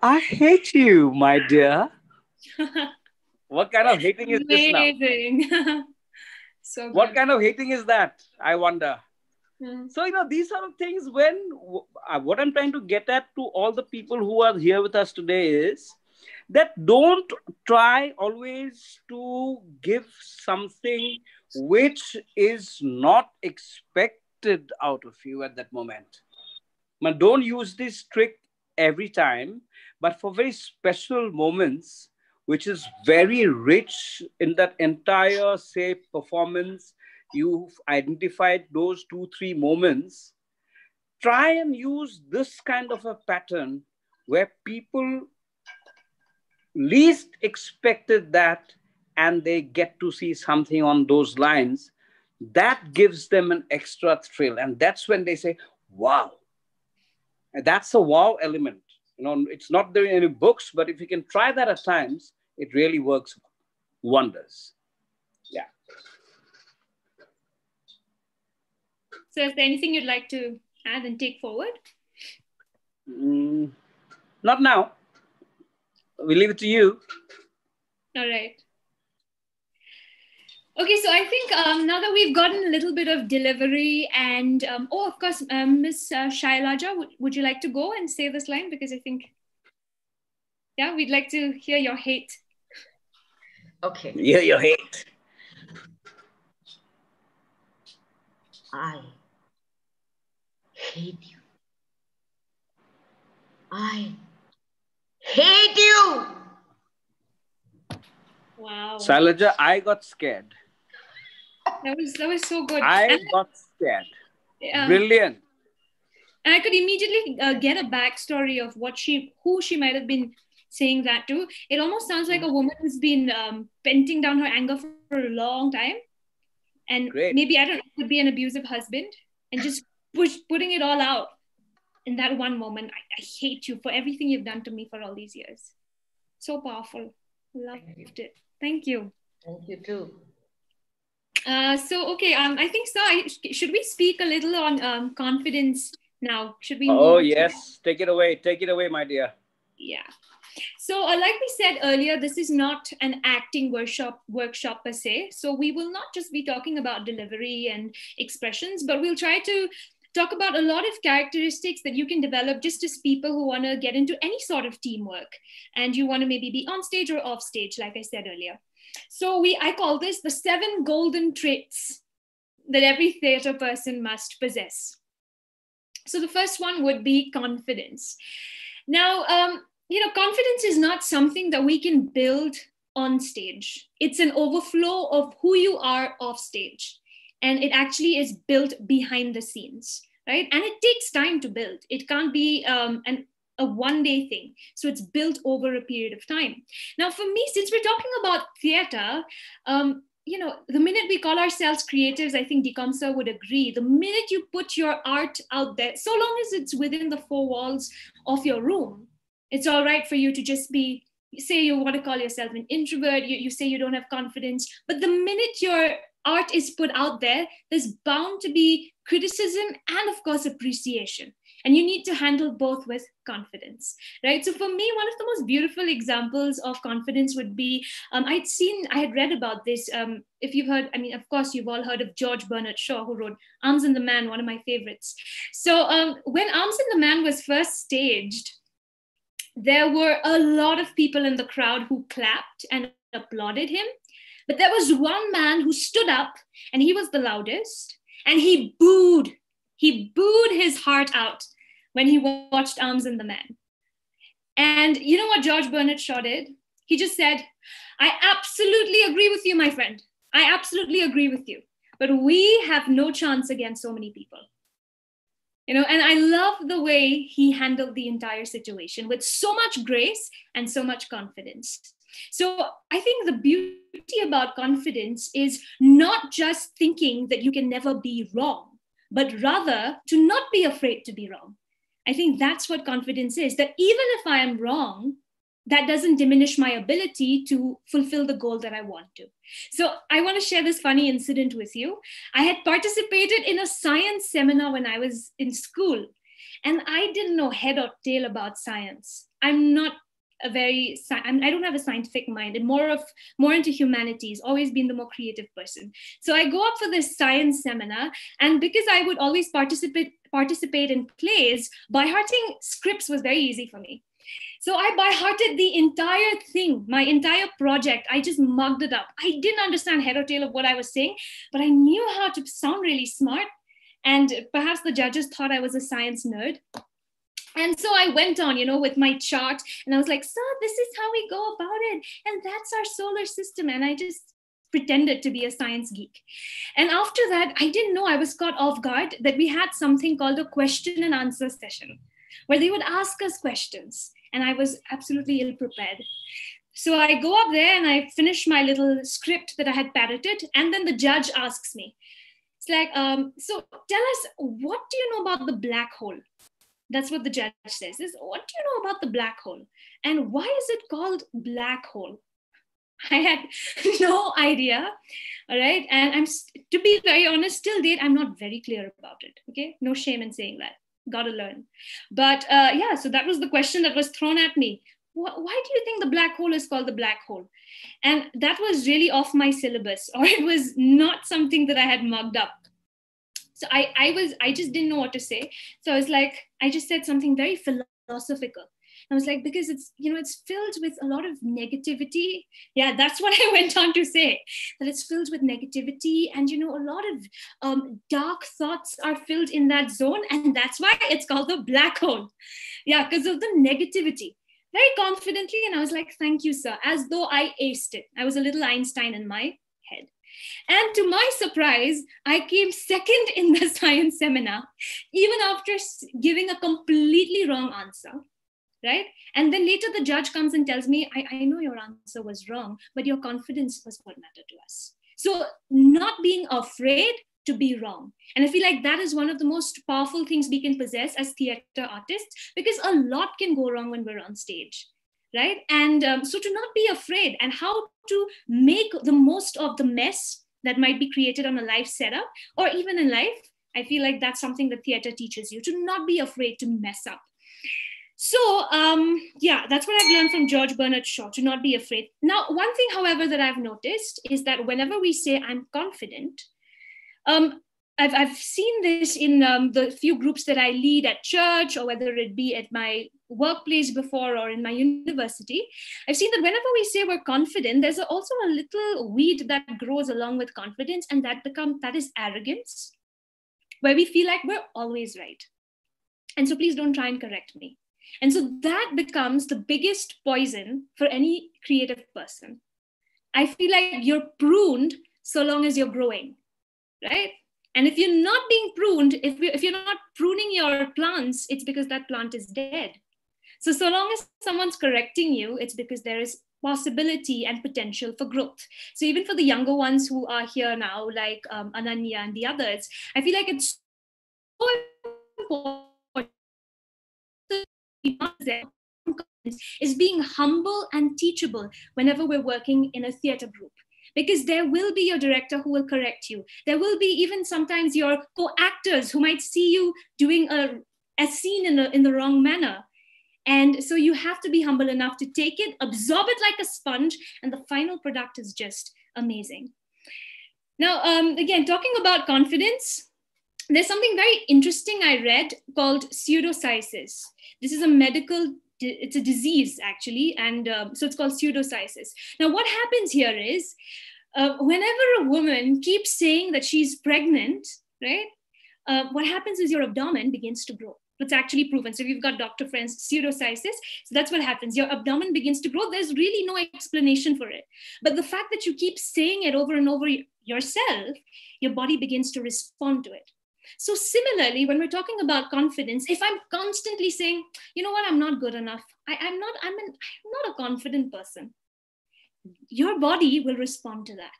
I hate you, my dear. What kind of hating is Amazing. this now? so what kind of hating is that? I wonder. Mm. So, you know, these are things when uh, what I'm trying to get at to all the people who are here with us today is that don't try always to give something which is not expected out of you at that moment. But don't use this trick every time, but for very special moments, which is very rich in that entire, say, performance. You've identified those two, three moments. Try and use this kind of a pattern where people least expected that and they get to see something on those lines that gives them an extra thrill and that's when they say wow and that's a wow element you know it's not there in any books but if you can try that at times it really works wonders. Yeah. So, is there anything you'd like to add and take forward? Mm, not now. We leave it to you. All right. Okay, so I think um, now that we've gotten a little bit of delivery and, um, oh, of course, um, Miss uh, Shailaja, would, would you like to go and say this line? Because I think, yeah, we'd like to hear your hate. Okay. Yeah, you hate. I hate you. I hate you. Wow. Shailaja, I got scared. That was that was so good. I and, got scared. Brilliant. And I could immediately uh, get a backstory of what she, who she might have been saying that to. It almost sounds like a woman who's been um, venting down her anger for, for a long time. And Great. maybe, I don't know, could be an abusive husband and just push, putting it all out in that one moment. I, I hate you for everything you've done to me for all these years. So powerful. Loved it. Thank you. Thank you too. Uh, so okay, um, I think so. I, should we speak a little on um, confidence now? Should we? Oh yes, take it away. Take it away, my dear. Yeah. So, uh, like we said earlier, this is not an acting workshop workshop per se. So, we will not just be talking about delivery and expressions, but we'll try to talk about a lot of characteristics that you can develop just as people who want to get into any sort of teamwork and you want to maybe be on stage or off stage, like I said earlier. So, we I call this the seven golden traits that every theater person must possess. So, the first one would be confidence. Now, um, you know, confidence is not something that we can build on stage. It's an overflow of who you are off stage. And it actually is built behind the scenes, right? And it takes time to build. It can't be um, an, a one day thing. So it's built over a period of time. Now, for me, since we're talking about theater, um, you know, the minute we call ourselves creatives, I think Dekamsa would agree. The minute you put your art out there, so long as it's within the four walls of your room, it's all right for you to just be say you want to call yourself an introvert you, you say you don't have confidence but the minute your art is put out there there's bound to be criticism and of course appreciation and you need to handle both with confidence right so for me one of the most beautiful examples of confidence would be um, i'd seen i had read about this um, if you've heard i mean of course you've all heard of george bernard shaw who wrote arms and the man one of my favorites so um, when arms and the man was first staged there were a lot of people in the crowd who clapped and applauded him But there was one man who stood up and he was the loudest and he booed. He booed his heart out when he watched Arms and the Man. And you know what George Bernard Shaw did? He just said, I absolutely agree with you, my friend. I absolutely agree with you. But we have no chance against so many people. You know, and I love the way he handled the entire situation with so much grace and so much confidence. So I think the beauty about confidence is not just thinking that you can never be wrong, but rather to not be afraid to be wrong. I think that's what confidence is that even if I am wrong, that doesn't diminish my ability to fulfill the goal that I want to. So, I want to share this funny incident with you. I had participated in a science seminar when I was in school, and I didn't know head or tail about science. I'm not a very i don't have a scientific mind and more of more into humanities always been the more creative person so i go up for this science seminar and because i would always participate participate in plays by hearting scripts was very easy for me so I by hearted the entire thing, my entire project. I just mugged it up. I didn't understand head or tail of what I was saying, but I knew how to sound really smart. And perhaps the judges thought I was a science nerd. And so I went on, you know, with my chart and I was like, so this is how we go about it. And that's our solar system. And I just pretended to be a science geek. And after that, I didn't know I was caught off guard that we had something called a question and answer session where they would ask us questions. And I was absolutely ill prepared. So I go up there and I finish my little script that I had parroted. And then the judge asks me, it's like, um, so tell us, what do you know about the black hole? That's what the judge says. Is what do you know about the black hole? And why is it called black hole? I had no idea. All right. And I'm, to be very honest, till date, I'm not very clear about it. Okay. No shame in saying that. Gotta learn. But uh, yeah, so that was the question that was thrown at me. Why do you think the black hole is called the black hole? And that was really off my syllabus, or it was not something that I had mugged up so i i was i just didn't know what to say so i was like i just said something very philosophical I was like, because it's, you know, it's filled with a lot of negativity. Yeah, that's what I went on to say, that it's filled with negativity. And, you know, a lot of um, dark thoughts are filled in that zone. And that's why it's called the black hole. Yeah, because of the negativity. Very confidently. And I was like, thank you, sir, as though I aced it. I was a little Einstein in my. And to my surprise, I came second in the science seminar, even after giving a completely wrong answer. Right. And then later the judge comes and tells me, I, I know your answer was wrong, but your confidence was what mattered to us. So, not being afraid to be wrong. And I feel like that is one of the most powerful things we can possess as theater artists because a lot can go wrong when we're on stage right? And um, so to not be afraid and how to make the most of the mess that might be created on a live setup or even in life. I feel like that's something that theater teaches you to not be afraid to mess up. So, um, yeah, that's what I've learned from George Bernard Shaw to not be afraid. Now, one thing, however, that I've noticed is that whenever we say I'm confident, um, I've, I've seen this in um, the few groups that I lead at church or whether it be at my workplace before or in my university. I've seen that whenever we say we're confident, there's also a little weed that grows along with confidence, and that become that is arrogance, where we feel like we're always right. And so please don't try and correct me. And so that becomes the biggest poison for any creative person. I feel like you're pruned so long as you're growing, right? And if you're not being pruned, if, if you're not pruning your plants, it's because that plant is dead. So, so long as someone's correcting you, it's because there is possibility and potential for growth. So, even for the younger ones who are here now, like um, Ananya and the others, I feel like it's so important is being humble and teachable whenever we're working in a theater group because there will be your director who will correct you. There will be even sometimes your co-actors who might see you doing a, a scene in, a, in the wrong manner. And so you have to be humble enough to take it, absorb it like a sponge, and the final product is just amazing. Now, um, again, talking about confidence, there's something very interesting I read called pseudocyesis. This is a medical it's a disease actually and um, so it's called pseudocyesis now what happens here is uh, whenever a woman keeps saying that she's pregnant, right? Uh, what happens is your abdomen begins to grow. It's actually proven. So you've got Dr. Friend's pseudocyesis. So that's what happens. Your abdomen begins to grow. There's really no explanation for it. But the fact that you keep saying it over and over yourself, your body begins to respond to it. So similarly, when we're talking about confidence, if I'm constantly saying, you know what, I'm not good enough, I, am not, I'm, an, I'm not a confident person, your body will respond to that.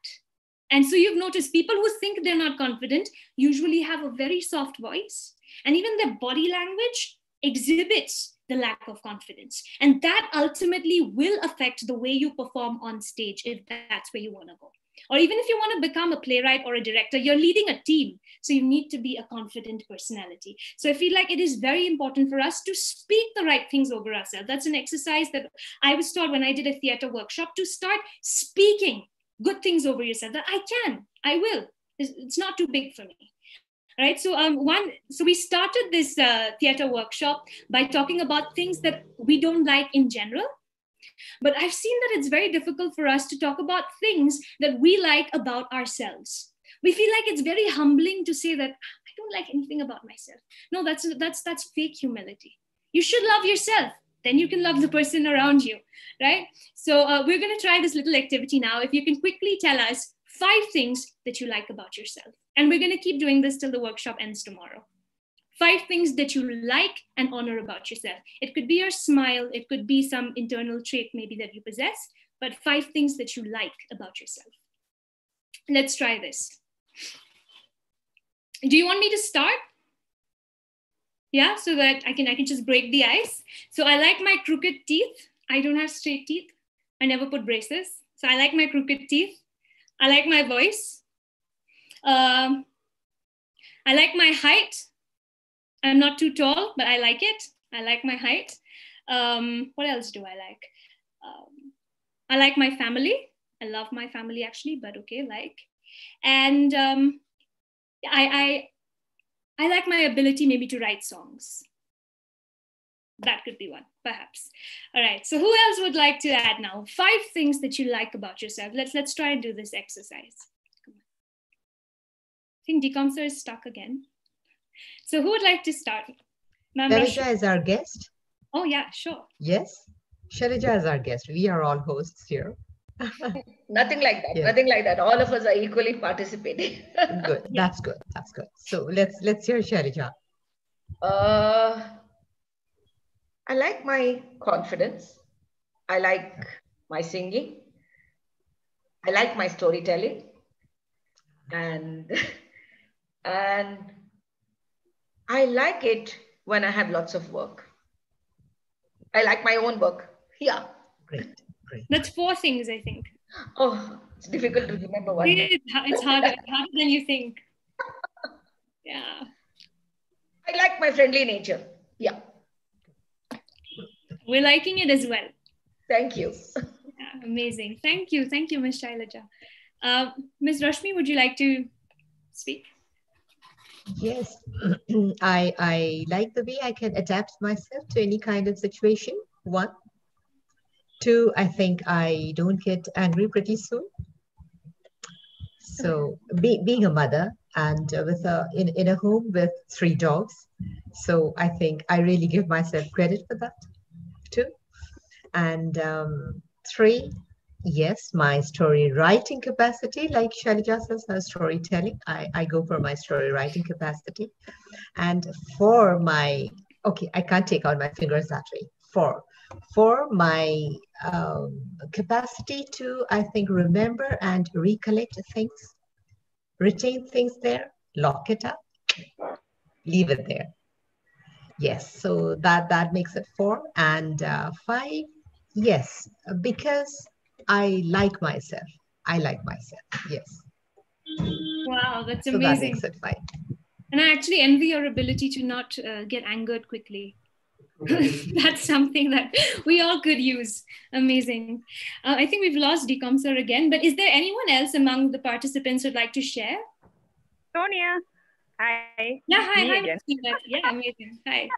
And so you've noticed people who think they're not confident usually have a very soft voice, and even their body language exhibits the lack of confidence. And that ultimately will affect the way you perform on stage if that's where you want to go. Or even if you want to become a playwright or a director, you're leading a team. So you need to be a confident personality. So I feel like it is very important for us to speak the right things over ourselves. That's an exercise that I was taught when I did a theater workshop to start speaking good things over yourself that I can, I will. It's, not too big for me right so um one so we started this uh, theater workshop by talking about things that we don't like in general but I've seen that it's very difficult for us to talk about things that we like about ourselves. We feel like it's very humbling to say that I don't like anything about myself. No, that's that's that's fake humility. You should love yourself. Then you can love the person around you, right? So uh, we're going to try this little activity now. If you can quickly tell us five things that you like about yourself, and we're going to keep doing this till the workshop ends tomorrow five things that you like and honor about yourself. It could be your smile, it could be some internal trait maybe that you possess, but five things that you like about yourself. Let's try this. Do you want me to start? Yeah, so that I can I can just break the ice. So I like my crooked teeth. I don't have straight teeth. I never put braces. So I like my crooked teeth. I like my voice. Um, I like my height. I'm not too tall, but I like it. I like my height. Um, what else do I like? Um, I like my family. I love my family actually, but okay, like. And um, I, I, I like my ability maybe to write songs. That could be one, perhaps. All right. So who else would like to add now? Five things that you like about yourself. Let's let's try and do this exercise. I think Decom is stuck again. So who would like to start? Shailaja is our guest. Oh yeah, sure. Yes, Shailaja is our guest. We are all hosts here. Nothing like that. Yeah. Nothing like that. All of us are equally participating. good. That's good. That's good. So let's let's hear Shailaja. Uh, I like my confidence. I like my singing. I like my storytelling. And and I like it when I have lots of work. I like my own work. Yeah. Great. Great. That's four things, I think. Oh, it's difficult to remember one. It's, it's harder, harder than you think. Yeah. I like my friendly nature. Yeah. We're liking it as well. Thank you. Yeah, amazing. Thank you. Thank you, Ms. Shailaja. Uh, Ms. Rashmi, would you like to speak? Yes, I, I like the way I can adapt myself to any kind of situation. One. Two, I think I don't get angry pretty soon. So be, being a mother and with a in, in a home with three dogs, so I think I really give myself credit for that too. And um, three, yes, my story writing capacity, like Shailaja says, her storytelling, I, I go for my story writing capacity. And for my, okay, I can't take out my fingers that way. For, for my um, capacity to, I think, remember and recollect things, retain things there, lock it up, leave it there. Yes, so that, that makes it four. And uh, five, yes, because I like myself. I like myself. Yes. Wow, that's so amazing. That makes it fine. And I actually envy your ability to not uh, get angered quickly. that's something that we all could use. Amazing. Uh, I think we've lost Decom sir again, but is there anyone else among the participants who'd like to share? Sonia. Hi. Yeah, hi. Me hi again. Yeah, amazing. Hi.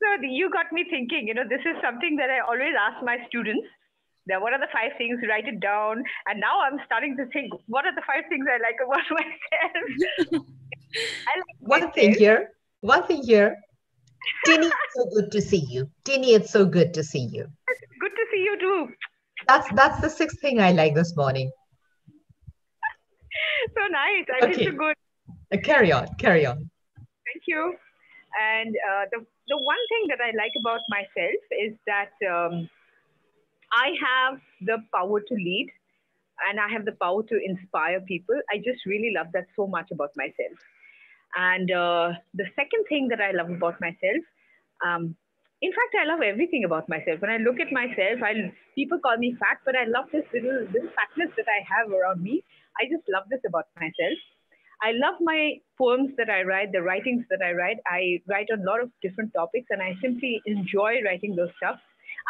So you got me thinking, you know, this is something that I always ask my students There, what are the five things? Write it down. And now I'm starting to think, what are the five things I like about myself? I like One myself. thing here. One thing here. Tinny, it's so good to see you. Tinny, it's so good to see you. Good to see you too. That's that's the sixth thing I like this morning. so nice. I okay. feel so good. Uh, carry on, carry on. Thank you. And uh, the the one thing that I like about myself is that um, I have the power to lead, and I have the power to inspire people. I just really love that so much about myself. And uh, the second thing that I love about myself, um, in fact, I love everything about myself. When I look at myself, I people call me fat, but I love this little this fatness that I have around me. I just love this about myself. I love my poems that I write, the writings that I write. I write on a lot of different topics, and I simply enjoy writing those stuff.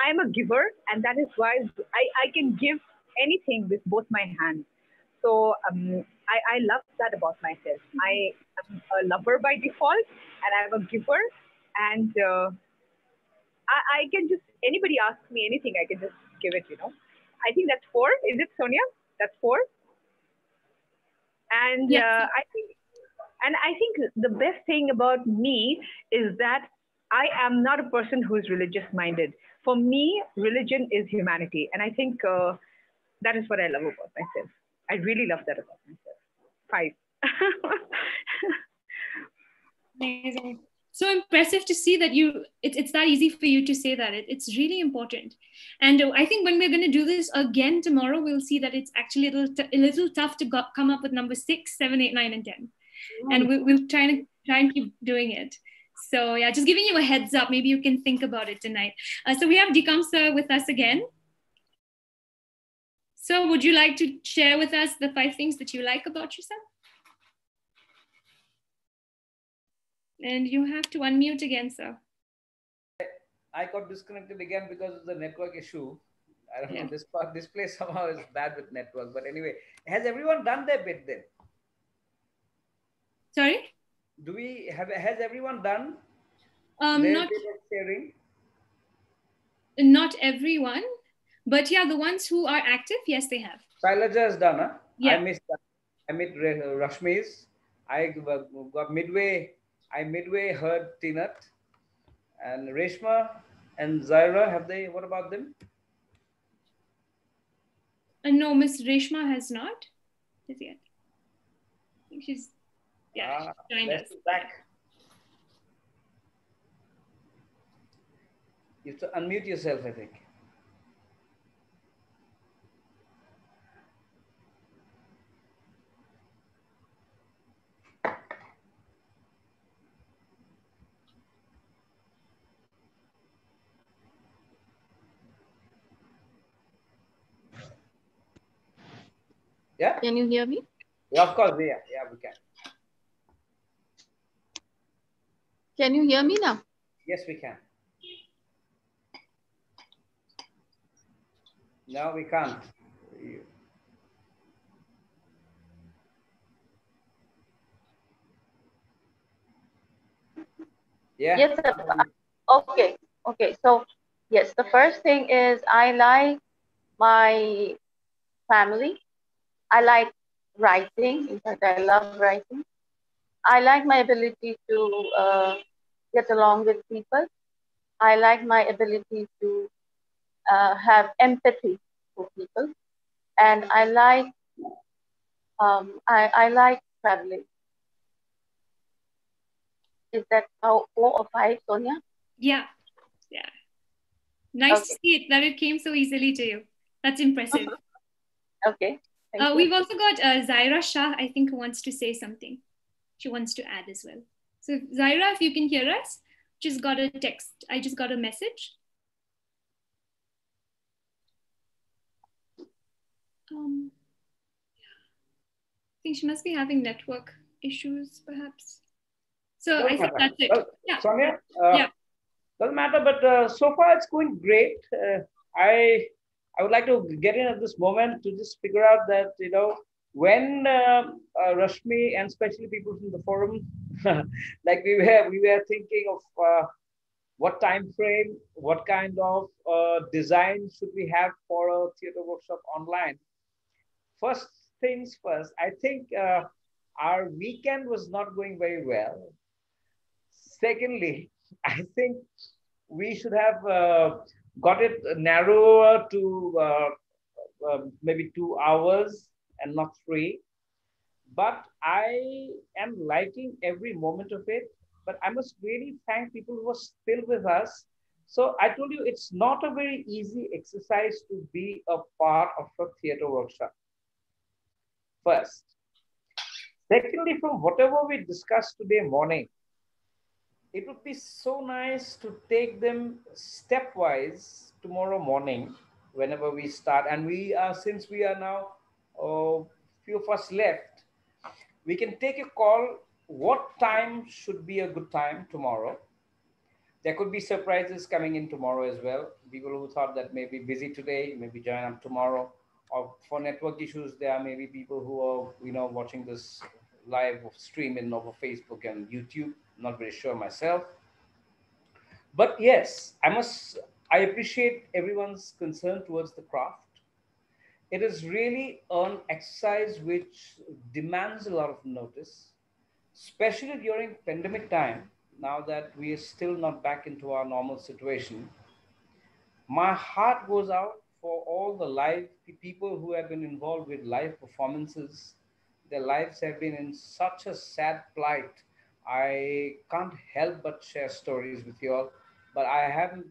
I am a giver, and that is why I, I can give anything with both my hands. So um, I, I love that about myself. I am a lover by default, and I'm a giver, and uh, I, I can just anybody asks me anything, I can just give it. You know, I think that's four. Is it Sonia? That's four. And yes. uh, I think, and I think the best thing about me is that I am not a person who is religious minded. For me, religion is humanity, and I think uh, that is what I love about myself. I really love that about myself. Five. Amazing. So impressive to see that you, it, it's that easy for you to say that. It, it's really important. And uh, I think when we're going to do this again tomorrow, we'll see that it's actually a little, t- a little tough to go- come up with number six, seven, eight, nine, and 10. Mm. And we, we'll try and, try and keep doing it. So yeah, just giving you a heads up. Maybe you can think about it tonight. Uh, so we have Dikam sir with us again. So would you like to share with us the five things that you like about yourself? And you have to unmute again, sir. I got disconnected again because of the network issue. I don't yeah. know, this part, this place somehow is bad with network. But anyway, has everyone done their bit then? Sorry? Do we have, has everyone done um, not, sharing? Not everyone. But yeah, the ones who are active, yes, they have. Shailaja has done, huh? Yeah. I missed. I missed Rashmi's. I got midway. I midway heard Tinat and Reshma and Zaira. Have they? What about them? Uh, no, Miss Reshma has not as yet. She's yeah. Ah, joined us. Back. You have to unmute yourself, I think. Yeah. Can you hear me? Yeah, of course. Yeah, yeah, we can. Can you hear me now? Yes, we can. No, we can't. Yeah. Yes. Sir. Okay. Okay. So, yes, the first thing is I like my family. I like writing. In fact, I love writing. I like my ability to uh, get along with people. I like my ability to uh, have empathy for people. And I like, um, I, I like traveling. Is that how four or five, Sonia? Yeah, yeah. Nice okay. to see it that it came so easily to you. That's impressive. okay. Uh, we've also got uh, Zaira Shah, I think, who wants to say something. She wants to add as well. So, Zaira, if you can hear us, just got a text. I just got a message. Um, I think she must be having network issues, perhaps. So doesn't I think that's it. Well, yeah. Sonia, uh, yeah. doesn't matter, but uh, so far it's going great. Uh, I I would like to get in at this moment to just figure out that, you know, when uh, uh, Rashmi and especially people from the forum, like we were, we were thinking of uh, what time frame, what kind of uh, design should we have for a theater workshop online? First things first, I think uh, our weekend was not going very well. Secondly, I think we should have uh, got it narrower to uh, uh, maybe two hours and not three. But I am liking every moment of it. But I must really thank people who are still with us. So I told you it's not a very easy exercise to be a part of a theater workshop. First. Secondly, from whatever we discussed today morning, it would be so nice to take them stepwise tomorrow morning whenever we start. And we are, since we are now a uh, few of us left, we can take a call. What time should be a good time tomorrow? There could be surprises coming in tomorrow as well. People who thought that may be busy today, maybe join up tomorrow. Or for network issues, there are maybe people who are, you know, watching this live stream in over Facebook and YouTube. Not very sure myself. But yes, I must I appreciate everyone's concern towards the craft. It is really an exercise which demands a lot of notice, especially during pandemic time, now that we are still not back into our normal situation. My heart goes out for all the live people who have been involved with live performances. Their lives have been in such a sad plight. I can't help but share stories with you all, but I haven't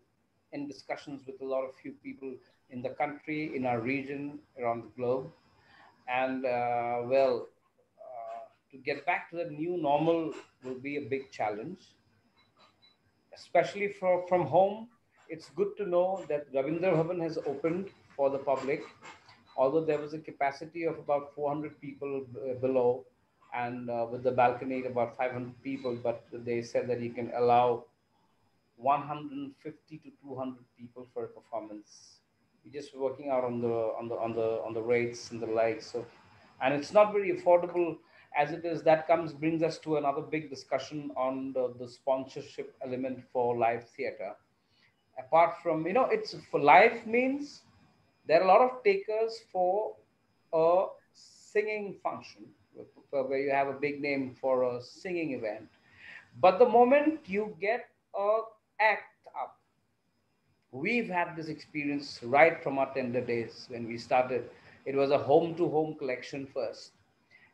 in discussions with a lot of few people in the country, in our region, around the globe. And uh, well, uh, to get back to the new normal will be a big challenge, especially for, from home. It's good to know that Rabindra Bhavan has opened for the public, although there was a capacity of about 400 people uh, below and uh, with the balcony about 500 people, but they said that you can allow 150 to 200 people for a performance. Just working out on the on the on the on the rates and the likes. So, and it's not very affordable as it is. That comes brings us to another big discussion on the, the sponsorship element for live theater. Apart from you know, it's for live means there are a lot of takers for a singing function where you have a big name for a singing event. But the moment you get a act. We've had this experience right from our tender days when we started. It was a home to home collection first,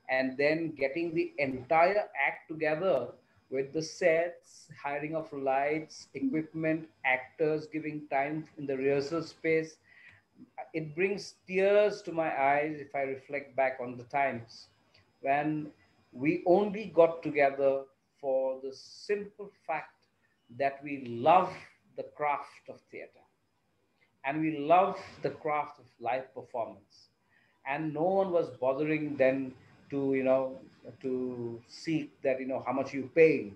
and then getting the entire act together with the sets, hiring of lights, equipment, actors, giving time in the rehearsal space. It brings tears to my eyes if I reflect back on the times when we only got together for the simple fact that we love the craft of theater. And we love the craft of live performance. And no one was bothering then to you know to seek that you know how much you pay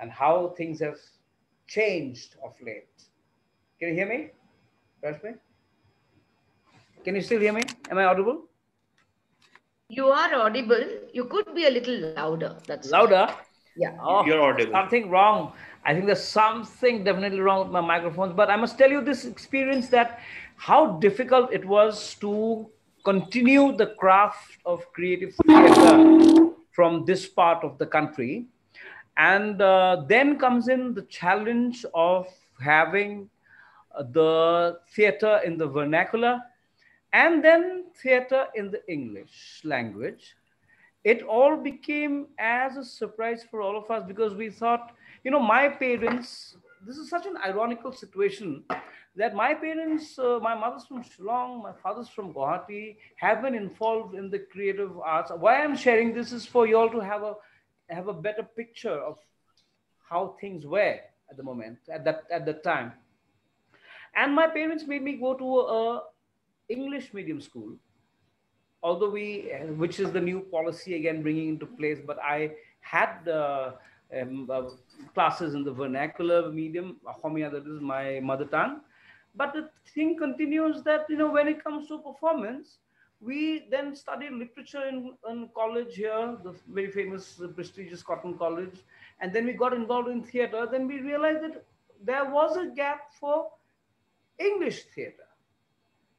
and how things have changed of late. Can you hear me Rashmi? can you still hear me? Am i audible? You are audible. You could be a little louder that's louder? yeah. Oh, you're audible. something wrong I think there's something definitely wrong with my microphones, but I must tell you this experience that how difficult it was to continue the craft of creative theater from this part of the country. And uh, then comes in the challenge of having uh, the theater in the vernacular and then theater in the English language. It all became as a surprise for all of us because we thought you know, my parents, this is such an ironical situation that my parents, uh, my mother's from Shillong, my father's from Guwahati, have been involved in the creative arts. Why I'm sharing this is for you all to have a have a better picture of how things were at the moment at that at that time. And my parents made me go to a English medium school, although we, which is the new policy again bringing into place. But I had uh, um, uh, classes in the vernacular medium, Ahomia, that is my mother tongue. But the thing continues that, you know, when it comes to performance, we then studied literature in, in college here, the very famous, uh, prestigious Cotton College. And then we got involved in theater. Then we realized that there was a gap for English theater.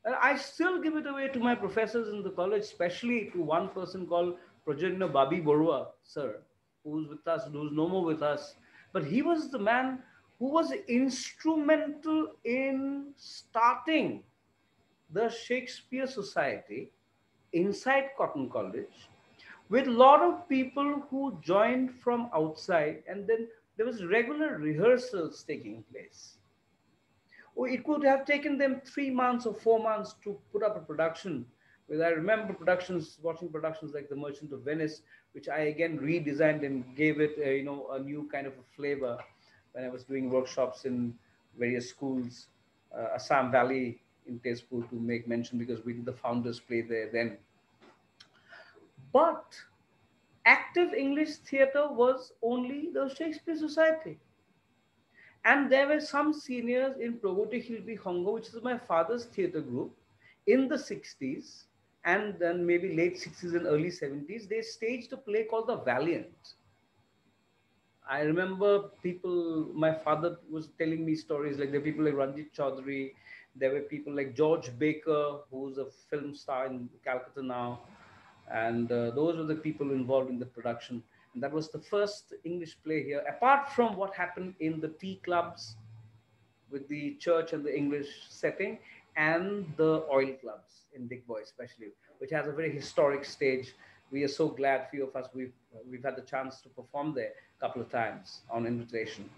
And I still give it away to my professors in the college, especially to one person called Prajanna Babi Borua, sir, who's with us, who's no more with us. But he was the man who was instrumental in starting the Shakespeare Society inside Cotton College with a lot of people who joined from outside and then there was regular rehearsals taking place. Or it could have taken them three months or four months to put up a production. Because I remember productions, watching productions like The Merchant of Venice, which I again redesigned and gave it, you know, a new kind of a flavor when I was doing workshops in various schools, uh, Assam Valley in Tezpur to make mention because we did the founders play there then. But active English theatre was only the Shakespeare Society. And there were some seniors in Pragoti Hilpi Hongo, which is my father's theatre group, in the 60s and then maybe late 60s and early 70s. They staged a play called The Valiant. I remember people, my father was telling me stories like there were people like Ranjit Chaudhary, there were people like George Baker, who's a film star in Calcutta now. And uh, those were the people involved in the production. And that was the first English play here, apart from what happened in the tea clubs with the church and the English setting and the oil clubs in Digboi, especially, which has a very historic stage. We are so glad, few of us, we've, we've had the chance to perform there a couple of times on invitation.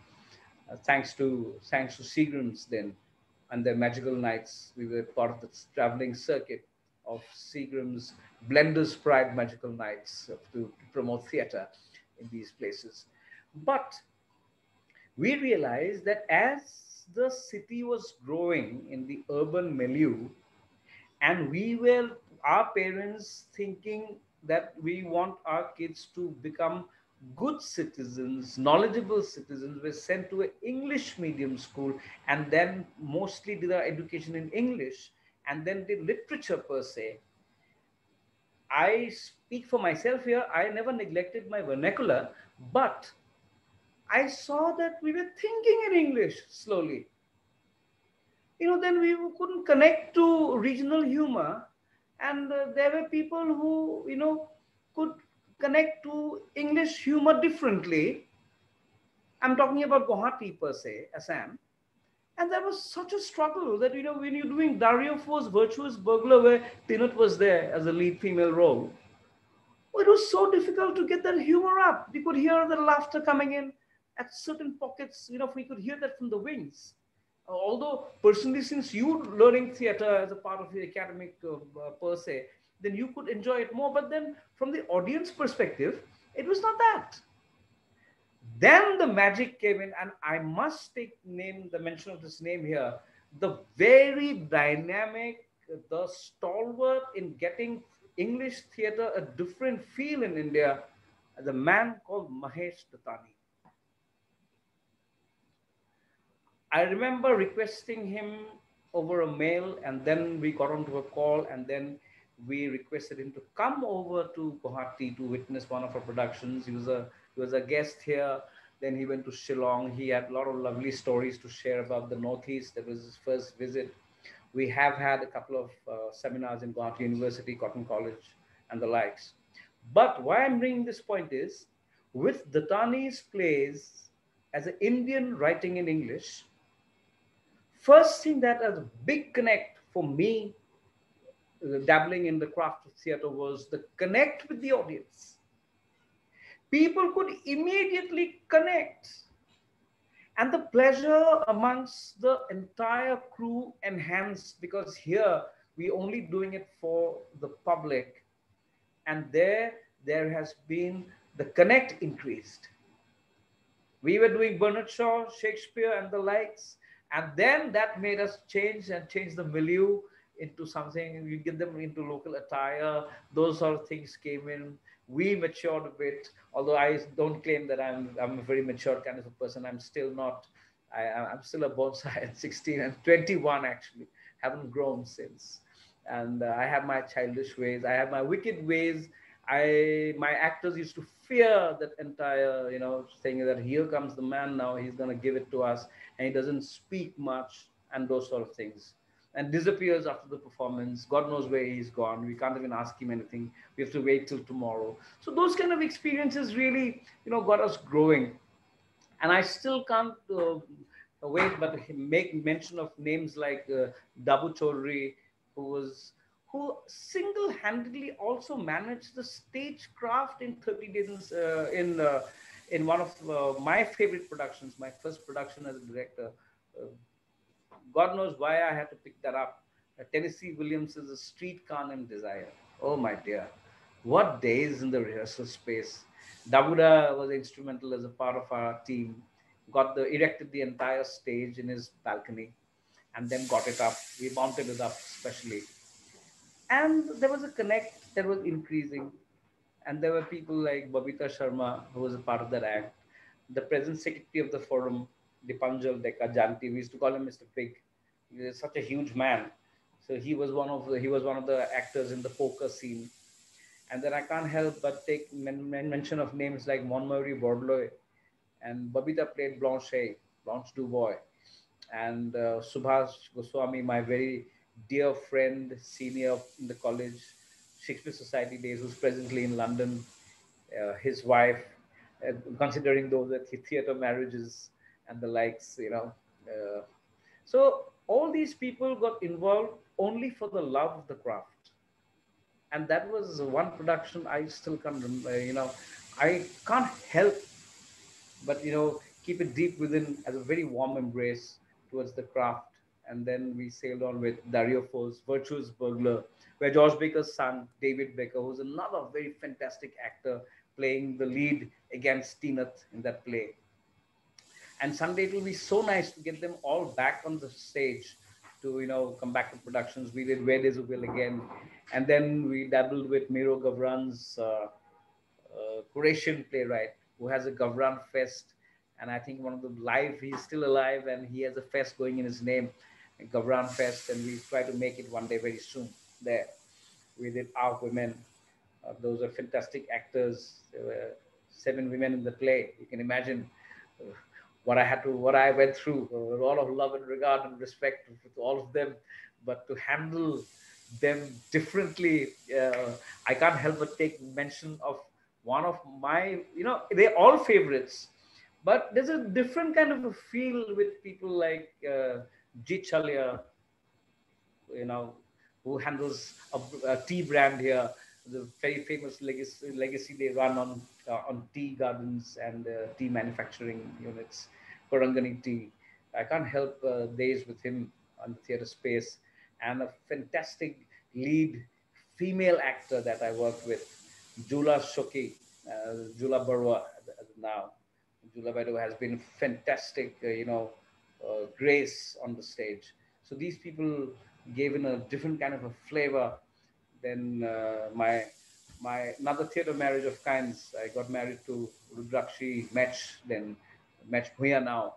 Uh, thanks to thanks to Seagram's then and their magical nights. We were part of the traveling circuit of Seagram's Blenders Pride Magical Nights to, to promote theater in these places. But we realized that as the city was growing in the urban milieu, and we were, our parents thinking that we want our kids to become good citizens, knowledgeable citizens, were sent to an English medium school and then mostly did their education in English and then did literature per se. I speak for myself here. I never neglected my vernacular, but I saw that we were thinking in English slowly. You know, then we couldn't connect to regional humor. And uh, there were people who, you know, could connect to English humor differently. I'm talking about Guwahati per se, Assam. And there was such a struggle that, you know, when you're doing Dario Fo's Virtuous Burglar, where Tinut was there as a lead female role, it was so difficult to get that humor up. We could hear the laughter coming in at certain pockets, you know, if we could hear that from the wings. Although personally, since you learning theater as a part of the academic uh, uh, per se, then you could enjoy it more. But then from the audience perspective, it was not that. Then the magic came in, and I must take name the mention of this name here. The very dynamic, the stalwart in getting English theater a different feel in India, the man called Mahesh Dattani. I remember requesting him over a mail, and then we got onto a call, and then we requested him to come over to Guwahati to witness one of our productions. He was a he was a guest here. Then he went to Shillong. He had a lot of lovely stories to share about the Northeast. That was his first visit. We have had a couple of uh, seminars in Gauhati University, Cotton College, and the likes. But why I'm bringing this point is, with Dattani's plays as an Indian writing in English, first thing that has a big connect for me, uh, dabbling in the craft of theater, was the connect with the audience people could immediately connect. And the pleasure amongst the entire crew enhanced because here we're only doing it for the public. And there, there has been the connect increased. We were doing Bernard Shaw, Shakespeare, and the likes. And then that made us change and change the milieu into something. We get them into local attire. Those sort of things came in. We matured a bit although i don't claim that i'm i'm a very mature kind of a person. I'm still not I, i'm still a bonsai at 16 and 21 actually. Haven't grown since. And uh, i have my childish ways. I have my wicked ways. I my actors used to fear that entire, you know, saying that here comes the man now, he's gonna give it to us, and he doesn't speak much and those sort of things. And disappears after the performance. God knows where he's gone. We can't even ask him anything. We have to wait till tomorrow. So those kind of experiences really, you know, got us growing. And I still can't uh, wait but make mention of names like uh, Dabu Chaudhary, who was who single-handedly also managed the stagecraft in 30 days uh, in uh, in one of uh, my favorite productions, my first production as a director. Uh, God knows why I had to pick that up. Uh, Tennessee Williams is a streetcar named Desire. Oh my dear, what days in the rehearsal space. Dabuda was instrumental as a part of our team. Got the erected the entire stage in his balcony, and then got it up. We mounted it up specially and there was a connect that was increasing. And there were people like babita sharma who was a part of that act the present secretary of the forum dipanjal deka janti we used to call him mr pig. He is such a huge man. So he was one of the he was one of the actors in the poker scene. And then i can't help but take men, men mention of names like montgomery Bordoloi and babita played blanche blanche dubois. And uh, subhash goswami my very dear friend, senior in the college, Shakespeare Society days, who's presently in London, uh, his wife, uh, considering those are theater marriages and the likes, you know. Uh, so all these people got involved only for the love of the craft. And that was one production I still can't, remember, you know, I can't help but, you know, keep it deep within as a very warm embrace towards the craft and then we sailed on with Dario Fo's Virtuous Burglar, where George Baker's son, David Baker, who's another very fantastic actor, playing the lead against Teenath in that play. And someday it will be so nice to get them all back on the stage to, you know, come back to productions. We did Where Days Will again. And then we dabbled with Miro Gavran's uh, uh, Croatian playwright, who has a Gavran Fest. And I think one of the live, he's still alive and he has a fest going in his name. Gavran Fest, and we try to make it one day very soon there. Did Our Women. Uh, those are fantastic actors. There were seven women in the play. You can imagine uh, what I had to, what I went through, uh, all of love and regard and respect to all of them, but to handle them differently, uh, I can't help but take mention of one of my, you know, they're all favorites, but there's a different kind of a feel with people like uh, Jeet Chalia, you know, who handles a, a, tea brand here, the very famous legacy, legacy they run on uh, on tea gardens and uh, tea manufacturing units, Korangani Tea. I can't help uh, days with him on the theater space and a fantastic lead female actor that I worked with, Jula Shoki, uh, Jula Barwa now. Jula Baidu has been fantastic, uh, you know, uh, grace on the stage. So these people gave in a different kind of a flavor than uh, my my another theater marriage of kinds. I got married to Rudrakshi Mech, then Mech Bhuya now,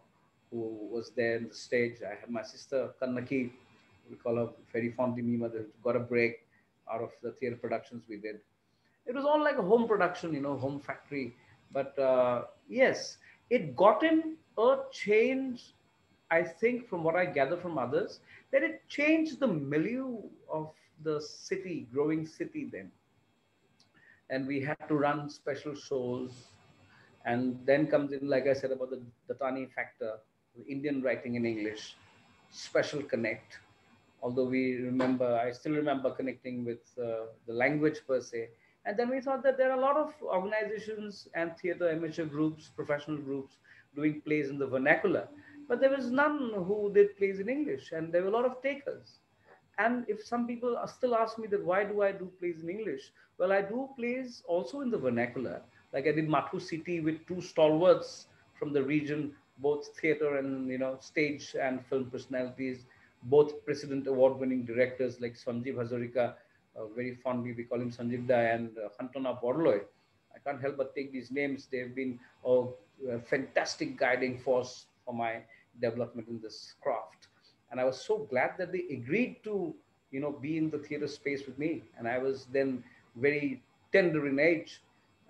who was there in the stage. I had my sister Kannaki, we call her very fondly Mima, that got a break out of the theater productions we did. It was all like a home production, you know, home factory. But uh, yes, it got in a change I think from what I gather from others, that it changed the milieu of the city, growing city then. And we had to run special shows. And then comes in, like I said, about the Dattani factor, the Indian writing in English, special connect. Although we remember, I still remember connecting with uh, the language per se. And then we thought that there are a lot of organizations and theater amateur groups, professional groups doing plays in the vernacular but there was none who did plays in English, and there were a lot of takers. And if some people still ask me that why do I do plays in English? Well, I do plays also in the vernacular. Like I did Mathu City with two stalwarts from the region, both theater and you know stage and film personalities, both President Award-winning directors like Sanjeev Hazarika, uh, very fondly we call him Sanjeev Da, and uh, Shantanu Bordoloi. I can't help but take these names. They've been a, a fantastic guiding force for my development in this craft. And I was so glad that they agreed to, you know, be in the theater space with me. And I was then very tender in age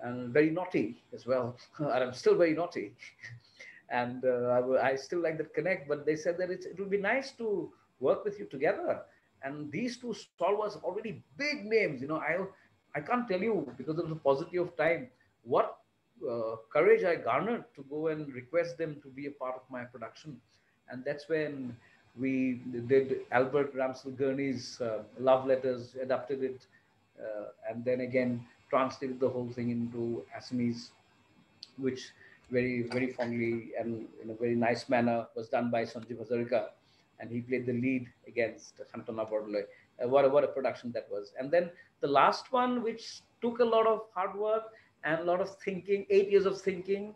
and very naughty as well. and I'm still very naughty. and uh, I, I, still like that connect, but they said that it would be nice to work with you together. And these two stalwarts already big names, you know, I, I can't tell you because of the paucity of time, what uh, courage I garnered to go and request them to be a part of my production. And that's when we did Albert Ramsdell Gurney's uh, Love Letters, adapted it, uh, and then again translated the whole thing into Assamese, which very, very fondly and in a very nice manner was done by Sanjeev Hazarika. And he played the lead against Shantanu Bordoloi. Uh, what, what a production that was. And then the last one, which took a lot of hard work and a lot of thinking, eight years of thinking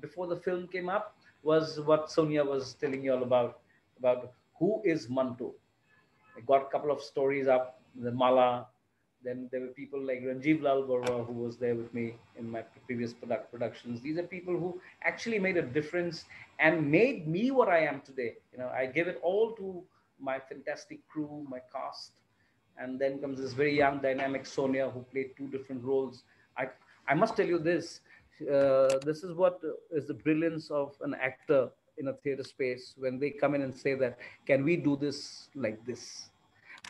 before the film came up, was what Sonia was telling you all about, about who is Manto. I got a couple of stories up, the Mala, then there were people like Ranjiv Lal who was there with me in my previous product productions. These are people who actually made a difference and made me what I am today. You know, I give it all to my fantastic crew, my cast. And then comes this very young, dynamic Sonia, who played two different roles. I, I must tell you this. Uh, this is what is the brilliance of an actor in a theater space when they come in and say that, can we do this like this?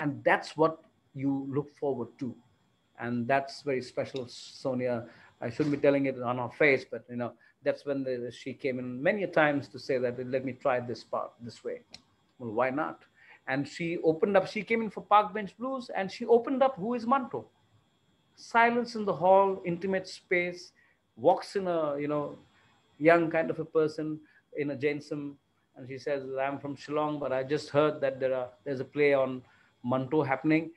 And that's what you look forward to. And that's very special, Sonia. I shouldn't be telling it on her face, but you know, that's when the, she came in many times to say that let me try this part this way. Well, why not? And she opened up, she came in for Park Bench Blues and she opened up who is Manto. Silence in the hall, intimate space, walks in a, you know, young kind of a person in a Jainism. And she says, I'm from Shillong, but I just heard that there are, there's a play on Manto happening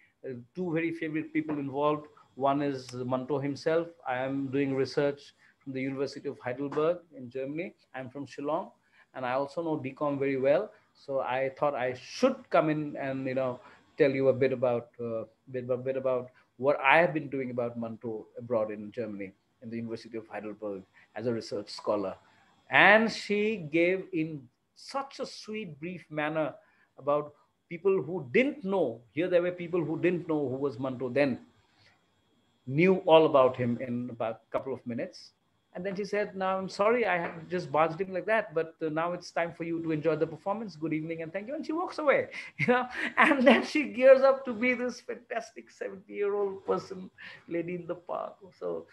two very favorite people involved. One is Manto himself. I am doing research from the University of Heidelberg in Germany. I'm from Shillong, and I also know DCOM very well. So I thought I should come in and you know tell you a bit about uh, bit, a bit about what I have been doing about Manto abroad in Germany in the University of Heidelberg as a research scholar. And she gave in such a sweet, brief manner about people who didn't know, here there were people who didn't know who was Manto then, knew all about him in about a couple of minutes. And then she said, now I'm sorry, I have just barged in like that, but uh, now it's time for you to enjoy the performance. Good evening and thank you. And she walks away, you know, and then she gears up to be this fantastic 70 year old person, lady in the park. So,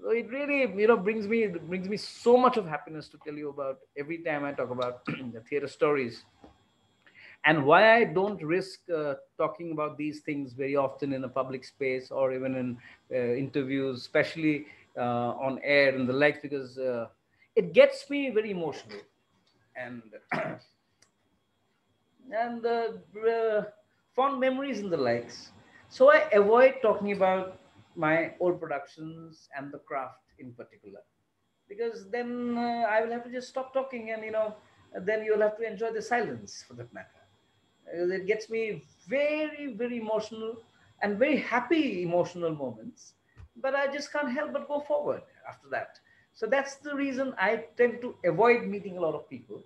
so it really, you know, brings me, brings me so much of happiness to tell you about every time I talk about the theater stories and why I don't risk uh, talking about these things very often in a public space or even in uh, interviews, especially on air and the like, because uh, it gets me very emotional and and uh, fond memories and the likes. So I avoid talking about my old productions and the craft in particular, because then uh, I will have to just stop talking and you know then you'll have to enjoy the silence for that matter it gets me very, very emotional and very happy emotional moments. But I just can't help but go forward after that. So that's the reason I tend to avoid meeting a lot of people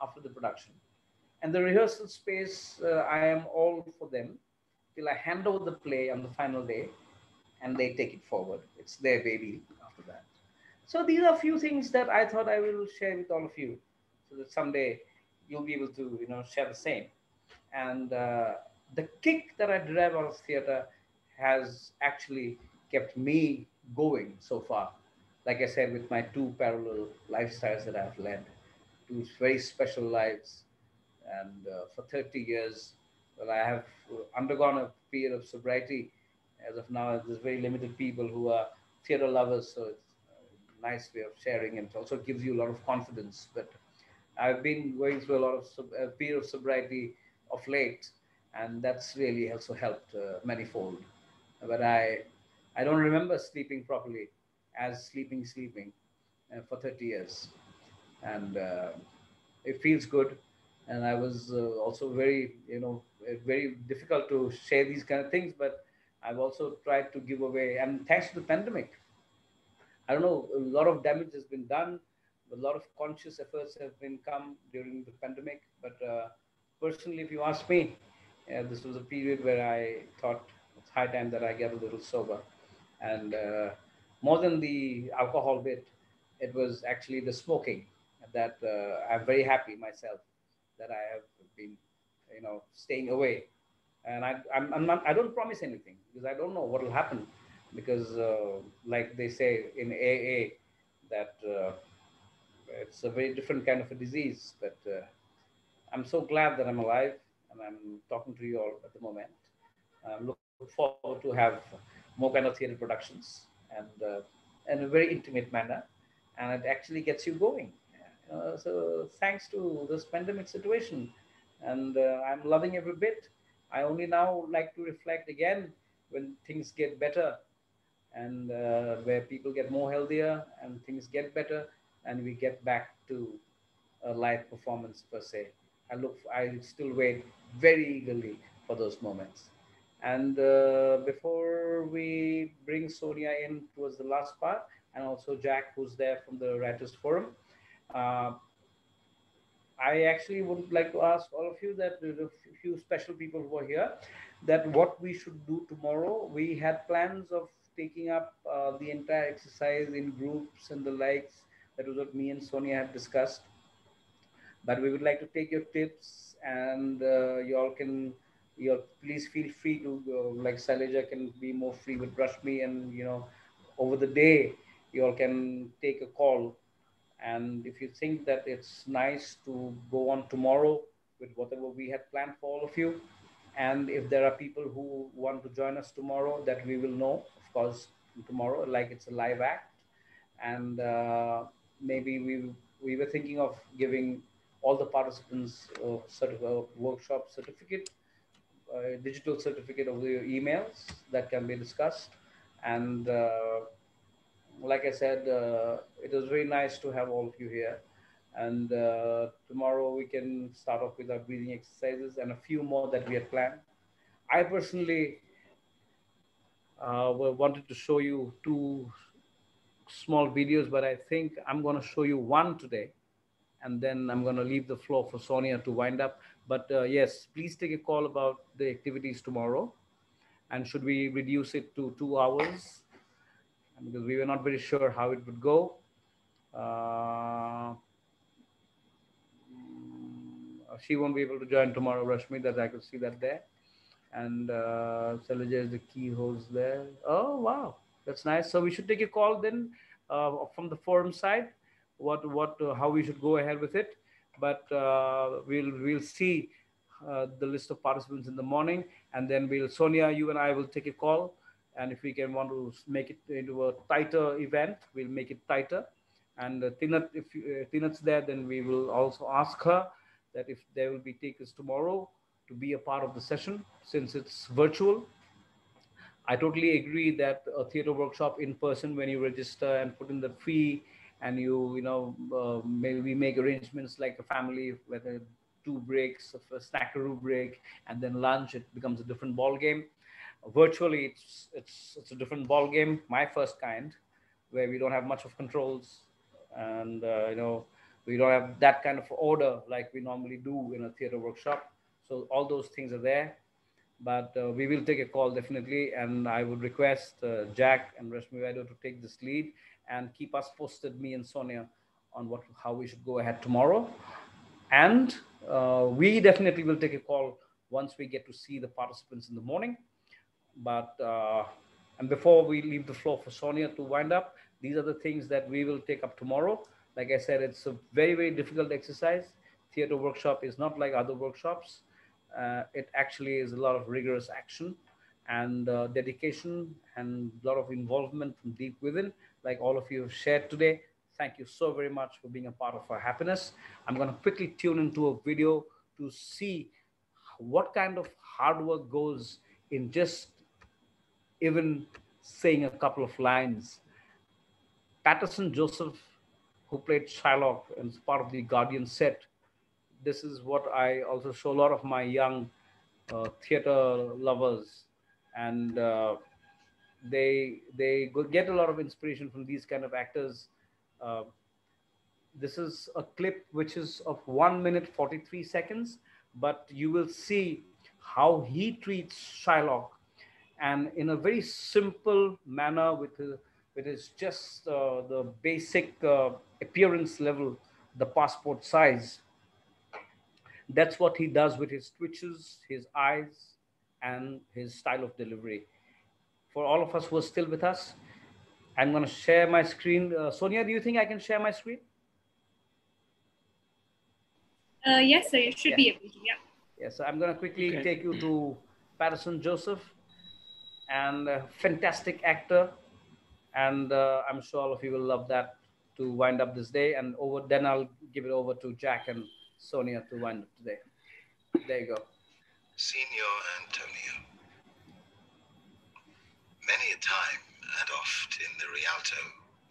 after the production. And the rehearsal space, uh, I am all for them till I hand over the play on the final day and they take it forward. It's their baby after that. So these are a few things that I thought I will share with all of you so that someday you'll be able to, you know, share the same. And uh, the kick that I derive out of theater has actually kept me going so far. Like I said, with my two parallel lifestyles that I've led, two very special lives. And uh, for 30 years, well, I have undergone a period of sobriety. As of now, there's very limited people who are theater lovers, so it's a nice way of sharing and also gives you a lot of confidence. But I've been going through a lot of a period of sobriety of late, and that's really also helped uh, manifold. But I, I don't remember sleeping properly as sleeping, sleeping uh, for 30 years. And uh, it feels good. And I was uh, also very, you know, very difficult to share these kind of things, but I've also tried to give away. And thanks to the pandemic, I don't know, a lot of damage has been done. A lot of conscious efforts have been come during the pandemic, but uh, personally, if you ask me, uh, this was a period where I thought it's high time that I get a little sober. And uh, more than the alcohol bit, it was actually the smoking that uh, I'm very happy myself that I have been, you know, staying away. And I, I'm, I'm not, I don't promise anything because I don't know what will happen. Because, uh, like they say in AA, that uh, it's a very different kind of a disease. But uh, I'm so glad that I'm alive and I'm talking to you all at the moment. I'm looking forward to have more kind of theater productions and uh, in a very intimate manner, and it actually gets you going. Uh, so thanks to this pandemic situation, and uh, I'm loving every bit. I only now like to reflect again when things get better, and uh, where people get more healthier and things get better, and we get back to a live performance per se. I look, I still wait very eagerly for those moments. And uh, before we bring Sonia in towards the last part, and also Jack, who's there from the Writers Forum, uh, I actually would like to ask all of you that there's a few special people who are here, that what we should do tomorrow. We had plans of taking up uh, the entire exercise in groups and the likes. That was what me and Sonia had discussed. But we would like to take your tips and uh, you all can you please feel free to uh, like Shailaja can be more free with Rashmi and you know over the day you all can take a call. And if you think that it's nice to go on tomorrow with whatever we had planned for all of you and if there are people who want to join us tomorrow that we will know of course tomorrow like it's a live act. And uh, maybe we we were thinking of giving all the participants a sort of a workshop certificate a digital certificate of the emails that can be discussed. And uh, like I said, uh, it was very nice to have all of you here. And uh, tomorrow we can start off with our breathing exercises and a few more that we had planned. I personally uh, wanted to show you two small videos, but I think I'm going to show you one today. And then I'm going to leave the floor for Sonia to wind up. But uh, yes, please take a call about the activities tomorrow. And should we reduce it to two hours? Because we were not very sure how it would go. Uh, she won't be able to join tomorrow, Rashmi, that I could see that there. And uh, is the key host there. Oh, wow. That's nice. So we should take a call then uh, from the forum side, what, what, uh, how we should go ahead with it but uh, we'll we'll see uh, the list of participants in the morning, and then we'll Sonia, you and I will take a call, and if we can want to make it into a tighter event, we'll make it tighter. And uh, Tinat, if uh, Tinat's there, then we will also ask her that if there will be takers tomorrow to be a part of the session, since it's virtual. I totally agree that a theater workshop in person, when you register and put in the fee and you you know uh, maybe make arrangements like a family whether two breaks of a snackaroo break and then lunch it becomes a different ball game virtually it's it's it's a different ball game my first kind where we don't have much of controls and uh, you know we don't have that kind of order like we normally do in a theater workshop. So all those things are there but uh, we will take a call definitely and i would request uh, jack and rashmi Vaido to take this lead and keep us posted, me and Sonia, on what how we should go ahead tomorrow. And uh, we definitely will take a call once we get to see the participants in the morning. But uh, and before we leave the floor for Sonia to wind up, these are the things that we will take up tomorrow. Like I said, it's a very very difficult exercise. Theater workshop is not like other workshops. Uh, it actually is a lot of rigorous action and uh, dedication and a lot of involvement from deep within like all of you have shared today. Thank you so very much for being a part of our happiness. I'm going to quickly tune into a video to see what kind of hard work goes in just even saying a couple of lines. Paterson Joseph, who played Shylock and is part of the Guardian set, this is what I also show a lot of my young uh, theater lovers and uh, they they get a lot of inspiration from these kind of actors. Uh, this is a clip which is of one minute 43 seconds, but you will see how he treats Shylock and in a very simple manner with, uh, with his just uh, the basic uh, appearance level, the passport size. That's what he does with his twitches, his eyes, and his style of delivery. For all of us who are still with us, I'm going to share my screen. Uh, Sonia, do you think I can share my screen? Uh, yes, sir. You should yeah. be able to. Yeah. Yes, I'm going to quickly okay. take you to Paterson Joseph, and a fantastic actor, and uh, I'm sure all of you will love that to wind up this day. And over then I'll give it over to Jack and Sonia to wind up today. There you go. Senor Antonio, many a time and oft in the Rialto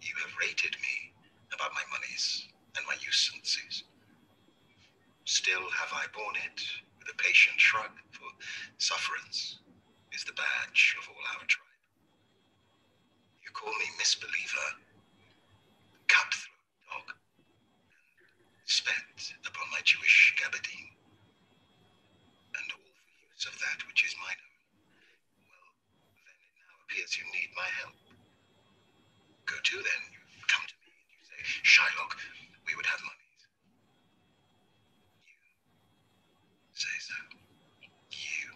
you have rated me about my monies and my usances. Still have I borne it with a patient shrug, for sufferance is the badge of all our tribe. You call me misbeliever, cutthroat dog, spent upon my Jewish gabardine, and all for use of that which is mine own. Well, then it now appears you need my help. Go to then, you come to me and you say, Shylock, we would have money. say so. You,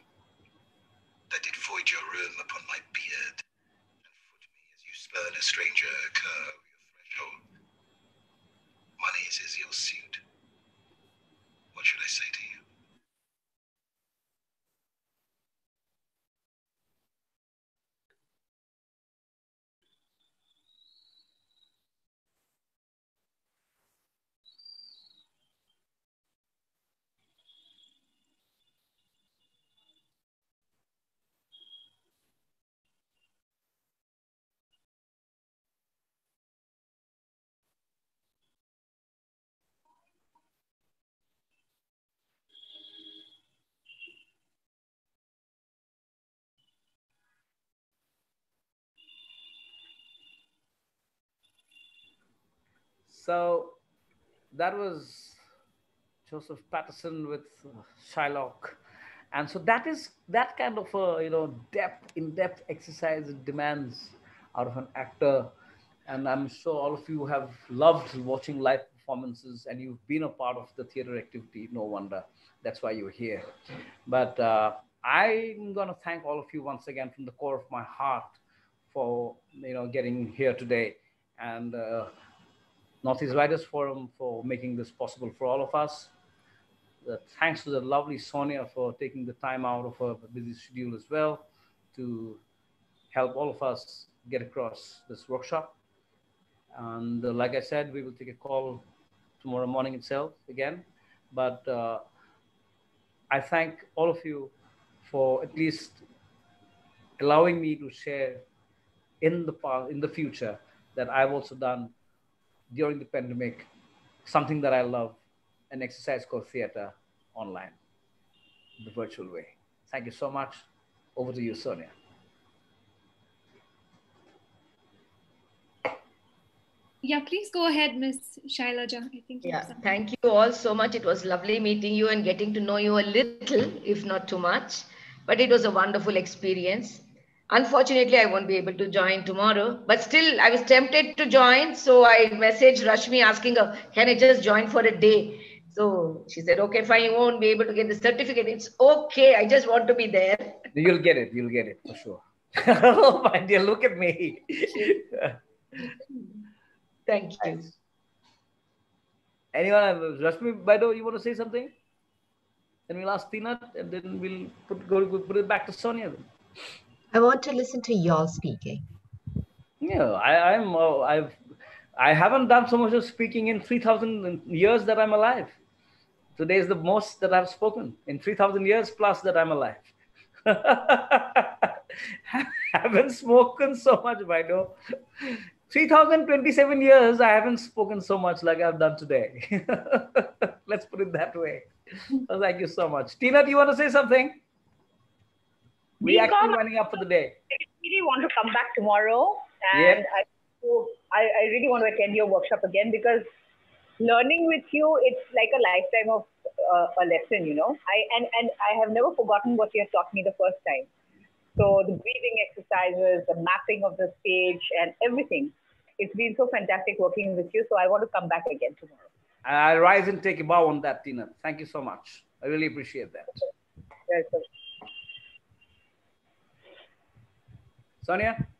that did void your room upon my beard, and foot me as you spurn a stranger cur your threshold. Money's is your suit. What should I say to you? So that was Joseph Paterson with Shylock. And so that is that kind of a you know depth, in-depth exercise it demands out of an actor. And I'm sure all of you have loved watching live performances and you've been a part of the theater activity. No wonder. That's why you're here. But uh, I'm going to thank all of you once again from the core of my heart for you know getting here today. And uh, Northeast Writers Forum for making this possible for all of us. The, thanks to the lovely Sonia for taking the time out of her busy schedule as well to help all of us get across this workshop. And uh, like I said, we will take a call tomorrow morning itself again. But uh, I thank all of you for at least allowing me to share in the past, in the future that I've also done during the pandemic something that I love, an exercise called theater online, the virtual way. Thank you so much. Over to you, Sonia. Yeah, please go ahead, Miss Shailaja. I think. Yeah, thank you all so much. It was lovely meeting you and getting to know you a little, if not too much. But it was a wonderful experience. Unfortunately, I won't be able to join tomorrow, but still, I was tempted to join. So I messaged Rashmi asking her, Can I just join for a day? So she said, Okay, fine, you won't be able to get the certificate. It's okay. I just want to be there. You'll get it. You'll get it for sure. oh, my dear, look at me. Thank you. Anyone, uh, Rashmi, by the way, you want to say something? Then we'll ask Tina and then we'll put, go, put it back to Sonia. Then. I want to listen to y'all speaking. Yeah, I, I'm. Uh, I've. I haven't done so much of speaking in three thousand years that I'm alive. Today is the most that I've spoken in three thousand years plus that I'm alive. haven't spoken so much, by no. 3027 years, I haven't spoken so much like I've done today. Let's put it that way. thank you so much. Tina, do you want to say something? We actually running up for the day. I really want to come back tomorrow, and yeah. I, I really want to attend your workshop again because learning with you it's like a lifetime of uh, a lesson. You know, I and and I have never forgotten what you have taught me the first time. So the breathing exercises, the mapping of the stage, and everything. It's been so fantastic working with you. So I want to come back again tomorrow. I rise and take a bow on that, Tina. Thank you so much. I really appreciate that. Yes, sir.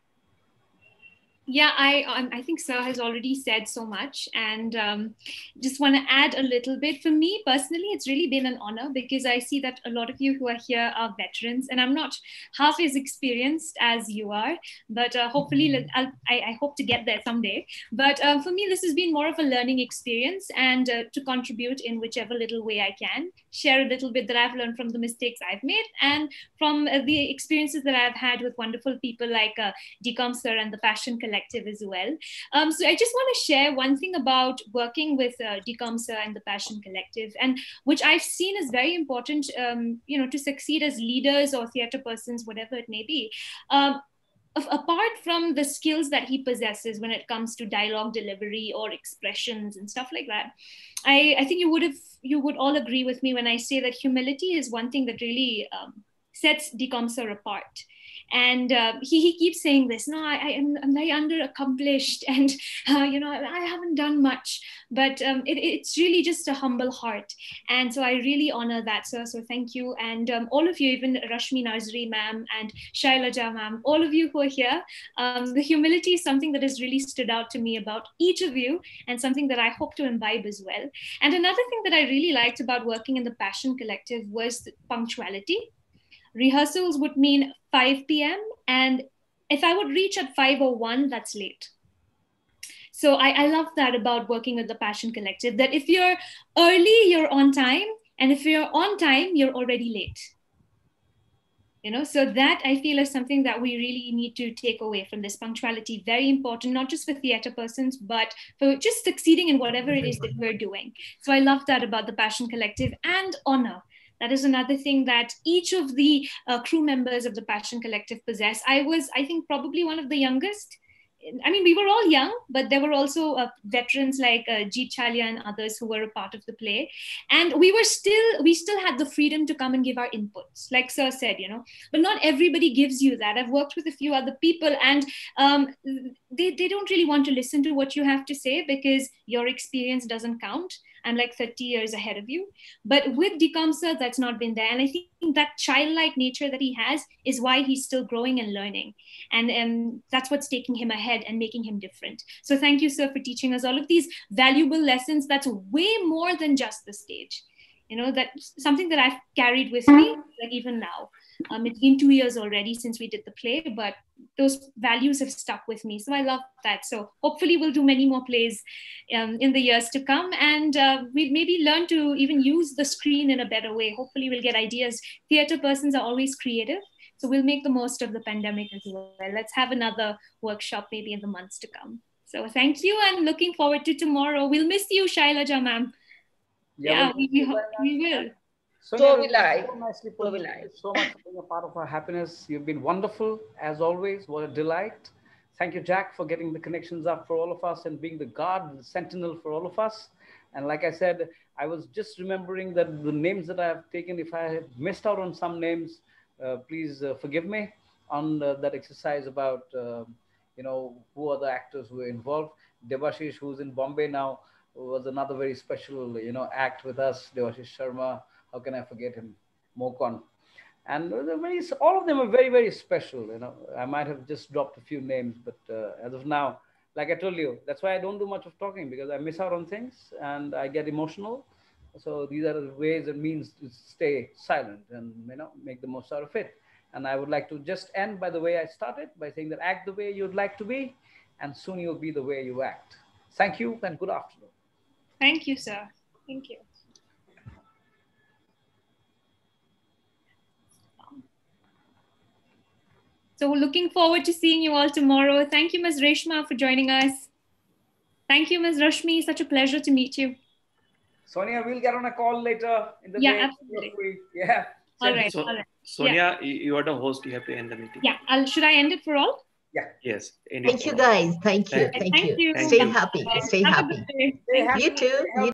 Yeah i um, i think sir has already said so much and um, just want to add a little bit. For me personally it's really been an honor because i see that a lot of you who are here are veterans and i'm not half as experienced as you are but uh, hopefully mm-hmm. I, I hope to get there someday. But uh, for me this has been more of a learning experience and uh, to contribute in whichever little way i can share a little bit that i've learned from the mistakes i've made and from uh, the experiences that i've had with wonderful people like uh, DCOM sir and the passion collective as well. Um, so I just want to share one thing about working with uh, and the Passion Collective, and which I've seen is very important, um, you know, to succeed as leaders or theater persons, whatever it may be. Um, apart from the skills that he possesses when it comes to dialogue delivery or expressions and stuff like that i, I think you would have you would all agree with me when i say that humility is one thing that really um, sets DCOMSA apart and uh, he, he keeps saying this no i, I am I'm very under accomplished and uh, you know i haven't done much. But um, it, it's really just a humble heart. And so i really honor that sir. So thank you. And um, all of you even rashmi narzary ma'am and shailaja ma'am all of you who are here um, the humility is something that has really stood out to me about each of you and something that i hope to imbibe as well. And another thing that i really liked about working in the passion collective was punctuality rehearsals would mean 5 p.m. And if I would reach at 5.01, that's late. So I, I love that about working with the Passion Collective, that if you're early, you're on time. And if you're on time, you're already late. You know, so that I feel is something that we really need to take away from this punctuality. Very important, not just for theater persons, but for just succeeding in whatever it is that we're doing. So I love that about the Passion Collective and honor that is another thing that each of the uh, crew members of the Passion Collective possess. I was, I think, probably one of the youngest. I mean, we were all young, but there were also uh, veterans like uh, Jeet Chalia and others who were a part of the play. And we were still, we still had the freedom to come and give our inputs, like Sir said, you know. But not everybody gives you that. I've worked with a few other people, and um, they, they don't really want to listen to what you have to say because your experience doesn't count. I'm like 30 years ahead of you. But with DCOMSA, that's not been there. And I think that childlike nature that he has is why he's still growing and learning. And um, that's what's taking him ahead and making him different. So thank you, sir, for teaching us all of these valuable lessons that's way more than just the stage. You know, that's something that I've carried with me, like even now. Um, it's been two years already since we did the play, but those values have stuck with me. So I love that. So hopefully we'll do many more plays um, in the years to come, and uh, we maybe learn to even use the screen in a better way. Hopefully we'll get ideas. Theater persons are always creative. So we'll make the most of the pandemic as well. Let's have another workshop maybe in the months to come. So thank you and looking forward to tomorrow. We'll miss you, Shailaja ma'am. Yeah, yeah we, we, we will. Sonia, so will I. So nicely put. So will I. So much for being a part of our happiness. You've been wonderful as always. What a delight. Thank you, Jack, for getting the connections up for all of us and being the guard, the sentinel for all of us. And like I said, I was just remembering that the names that I have taken, if I have missed out on some names, uh, please uh, forgive me on uh, that exercise about, uh, you know, who are the actors who were involved. Devashish, who's in Bombay now, was another very special, you know, act with us. Devashish Sharma, how can I forget him? Mokon. And very, all of them are very, very special. You know, I might have just dropped a few names, but uh, as of now, like I told you, that's why I don't do much of talking because I miss out on things and I get emotional. So these are the ways and means to stay silent and you know make the most out of it. And I would like to just end by the way I started by saying that act the way you'd like to be, and soon you'll be the way you act. Thank you and good afternoon. Thank you, sir. Thank you. So looking forward to seeing you all tomorrow. Thank you, Ms. Reshma, for joining us. Thank you, Ms. Rashmi. Such a pleasure to meet you. Sonia, we'll get on a call later in the yeah, day. Absolutely. Yeah. All right. So, all right. Sonia, yeah. you are the host. You have to end the meeting. Yeah. I'll, should I end it for all? Yeah. Yes. Thank you, guys. Thank you. Thank, Thank you. you. Stay happy. Stay happy. Stay happy. You too. You